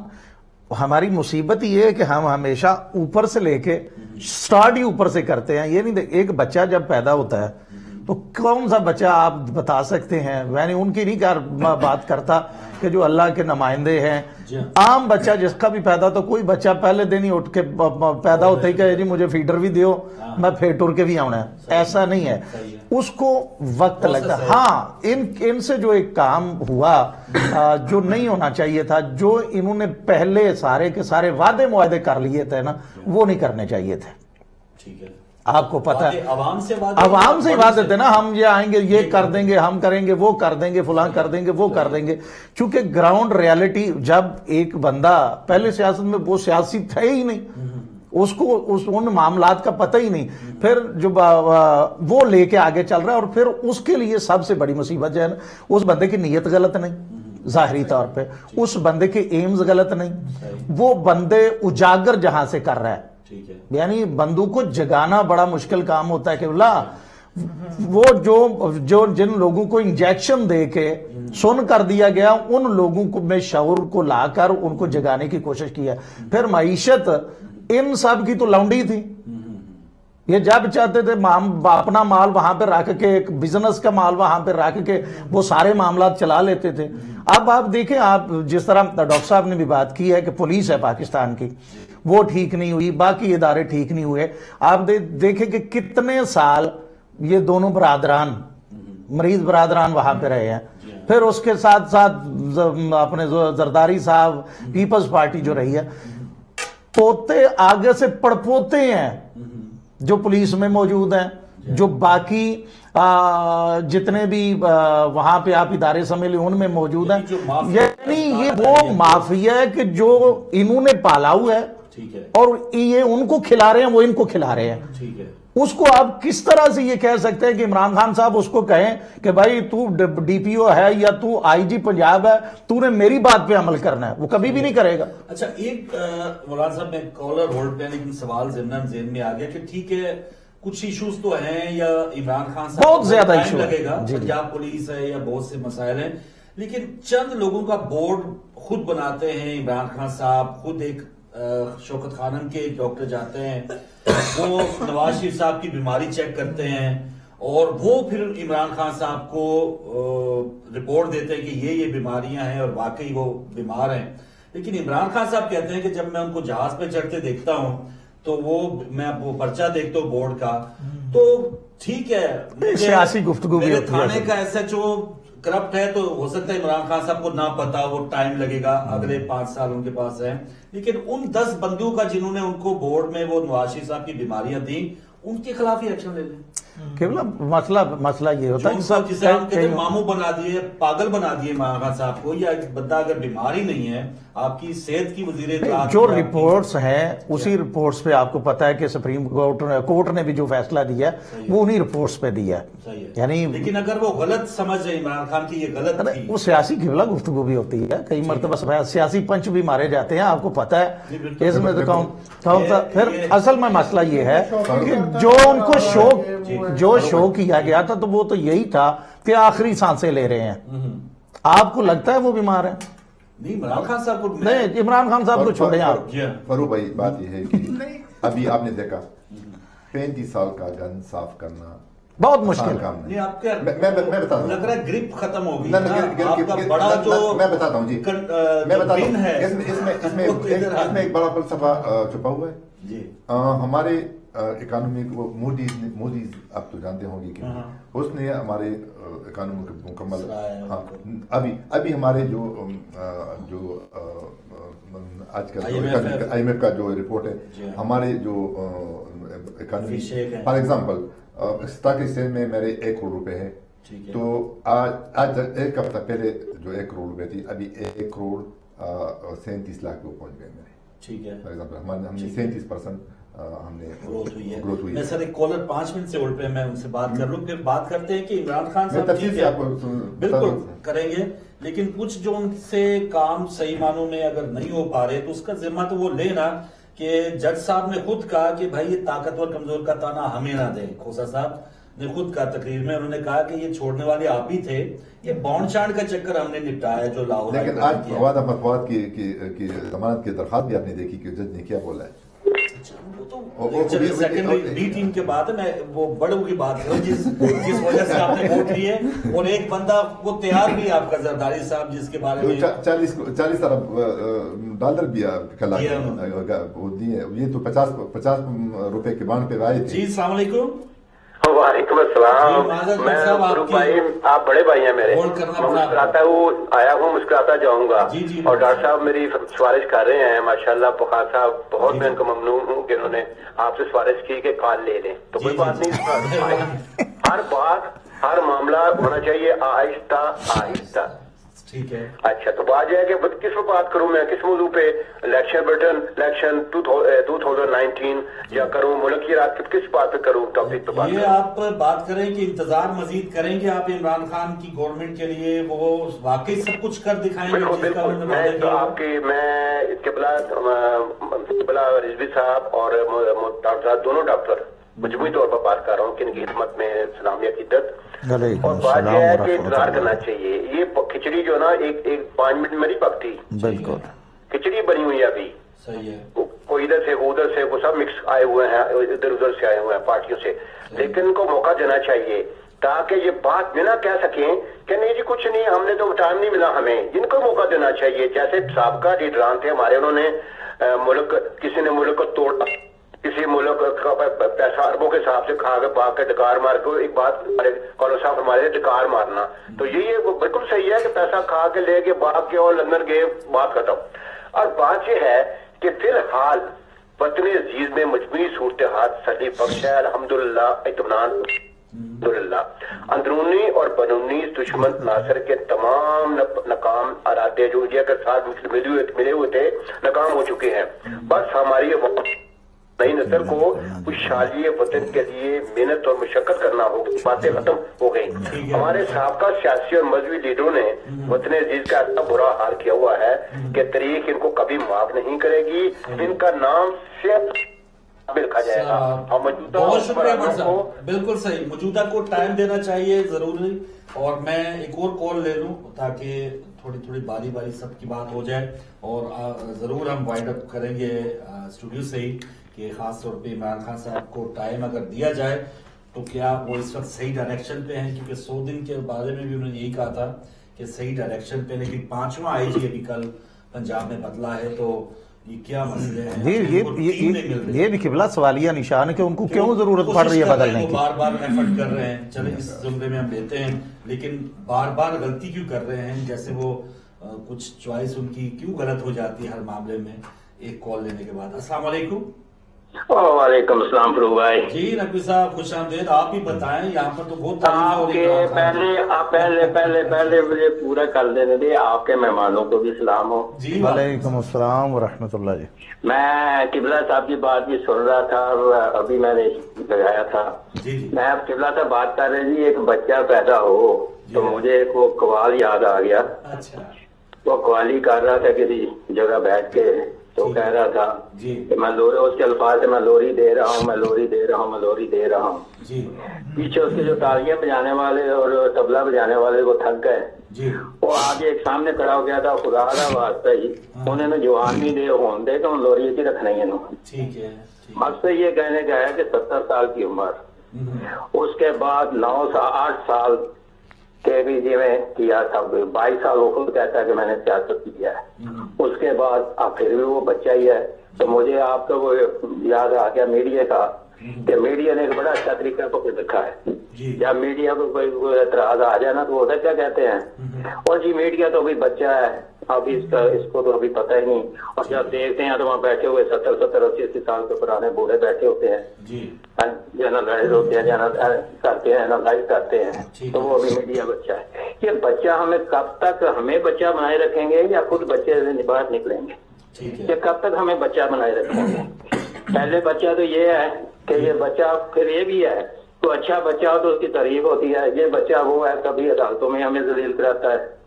ہماری مصیبت یہ ہے کہ ہم ہمیشہ اوپر سے لے کے سٹارٹ ہی اوپر سے کرتے ہیں۔ یہ نہیں ایک بچہ جب پیدا ہوتا ہے تو کون سا بچہ آپ بتا سکتے ہیں؟ میں نے ان کی نہیں بات کرتا کہ جو اللہ کے نمائندے ہیں۔ جی ہاں۔ عام بچہ جس کا بھی پیدا تو کوئی بچہ پہلے دن ہی اٹھ کے پیدا ہوتا ہی کہ جی مجھے فیڈر بھی دیو ہاں۔ میں پھیٹر کے بھی آنا ہے۔ ایسا نہیں ہے۔ اس کو وقت لگتا ہاں ان ان سے جو ایک کام ہوا جو نہیں ہونا چاہیے تھا جو انہوں نے پہلے سارے کے سارے وعدے معاہدے کر لیے تھے نا وہ نہیں کرنے چاہیے تھے۔ ٹھیک ہے۔ آپ کو پتا ہے عوام سے عوام سے بات دیتے نا ہم یہ آئیں گے یہ کر دیں گے ہم کریں گے وہ کر دیں گے فلاں کر دیں گے وہ کر دیں گے۔ چونکہ گراؤنڈ ریالٹی جب ایک بندہ پہلے سیاست میں وہ سیاسی تھے ہی نہیں اس کو اس ان معاملات کا پتہ ہی نہیں۔ پھر جو وہ لے کے آگے چل رہا ہے اور پھر اس کے لیے سب سے بڑی مصیبت جو ہے نا اس بندے کی نیت غلط نہیں ظاہری طور پہ۔ اس بندے کے ایمز غلط نہیں۔ وہ بندے اجاگر جہاں سے کر رہا ہے۔ یعنی بندو کو جگانا بڑا مشکل کام ہوتا ہے کہ اللہ، وہ جو جو جن لوگوں کو انجیکشن دے کے سن کر دیا گیا، ان لوگوں کو میں شعور کو لا کر ان کو جگانے کی کوشش کیا پھر معیشت ان سب کی تو لونڈی تھی۔ یہ جب چاہتے تھے اپنا مال وہاں پہ رکھ کے، ایک بزنس کا مال وہاں پہ رکھ کے وہ سارے معاملات چلا لیتے تھے۔ اب آپ دیکھیں، آپ جس طرح ڈاکٹر صاحب نے بھی بات کی ہے کہ پولیس ہے پاکستان کی۔ وہ ٹھیک نہیں ہوئی باقی ادارے ٹھیک نہیں ہوئے۔ آپ دیکھیں کہ کتنے سال یہ دونوں برادران مریض برادران وہاں پہ رہے ہیں۔ پھر اس کے ساتھ ساتھ اپنے زرداری صاحب پیپلز پارٹی جو رہی ہے پوتے آگے سے پڑپوتے ہیں۔ جو پولیس میں موجود ہیں جو باقی جتنے بھی وہاں پہ آپ ادارے سمیلے ان میں موجود ہیں۔ یعنی یہ وہ مافیا ہے کہ جو انہوں نے پالا ہوا ہے۔ اور یہ ان کو کھلا رہے ہیں وہ ان کو کھلا رہے ہیں۔ اس کو آپ کس طرح سے یہ کہہ سکتے ہیں کہ عمران خان صاحب اس کو کہیں کہ بھائی تو ڈی پی او ہے یا تو آئی جی پنجاب ہے تو نے میری بات پہ عمل کرنا ہے۔ وہ کبھی بھی نہیں کرے گا۔ اچھا ایک مولانا صاحب میں کالر ہولڈ پہ لیکن سوال ضمن ذہن میں آ گیا کہ ٹھیک ہے کچھ ایشوز تو ہیں یا عمران خان صاحب بہت زیادہ ایشو لگے گا جی، جی۔ پنجاب پولیس ہے یا بہت سے مسائل ہیں لیکن چند لوگوں کا بورڈ خود بناتے ہیں عمران خان صاحب خود ایک شوکت خانم کے ڈاکٹر جاتے ہیں وہ نواز شریف صاحب کی بیماری چیک کرتے ہیں اور وہ پھر عمران خان صاحب کو رپورٹ دیتے ہیں کہ یہ یہ بیماریاں ہیں اور واقعی وہ بیمار ہیں۔ لیکن عمران خان صاحب کہتے ہیں کہ جب میں ان کو جہاز پہ چڑھتے دیکھتا ہوں تو وہ میں وہ پرچہ دیکھتا ہوں بورڈ کا۔ تو ٹھیک ہے سیاسی گفتگو میرے تھانے کا ایس ایچ او کرپٹ ہے تو ہو سکتا ہے عمران خان صاحب کو نہ پتا وہ ٹائم لگے گا اگلے پانچ سال ان کے پاس ہے۔ لیکن ان دس بندیوں کا جنہوں نے ان کو بورڈ میں وہ نواز شریف صاحب کی بیماریاں دیں ان کے خلاف ہی ایکشن لے لیں۔ مسئلہ مسئلہ یہ ہوتا ہے مامو بنا دیے پاگل بنا دیے خان صاحب کو یا بندہ اگر بیماری نہیں ہے آپ کی صحت کی وزیر جو رپورٹس ہیں اسی رپورٹس پہ آپ کو پتا ہے کہ سپریم کورٹ کورٹ نے بھی جو فیصلہ دیا وہ انہی رپورٹس پہ دیا یعنی لیکن اگر وہ غلط سمجھ رہے عمران خان کی یہ غلط تھی۔ وہ سیاسی گھبلا گفتگو بھی ہوتی ہے۔ کئی مرتبہ سیاسی پنچ بھی مارے جاتے ہیں آپ کو پتا ہے۔ اس میں تو پھر اصل میں مسئلہ یہ ہے کہ جو ان کو شوق جو شو کیا گیا تھا تو وہ تو یہی تھا کہ آخری سانسیں لے رہے ہیں۔ آپ کو لگتا ہے وہ بیمار ہے عمران خان صاحب کو نہیں عمران خان صاحب کو چھوڑیں آپ۔ جی۔ ہاں۔ فرو بھائی بات یہ ہے کہ ابھی آپ نے دیکھا پینتیس سال کا گن صاف کرنا بہت مشکل۔ کام نہیں۔ کیا میں بتا لگ رہا ہے گرپ ختم ہو گئی۔ آپ کا بڑا جو میں بتاتا ہوں جی۔ میں بتاتا ہوں۔ اس میں ایک بڑا فلسفہ چھپا ہوا ہے۔ جی۔ ہمارے اکانومی کو موڈیز موڈیز آپ تو جانتے ہوں گے کہ ہاں۔ اس نے ہمارے اکانومی کو مکمل ہاں۔ ابھی ابھی ہمارے جو جو آج کل آئی ایم ایف کا جو رپورٹ ہے جی ہاں۔ ہمارے جو اکانومی فار ایگزامپل پاکستان میں میرے ایک کروڑ روپے ہے۔ تو آج آج ایک ہفتہ پہلے جو ایک کروڑ روپے تھی ابھی ایک کروڑ سینتیس لاکھ لوگ پہنچ گئے میرے ٹھیک ہے۔ فار ایگزامپل ہمارے ہم نے سینتیس پرسنٹ ہم نے گروتھ ہوئی ہے۔ میں سر ایک کالر پانچ منٹ سے اڑ پہ میں ان سے بات کر لوں پھر بات کرتے ہیں کہ عمران خان صاحب بالکل۔ کریں گے لیکن کچھ جو ان سے کام صحیح معنوں میں اگر نہیں ہو پا رہے تو اس کا ذمہ تو وہ لینا کہ جج صاحب نے خود کہا کہ بھائی یہ طاقتور کمزور کا تانا ہمیں نہ دیں کھوسا صاحب نے خود کہا تقریر میں انہوں نے کہا کہ یہ چھوڑنے والے آپ ہی تھے۔ یہ بانڈ چانڈ کا چکر ہم نے نپٹایا جو لاہور لیکن آج کیا۔ مواد مفواد کی ضمانت کی درخواست بھی آپ نے دیکھی کہ جج نے کیا بولا ہے؟ وہ تو سیکنڈری اور- بی ٹیم کے بعد میں وہ بڑوں کی بات کروں جس جس وجہ سے آپ نے ووٹ لیے اور ایک بندہ وہ تیار بھی آپ کا زرداری صاحب جس کے بارے میں چا- چالیس چالیس ارب ڈالر بھی دیے یہ تو پچاس پچاس روپے کے بانڈ پہ آئے جی السلام علیکم۔ وعلیکم جی، السلام معذرت میں فروخ بھائی آپ بڑے بھائی ہیں میرے. میں۔ مسکراتا ہوں آیا ہوں مسکراتا جاؤں گا. جی، جی، اور ڈاکٹر صاحب میری سفارش کر رہے ہیں ماشاءاللہ بخار صاحب بہت جی، میں ان کو ممنون ہوں کہ انہوں نے آپ سے سفارش کی کہ کال لے لیں۔ تو جی، کوئی جی، بات جی۔ نہیں ہر بات ہر معاملہ ہونا چاہیے آہستہ آہستہ۔ ٹھیک ہے۔ اچھا تو بات یہ ہے کہ کس پہ بات کروں میں؟ کس موضوع پہ؟ Election button election two thousand nineteen یا کروں ملک کی رات کس بات پہ کروں؟ ٹاپک پہ بات یہ آپ بات کریں کہ انتظار مزید کریں گے آپ عمران خان کی گورنمنٹ کے لیے وہ واقعی سب کچھ کر دکھائیں گے بالکل میں آپ کی میں قبلہ قبلہ رضوی صاحب اور دونوں ڈاکٹر۔ مجموعی طور پر بات کر رہا ہوں کہ ان کی خدمت میں اسلامیہ کی علیکم اور بات یہ ہے کہ انتظار کرنا چاہیے۔ یہ کھچڑی جو ہے نا ایک ایک پانچ منٹ میں نہیں پکتی۔ بالکل۔ کھچڑی بنی ہوئی ہے ابھی۔ صحیح ہے۔ کوئی ادھر سے ادھر سے وہ سب مکس آئے ہوئے ہیں ادھر ادھر سے آئے ہوئے ہیں پارٹیوں سے۔ لیکن ان کو موقع دینا چاہیے تاکہ یہ بات بنا کہہ سکیں کہ نہیں جی کچھ نہیں ہم نے تو ٹائم نہیں ملا ہمیں۔ ان کو موقع دینا چاہیے۔ جیسے سابقہ لیڈران تھے ہمارے انہوں نے ملک کسی نے ملک کو توڑا۔ کسی ملک کا پیسہ اربوں کے حساب سے کھا کے باغ کے ڈکار مار کے ایک بات کالر صاحب ہمارے ڈکار مارنا۔ تو یہی ہے بالکل صحیح ہے کہ پیسہ کھا کے لے کے باغ کے اور لندن گئے بات ختم اور بات یہ ہے کہ فی الحال وطن عزیز میں مجموعی صورتحال سلی بخش ہے۔ الحمدللہ، اطمینان، الحمدللہ۔ اندرونی اور بیرونی دشمن ناصر کے تمام ناکام ارادے جو انڈیا کے ساتھ ملے ہوئے ملے ہوئے تھے، ناکام ہو چکے ہیں۔ بس ہماری نئی نسل کو خوشحالی وطن کے لیے محنت اور مشقت کرنا ہوگی باتیں ختم ہو گئی ہمارے سابقہ سیاسی اور مذہبی لیڈروں نے وطن عزیز کا ایسا برا حال کیا ہوا ہے کہ تاریخ ان کو کبھی معاف نہیں کرے گی۔ ان کا نام صرف لکھا جائے گا۔ اور موجودہ بہت شکریہ کو بالکل صحیح۔ موجودہ کو ٹائم دینا چاہیے ضروری۔ اور میں ایک اور کال لے لوں تاکہ تھوڑی تھوڑی باری باری سب کی بات ہو جائے۔ اور ضرور ہم وائنڈ اپ کریں گے اسٹوڈیو سے ہی۔ کہ خاص طور پہ عمران خان صاحب کو ٹائم اگر دیا جائے تو کیا وہ اس وقت صحیح ڈائریکشن پہ ہیں؟ کیونکہ سو دن کے بارے میں بھی انہوں نے یہی کہا تھا کہ صحیح ڈائریکشن پہ لیکن پانچواں آئی جی ابھی کل پنجاب میں بدلا ہے تو یہ کیا مسئلے ہیں؟ جی یہ یہ بھی قبلہ سوالیہ نشان ہے کہ ان کو کیوں ضرورت پڑ رہی ہے بدلنے کی؟ بار بار ایفرٹ کر رہے ہیں۔ چلے اس زمرے میں ہم لیتے ہیں لیکن بار بار غلطی کیوں کر رہے ہیں؟ جیسے وہ کچھ چوائس ان کی کیوں غلط ہو جاتی ہے ہر معاملے میں ایک کال لینے کے بعد۔ السلام علیکم۔ وعلیکم السلام فروغ بھائی۔ جی نقوی صاحب خوش آمدید۔ آپ ہی بتائیں یہاں پر تو بہت آپ کے پہلے آپ پہلے پہلے پہلے مجھے پورا کر دینے دے آپ کے مہمانوں کو بھی سلام ہو۔ جی وعلیکم السلام ورحمۃ اللہ۔ جی میں قبلہ صاحب کی بات بھی سن رہا تھا اور ابھی میں نے لگایا تھا۔ جی جی۔ میں اب قبلہ صاحب بات کر رہی تھی ایک بچہ پیدا ہو تو مجھے ایک وہ قوال یاد آ گیا۔ اچھا۔ وہ قوالی کر رہا تھا کسی جگہ بیٹھ کے۔ تو کہہ رہا تھا جی۔ کہ میں لوری اس کے الفاظ سے میں لوری دے رہا ہوں میں لوری دے رہا ہوں میں لوری دے رہا ہوں۔ جی۔ پیچھے اس کے جو تالیاں بجانے والے اور تبلا بجانے والے وہ تھک گئے۔ جی۔ وہ آگے ایک سامنے کھڑا ہو گیا تھا خدا کا واسطہ ہی۔ انہوں نے جوان بھی دے ہون دے تو لوری کی رکھنا ہی ٹھیک ہے مقصد یہ کہنے کا ہے کہ ستر سال کی عمر۔ اس کے بعد نو سال آٹھ سال کے بھی جی میں کیا تھا بائیس سال وہ خود کہتا ہے کہ میں نے سیاست کیا ہے۔ اس کے بعد اب پھر بھی وہ بچہ ہی ہے۔ تو مجھے آپ کا وہ یاد آ گیا میڈیا کا کہ میڈیا نے ایک بڑا اچھا طریقہ پکڑ رکھا ہے۔ جب میڈیا کو کوئی اعتراض آ جائے نا تو وہ کیا کہتے ہیں؟ اور جی میڈیا تو بھی بچہ ہے۔ ابھی اس کا اس کو تو ابھی پتہ ہی نہیں۔ اور جب دیکھتے ہیں تو وہاں بیٹھے ہوئے ستر ستر اسی اسی سال کے پرانے بوڑھے بیٹھے ہوتے ہیں۔ جی۔ جنرلائز ہوتے ہیں جنرل کرتے ہیں اینالائز کرتے ہیں۔ تو وہ ابھی میڈیا بچہ ہے۔ یہ بچہ ہمیں کب تک ہمیں بچہ بنائے رکھیں گے یا خود بچے باہر نکلیں گے؟ یہ کب تک ہمیں بچہ بنائے رکھیں گے؟ پہلے بچہ تو یہ ہے کہ یہ بچہ پھر یہ بھی ہے تو اچھا بچہ ہو تو اس کی تعریف ہوتی ہے۔ یہ بچہ وہ ہے کبھی عدالتوں میں ہمیں ذلیل کراتا ہے۔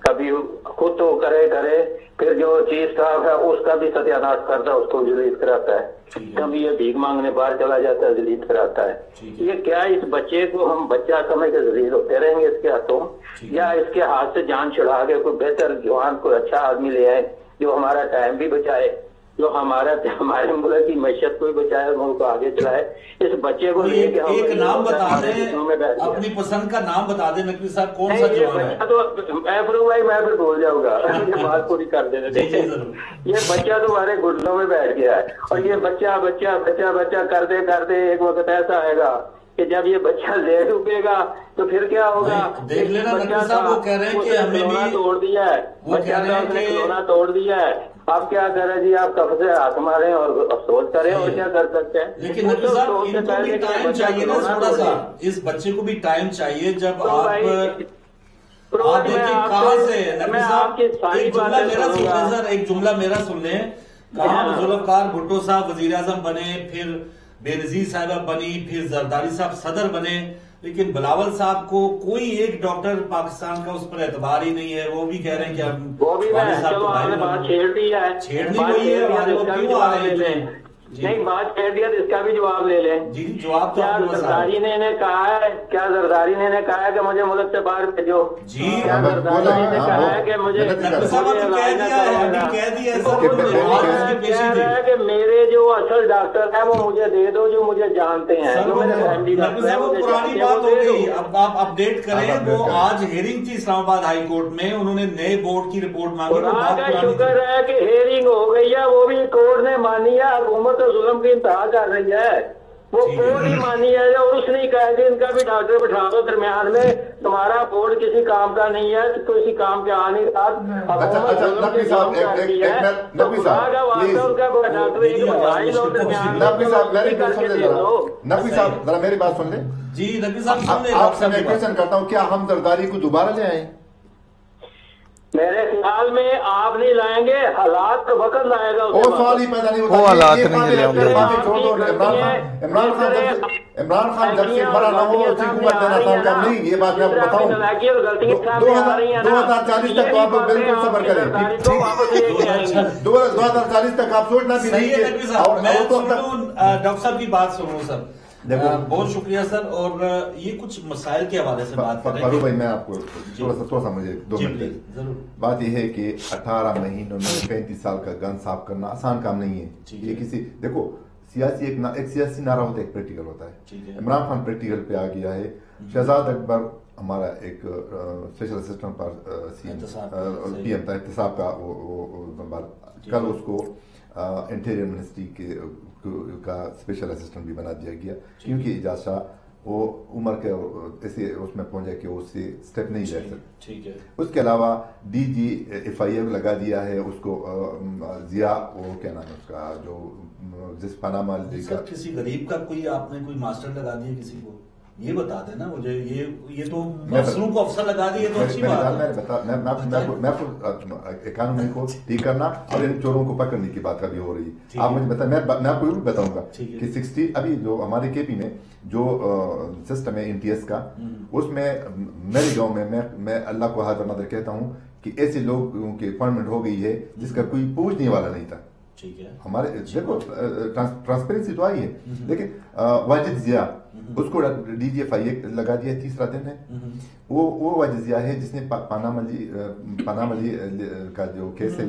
کبھی خود تو کرے کرے پھر جو چیز صاف ہے اس کا بھی ستیہ کرتا ہے اس کو ذلیل کراتا ہے۔ کبھی یہ بھیک مانگنے باہر چلا جاتا ہے ذلیل کراتا ہے۔ یہ کیا اس بچے کو ہم بچہ سمجھ کے ذلیل ہوتے رہیں گے اس کے ہاتھوں؟ یا اس کے ہاتھ سے جان چھڑا کے کوئی بہتر جوان کوئی اچھا آدمی لے آئے جو ہمارا ٹائم بھی بچائے؟ جو ہمارا ہمارے ملک کی معیشت کو بچائے اور ملک کو آگے چلائے اس بچے کو ایک ایک نام بتا دیں۔ اپنی پسند کا نام بتا دیں نقوی صاحب کون سا جوان ہے؟ تو میں فروغ بھائی میں پھر بول جاؤں گا۔ یہ بات پوری کر دینے جی، جی، دیں ضرور۔ یہ بچہ تمہارے گھٹنوں میں بیٹھ گیا ہے۔ اور یہ بچہ بچہ بچہ بچہ کرتے کرتے ایک وقت ایسا آئے گا کہ جب یہ بچہ لے ڈوبے گا تو پھر کیا ہوگا؟ دیکھ لینا نقوی صاحب، وہ کہہ رہے ہیں کہ ہمیں بھی- توڑ دیا ہے۔ وہ بچہ نے کھلونا توڑ دیا ہے۔ آپ کیا کریں جی آپ کب سے ہاتھ مارے اور افسوس کریں اور کیا کر سکتے ہیں لیکن صاحب ان کو بھی ٹائم چاہیے نا تھوڑا سا۔ اس بچے کو بھی ٹائم چاہیے جب آپ دیکھیں کہاں سے- صاحب ایک جملہ میرا سن۔ لیں سر ایک جملہ میرا سن لیں کہاں ہاں۔ ذوالفقار بھٹو صاحب وزیر اعظم بنے پھر بے نظیر صاحبہ بنی پھر زرداری صاحب صدر بنے لیکن بلاول صاحب کو کوئی ایک ڈاکٹر پاکستان کا اس پر اعتبار ہی نہیں ہے وہ بھی کہہ رہے ہیں کہ ہم وہ بھی میں والد صاحب چلو کو آپ بھائی نے لوگ- بات چھیڑ دی ہے۔ چھیڑنی وہی ہمارے کیوں آ رہے ہیں؟ نہیں بات چھیڑ دیا تو اس کا بھی جواب لے لیں۔ جی جواب تو کیا۔ زرداری نے انہیں کہا ہے؟ کیا زرداری نے انہیں کہا ہے کہ مجھے ملک سے باہر بھیجو؟ جی کیا زرداری نے کہا ہے کہ مجھے کہہ کہہ کہ کہہ میرے جو اصل ڈاکٹر ہیں وہ مجھے دے دو جو مجھے جانتے ہیں جو میرے فیملی ڈاکٹر ہیں وہ پرانی بات ہو گئی۔ اب آپ اپڈیٹ کریں وہ۔ آج ہیئرنگ تھی اسلام آباد ہائی کورٹ میں انہوں نے نئے بورڈ کی رپورٹ مانگی شکر ہے کہ ہیئرنگ ہو گئی ہے وہ بھی کورٹ نے مانی ہے حکومت تو ظلم کی انتہا کر رہی ہے۔ وہ ٹھیک ہے۔ کورٹ ہی مانی ہے اور اس نے کہا کہ ان کا بھی ڈاکٹر بٹھا دو درمیان میں تمہارا بورڈ کسی کام کا نہیں ہے کسی کام کے آ نہیں رہا اچھا حکومت اچھا ظلم کے صاحب کام ایک کر ایک رہی ہے تو خدا کا صاحب واسطہ ان کا ڈاکٹر ایک آواز بٹھائی لو درمیان میری کر بات کے سن لیں دے ذرا۔ دو نقوی صاحب ذرا میری بات سن لیں۔ جی نقوی صاحب سن لیں آپ سے صاحب میں۔ کوشچن کرتا ہوں کیا ہم زرداری کو دوبارہ لے آئیں میرے خیال میں آپ نہیں لائیں گے حالات کا وقت لائے گا بعد۔ سوال ہی پیدا نہیں ہوتا وہ یہ- حالات نہیں لے آؤں گے۔ عمران خان عمران خان جب سے عمران خان جب سے مرا نہ ہو اس کی حکومت دینا تھا کام نہیں یہ بات میں آپ کو بتاؤں۔ دو ہزار دو ہزار چالیس تک تو آپ بالکل صبر کریں۔ دو ہزار چالیس تک آپ سوچنا بھی ہے نہیں صاحب اور میں اور تو ڈاکٹر صاحب کی بات سنوں سر بہت شکریہ سر اور یہ کچھ مسائل کے حوالے سے بات فاروق بھائی میں آپ کو تھوڑا سا تھوڑا سا مجھے دو جی منٹ بات یہ ہے کہ اٹھارہ مہینوں میں پینتیس سال کا گن صاف کرنا آسان کام نہیں ہے۔ ٹھیک یہ۔ کسی دیکھو سیاسی ایک ایک سیاسی نعرہ ہوتا ہے ایک پریکٹیکل ہوتا ہے۔ عمران خان پریکٹیکل پہ آ گیا ہے۔ شہزاد اکبر ہمارا ایک اسپیشل اسسٹنٹ پر احتساب، پی صحیح۔ ایم تھا احتساب کا وہ- کل اس کو انٹیریئر منسٹری کے کا اسپیشل اسسٹنٹ بھی بنا دیا گیا۔ کیونکہ اجاز شاہ وہ عمر کے ایسے اس میں پہنچے کہ اس سے اسٹیپ نہیں لے سکتے ٹھیک ہے۔ اس کے علاوہ D G F I F لگا دیا ہے اس کو ضیا وہ کیا نام ہے اس کا جو جس پاناما سر کسی غریب کا کوئی آپ نے کوئی ماسٹر لگا دیا کسی کو؟ یہ بتا دیں نا مجھے یہ یہ تو میں افسروں کو افسر لگا دیے تو اچھی بات ہے بتا- میں- اکانومی کو ٹھیک کرنا اور ان چوروں کو پکڑنے کی بات کبھی ہو رہی ٹھیک آپ ہے۔ مجھے بتائیں میں آپ کو بھی بتاؤں گا ہے۔ کہ سکسٹی ابھی جو ہمارے کے پی میں جو سسٹم ہے این ٹی ایس کا اس میں میرے گاؤں میں میں میں اللہ کو حاضر نظر کہتا ہوں کہ ایسے لوگوں کی اپوائنٹمنٹ ہو گئی ہے جس کا کوئی پوچھنے والا نہیں تھا ٹھیک ہے۔ ہمارے دیکھو ٹرانسپیرنسی تو آئی ہے۔ لیکن واجد ضیاء اس کو ڈی جی ایف آئی لگا دیا تیسرا دن ہے۔ وہ وہ واجد ضیاء ہے جس نے پانام علی پانام علی کا جو کیس ہے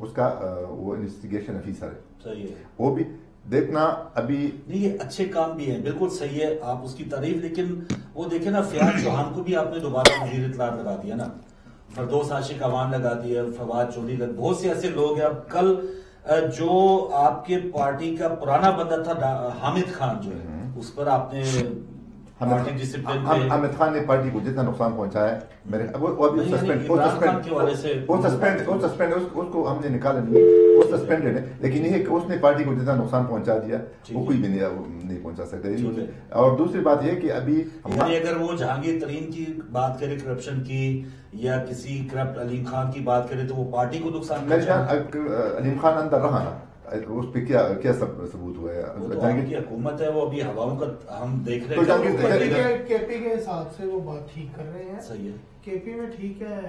اس کا وہ انویسٹیگیشن افیسر ہے۔ صحیح ہے۔ وہ بھی دیکھنا ابھی۔ نہیں یہ اچھے کام بھی ہیں۔ بالکل صحیح ہے آپ اس کی تعریف لیکن وہ دیکھیں نا فیاض چوہان کو بھی آپ نے دوبارہ وزیر اطلاع لگا دیا نا۔ فردوس عاشق عوان لگا دیا فواد چودھری لگ بہت سے ایسے لوگ ہیں اب کل جو آپ کے پارٹی کا پرانا بندہ تھا حامد خان جو ہے اس پر آپ نے ہاں، ہاں، حامد خان نے پارٹی کو جتنا نقصان پہنچا ہے میرے وہ ابھی سسپینڈ یعنی وہ سسپینڈ اس کو ہم نے نکالا نہیں۔ وہ سسپینڈڈ ہے لیکن یہ کہ اس نے پارٹی کو جتنا نقصان پہنچا دیا وہ کوئی بھی نہیں پہنچا سکتا اور دوسری بات یہ کہ ابھی اگر وہ جہانگیر ترین کی بات کرے کرپشن کی یا کسی کرپٹ علیم خان کی بات کرے تو وہ پارٹی کو نقصان علیم خان اندر رہا نا اس پہ کیا کیا ثبوت ہوا ہے جہانگیر کی حکومت ہے وہ ابھی ہواؤں کا ہم دیکھ رہے ہیں کے پی کے حساب سے وہ بات ٹھیک کر رہے ہیں صحیح ہے کے پی میں ٹھیک ہے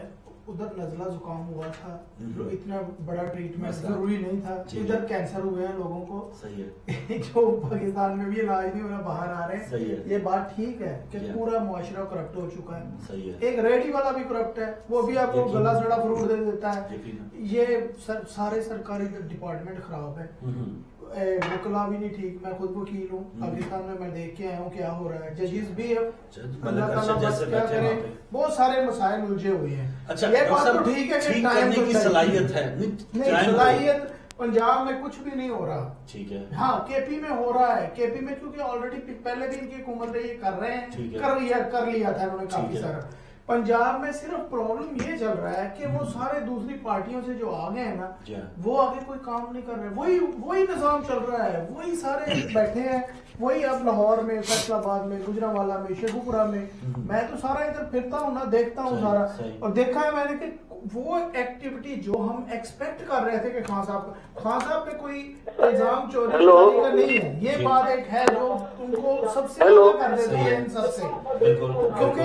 ادھر نزلہ زکام ہوا تھا جو اتنا بڑا ٹریٹمنٹ ضروری نہیں تھا۔ ادھر کینسر ہوئے ہیں لوگوں کو۔ جو پاکستان میں بھی علاج نہیں ہو رہا باہر آ رہے ہیں۔ یہ بات ٹھیک ہے کہ پورا معاشرہ کرپٹ ہو چکا ہے۔ ایک ریڈی والا بھی کرپٹ ہے۔ وہ بھی آپ کو گلا سڑا فروٹ دے دیتا ہے۔ یہ سارے سرکاری ڈپارٹمنٹ خراب ہے۔ بھی نہیں ٹھیک میں خود وکیل ہوں۔ پاکستان میں میں دیکھ کے آیا ہوں کیا ہو رہا ہے۔ ججز بھی بہت سارے مسائل الجھے ہوئے ہیں۔ صلاحیت صلاحیت پنجاب میں کچھ بھی نہیں ہو رہا۔ ٹھیک ہے۔ ہاں کے پی میں ہو رہا ہے۔ کے پی میں کیونکہ آلریڈی پہلے بھی ان کی حکومت رہی کر رہے ہیں۔ کر لیا کر لیا تھا انہوں نے کافی سارا۔ پنجاب میں صرف پرابلم یہ چل رہا ہے کہ وہ سارے دوسری پارٹیوں سے جو آگے ہیں نا وہ آگے کوئی کام نہیں کر رہے۔ وہی وہی نظام چل رہا ہے۔ وہی سارے بیٹھے ہیں۔ وہی اب لاہور میں فیصل آباد میں گجرا والا میں شیخوپورہ میں۔ میں تو سارا ادھر پھرتا ہوں نا دیکھتا ہوں سارا۔ اور دیکھا ہے میں نے کہ وہ ایکٹیویٹی جو ہم ایکسپیکٹ کر رہے تھے کہ خان صاحب خان صاحب پہ کوئی الزام چوری کا نہیں ہے۔ یہ بات ایک ہے جو تم کو سب سے کر دیتی ہے ان سب سے۔ کیونکہ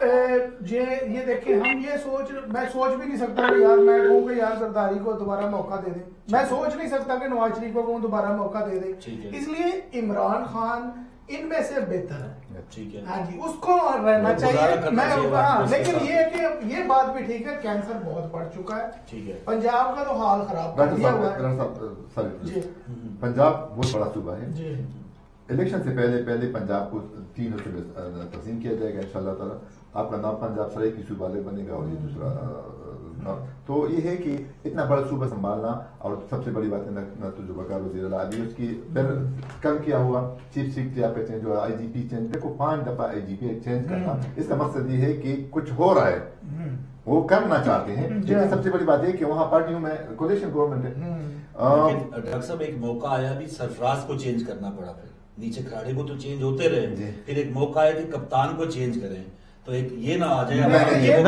یہ دیکھیں ہم یہ سوچ میں سوچ بھی نہیں سکتا کہ یار میں کہوں کہ یار زرداری کو دوبارہ موقع دے دیں میں سوچ نہیں سکتا کہ نواز شریف کو کہوں دوبارہ موقع دے دیں اس لیے عمران خان ان میں سے بہتر ہے۔ ہاں جی اس کو رہنا چاہیے۔ میں ہاں، لیکن یہ کہ یہ بات بھی ٹھیک ہے کینسر بہت بڑھ چکا ہے۔ پنجاب کا تو حال خراب کر دیا ہوا ہے۔ جی۔ پنجاب بہت بڑا صوبہ ہے۔ جی۔ الیکشن سے پہلے پہلے پنجاب کو تین حصے میں تقسیم کیا جائے گا انشاءاللہ تعالی۔ آپ کا نام پنجاب سرائی کی صوبہ الگ بنے گا اور یہ دوسرا تو یہ ہے کہ اتنا بڑا صوبہ سنبھالنا اور سب سے بڑی بات ہے نہ تو جو بکار وزیر اللہ ابھی اس کی پھر کل کیا ہوا؟ چیف سیکرٹری آپ کا چینج ہوا آئی جی پی چینج دیکھو پانچ دفعہ آئی جی پی چینج کرنا اس کا مقصد یہ ہے کہ کچھ ہو رہا ہے۔ وہ کرنا چاہتے ہیں لیکن سب سے بڑی بات یہ کہ وہاں پارٹیوں میں کوزیشن گورنمنٹ ہے۔ ڈاکٹر صاحب ایک موقع آیا بھی سرفراز کو چینج کرنا پڑا پھر۔ نیچے کھلاڑی کو تو چینج ہوتے رہے۔ جی۔ پھر ایک موقع آیا کہ کپتان کو چینج کریں۔ تو ایک یہ نہ آ جائے لیکن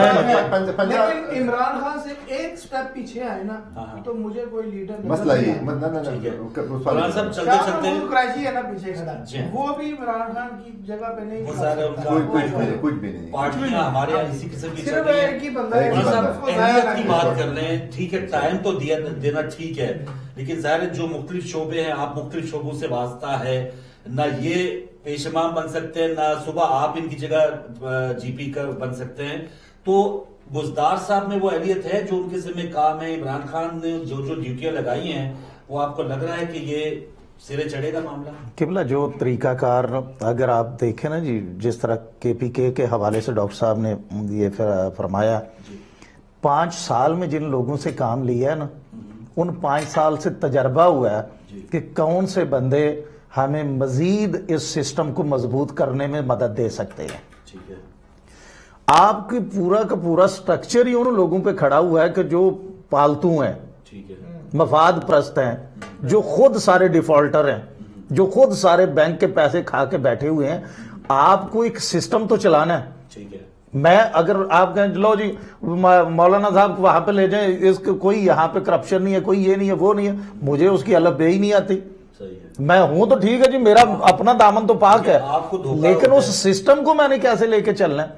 عمران خان سے ایک سٹیپ پیچھے آئے نا ہاں، ہاں۔ تو مجھے کوئی لیڈر مسئلہ یہ عمران صاحب چلتے چلتے کراچی ہے نا پیچھے جی، جی۔ وہ بھی عمران خان کی جگہ پہ نہیں وہ سارے ان کا کچھ بھی نہیں پارٹی ہمارے ہاں اسی قسم کی صرف ایک ہی بندہ ہے عمران صاحب اہلیت کی بات کر رہے ہیں۔ ٹھیک ہے ٹائم تو دینا ٹھیک ہے لیکن ظاہر جو مختلف شعبے ہیں آپ مختلف شعبوں سے واسطہ ہے نہ یہ امام بن سکتے ہیں نہ صبح آپ ان کی جگہ جی پی کر بن سکتے ہیں۔ تو بزدار صاحب میں وہ اہلیت ہے جو ان کے ذمہ کام ہے۔ عمران خان نے جو جو ڈیوٹیاں لگائی ہیں وہ آپ کو لگ رہا ہے کہ یہ سرے چڑھے گا معاملہ؟ قبلہ جو طریقہ کار اگر آپ دیکھیں نا جی جس طرح کے پی کے کے حوالے سے ڈاکٹر صاحب نے یہ فرمایا جی۔ پانچ سال میں جن لوگوں سے کام لیا ہے نا ان پانچ سال سے تجربہ ہوا ہے جی۔ کہ کون سے بندے ہمیں مزید اس سسٹم کو مضبوط کرنے میں مدد دے سکتے ہیں۔ آپ کی پورا کا پورا سٹرکچر ہی ان لوگوں پہ کھڑا ہوا ہے کہ جو پالتو ہیں مفاد پرست ہیں جو خود سارے ڈیفالٹر ہیں جو خود سارے بینک کے پیسے کھا کے بیٹھے ہوئے ہیں آپ کو ایک سسٹم تو چلانا ہے۔ میں اگر آپ کہیں لو جی مولانا صاحب کو وہاں پہ لے جائیں اس کوئی یہاں پہ کرپشن نہیں ہے کوئی یہ نہیں ہے وہ نہیں ہے مجھے اس کی الگ بے ہی نہیں آتی۔ میں ہوں تو ٹھیک ہے جی میرا اپنا دامن تو پاک ہے۔ لیکن اس سسٹم کو میں نے کیسے لے کے چلنا ہے؟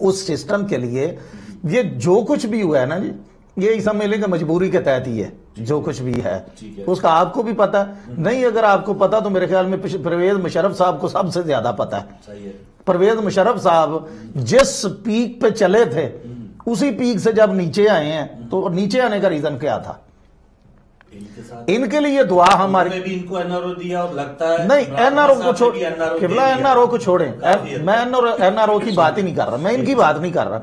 اس سسٹم کے لیے یہ جو کچھ بھی ہوا ہے نا جی یہ سمجھ میلے کے مجبوری کے تحت ہی ہے۔ جو کچھ بھی ہے۔ اس کا آپ کو بھی پتا نہیں اگر آپ کو پتا تو میرے خیال میں پرویز مشرف صاحب کو سب سے زیادہ پتا ہے۔ پرویز مشرف صاحب جس پیک پہ چلے تھے اسی پیک سے جب نیچے آئے ہیں تو نیچے آنے کا ریزن کیا تھا؟ ان کے لیے دعا ہماری نہیں این آر او کو چھوڑ این آر او کو چھوڑیں۔ میں این آر او کی بات ہی نہیں کر رہا۔ میں ان کی بات نہیں کر رہا۔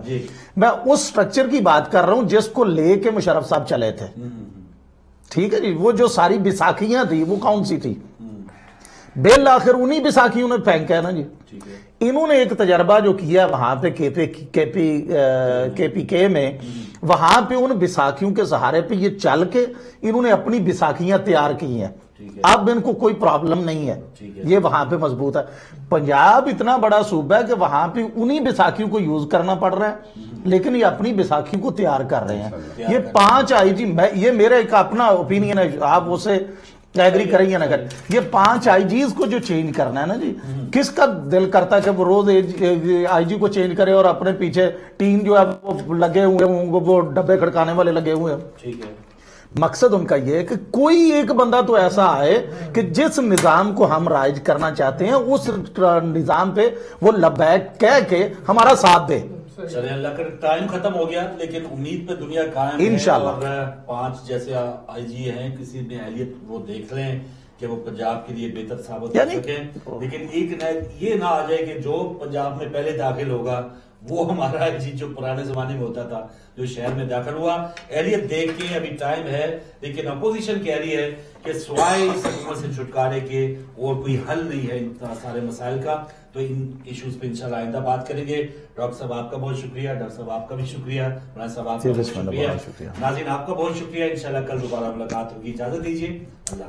میں اس سٹرکچر کی بات کر رہا ہوں جس کو لے کے مشرف صاحب چلے تھے۔ ٹھیک ہے جی؟ وہ جو ساری بساکیاں تھی وہ کون سی تھی بل آخر انہی بیساکھیوں نے پھینکا ہے نا جی۔ انہوں نے ایک تجربہ جو کیا وہاں پہ کے پی کے میں وہاں پہ ان بیساکھیوں کے سہارے پہ یہ چل کے انہوں نے اپنی بیساکھیاں تیار کی ہیں۔ اب ان کو کوئی پرابلم نہیں ہے۔ یہ وہاں پہ مضبوط ہے۔ پنجاب اتنا بڑا صوبہ ہے کہ وہاں پہ انہی بیساکھیوں کو یوز کرنا پڑ رہا ہے لیکن یہ اپنی بیساکھی کو تیار کر رہے ہیں۔ یہ پانچ آئی جی یہ میرا ایک اپنا اپینین ہے آپ اسے ایگری کریں یا نہ کریں یہ پانچ آئی جیز کو جو چینج کرنا ہے نا جی کس کا دل کرتا ہے کہ وہ روز آئی جی کو چینج کرے اور اپنے پیچھے ٹیم جو ہے وہ لگے ہوئے ہوں وہ ڈبے کھڑکانے والے لگے ہوئے ہیں مقصد ان کا یہ ہے کہ کوئی ایک بندہ تو ایسا آئے کہ جس نظام کو ہم رائج کرنا چاہتے ہیں اس نظام پہ وہ لبیک کہہ کے ہمارا ساتھ دے شرح اللہ کا ٹائم ختم ہو گیا لیکن امید پہ دنیا قائم انشاءاللہ۔ اور پانچ جیسے آئی جی ہیں کسی نے اہلیت وہ دیکھ لیں کہ وہ پنجاب کے لیے بہتر ثابت ہو یعنی سکیں۔ لیکن ایک نہ یہ نہ آ جائے کہ جو پنجاب میں پہلے داخل ہوگا وہ ہمارا جی جو پرانے زمانے میں ہوتا تھا جو شہر میں داخل ہوا۔ اہلیت دیکھ کے ابھی ٹائم ہے لیکن اپوزیشن کہہ رہی ہے کہ سوائے اس حکومت سے چھٹکارے کے اور کوئی حل نہیں ہے سارے مسائل کا۔ تو ان ایشوز پہ انشاءاللہ آئندہ بات کریں گے۔ ڈاکٹر صاحب آپ کا بہت شکریہ ڈاکٹر صاحب آپ کا بھی شکریہ مولانا صاحب آپ کا جی، بہت شکریہ۔ ناظرین آپ کا بہت شکریہ۔ انشاءاللہ کل دوبارہ ملاقات ہوگی اجازت دیجیے اللہ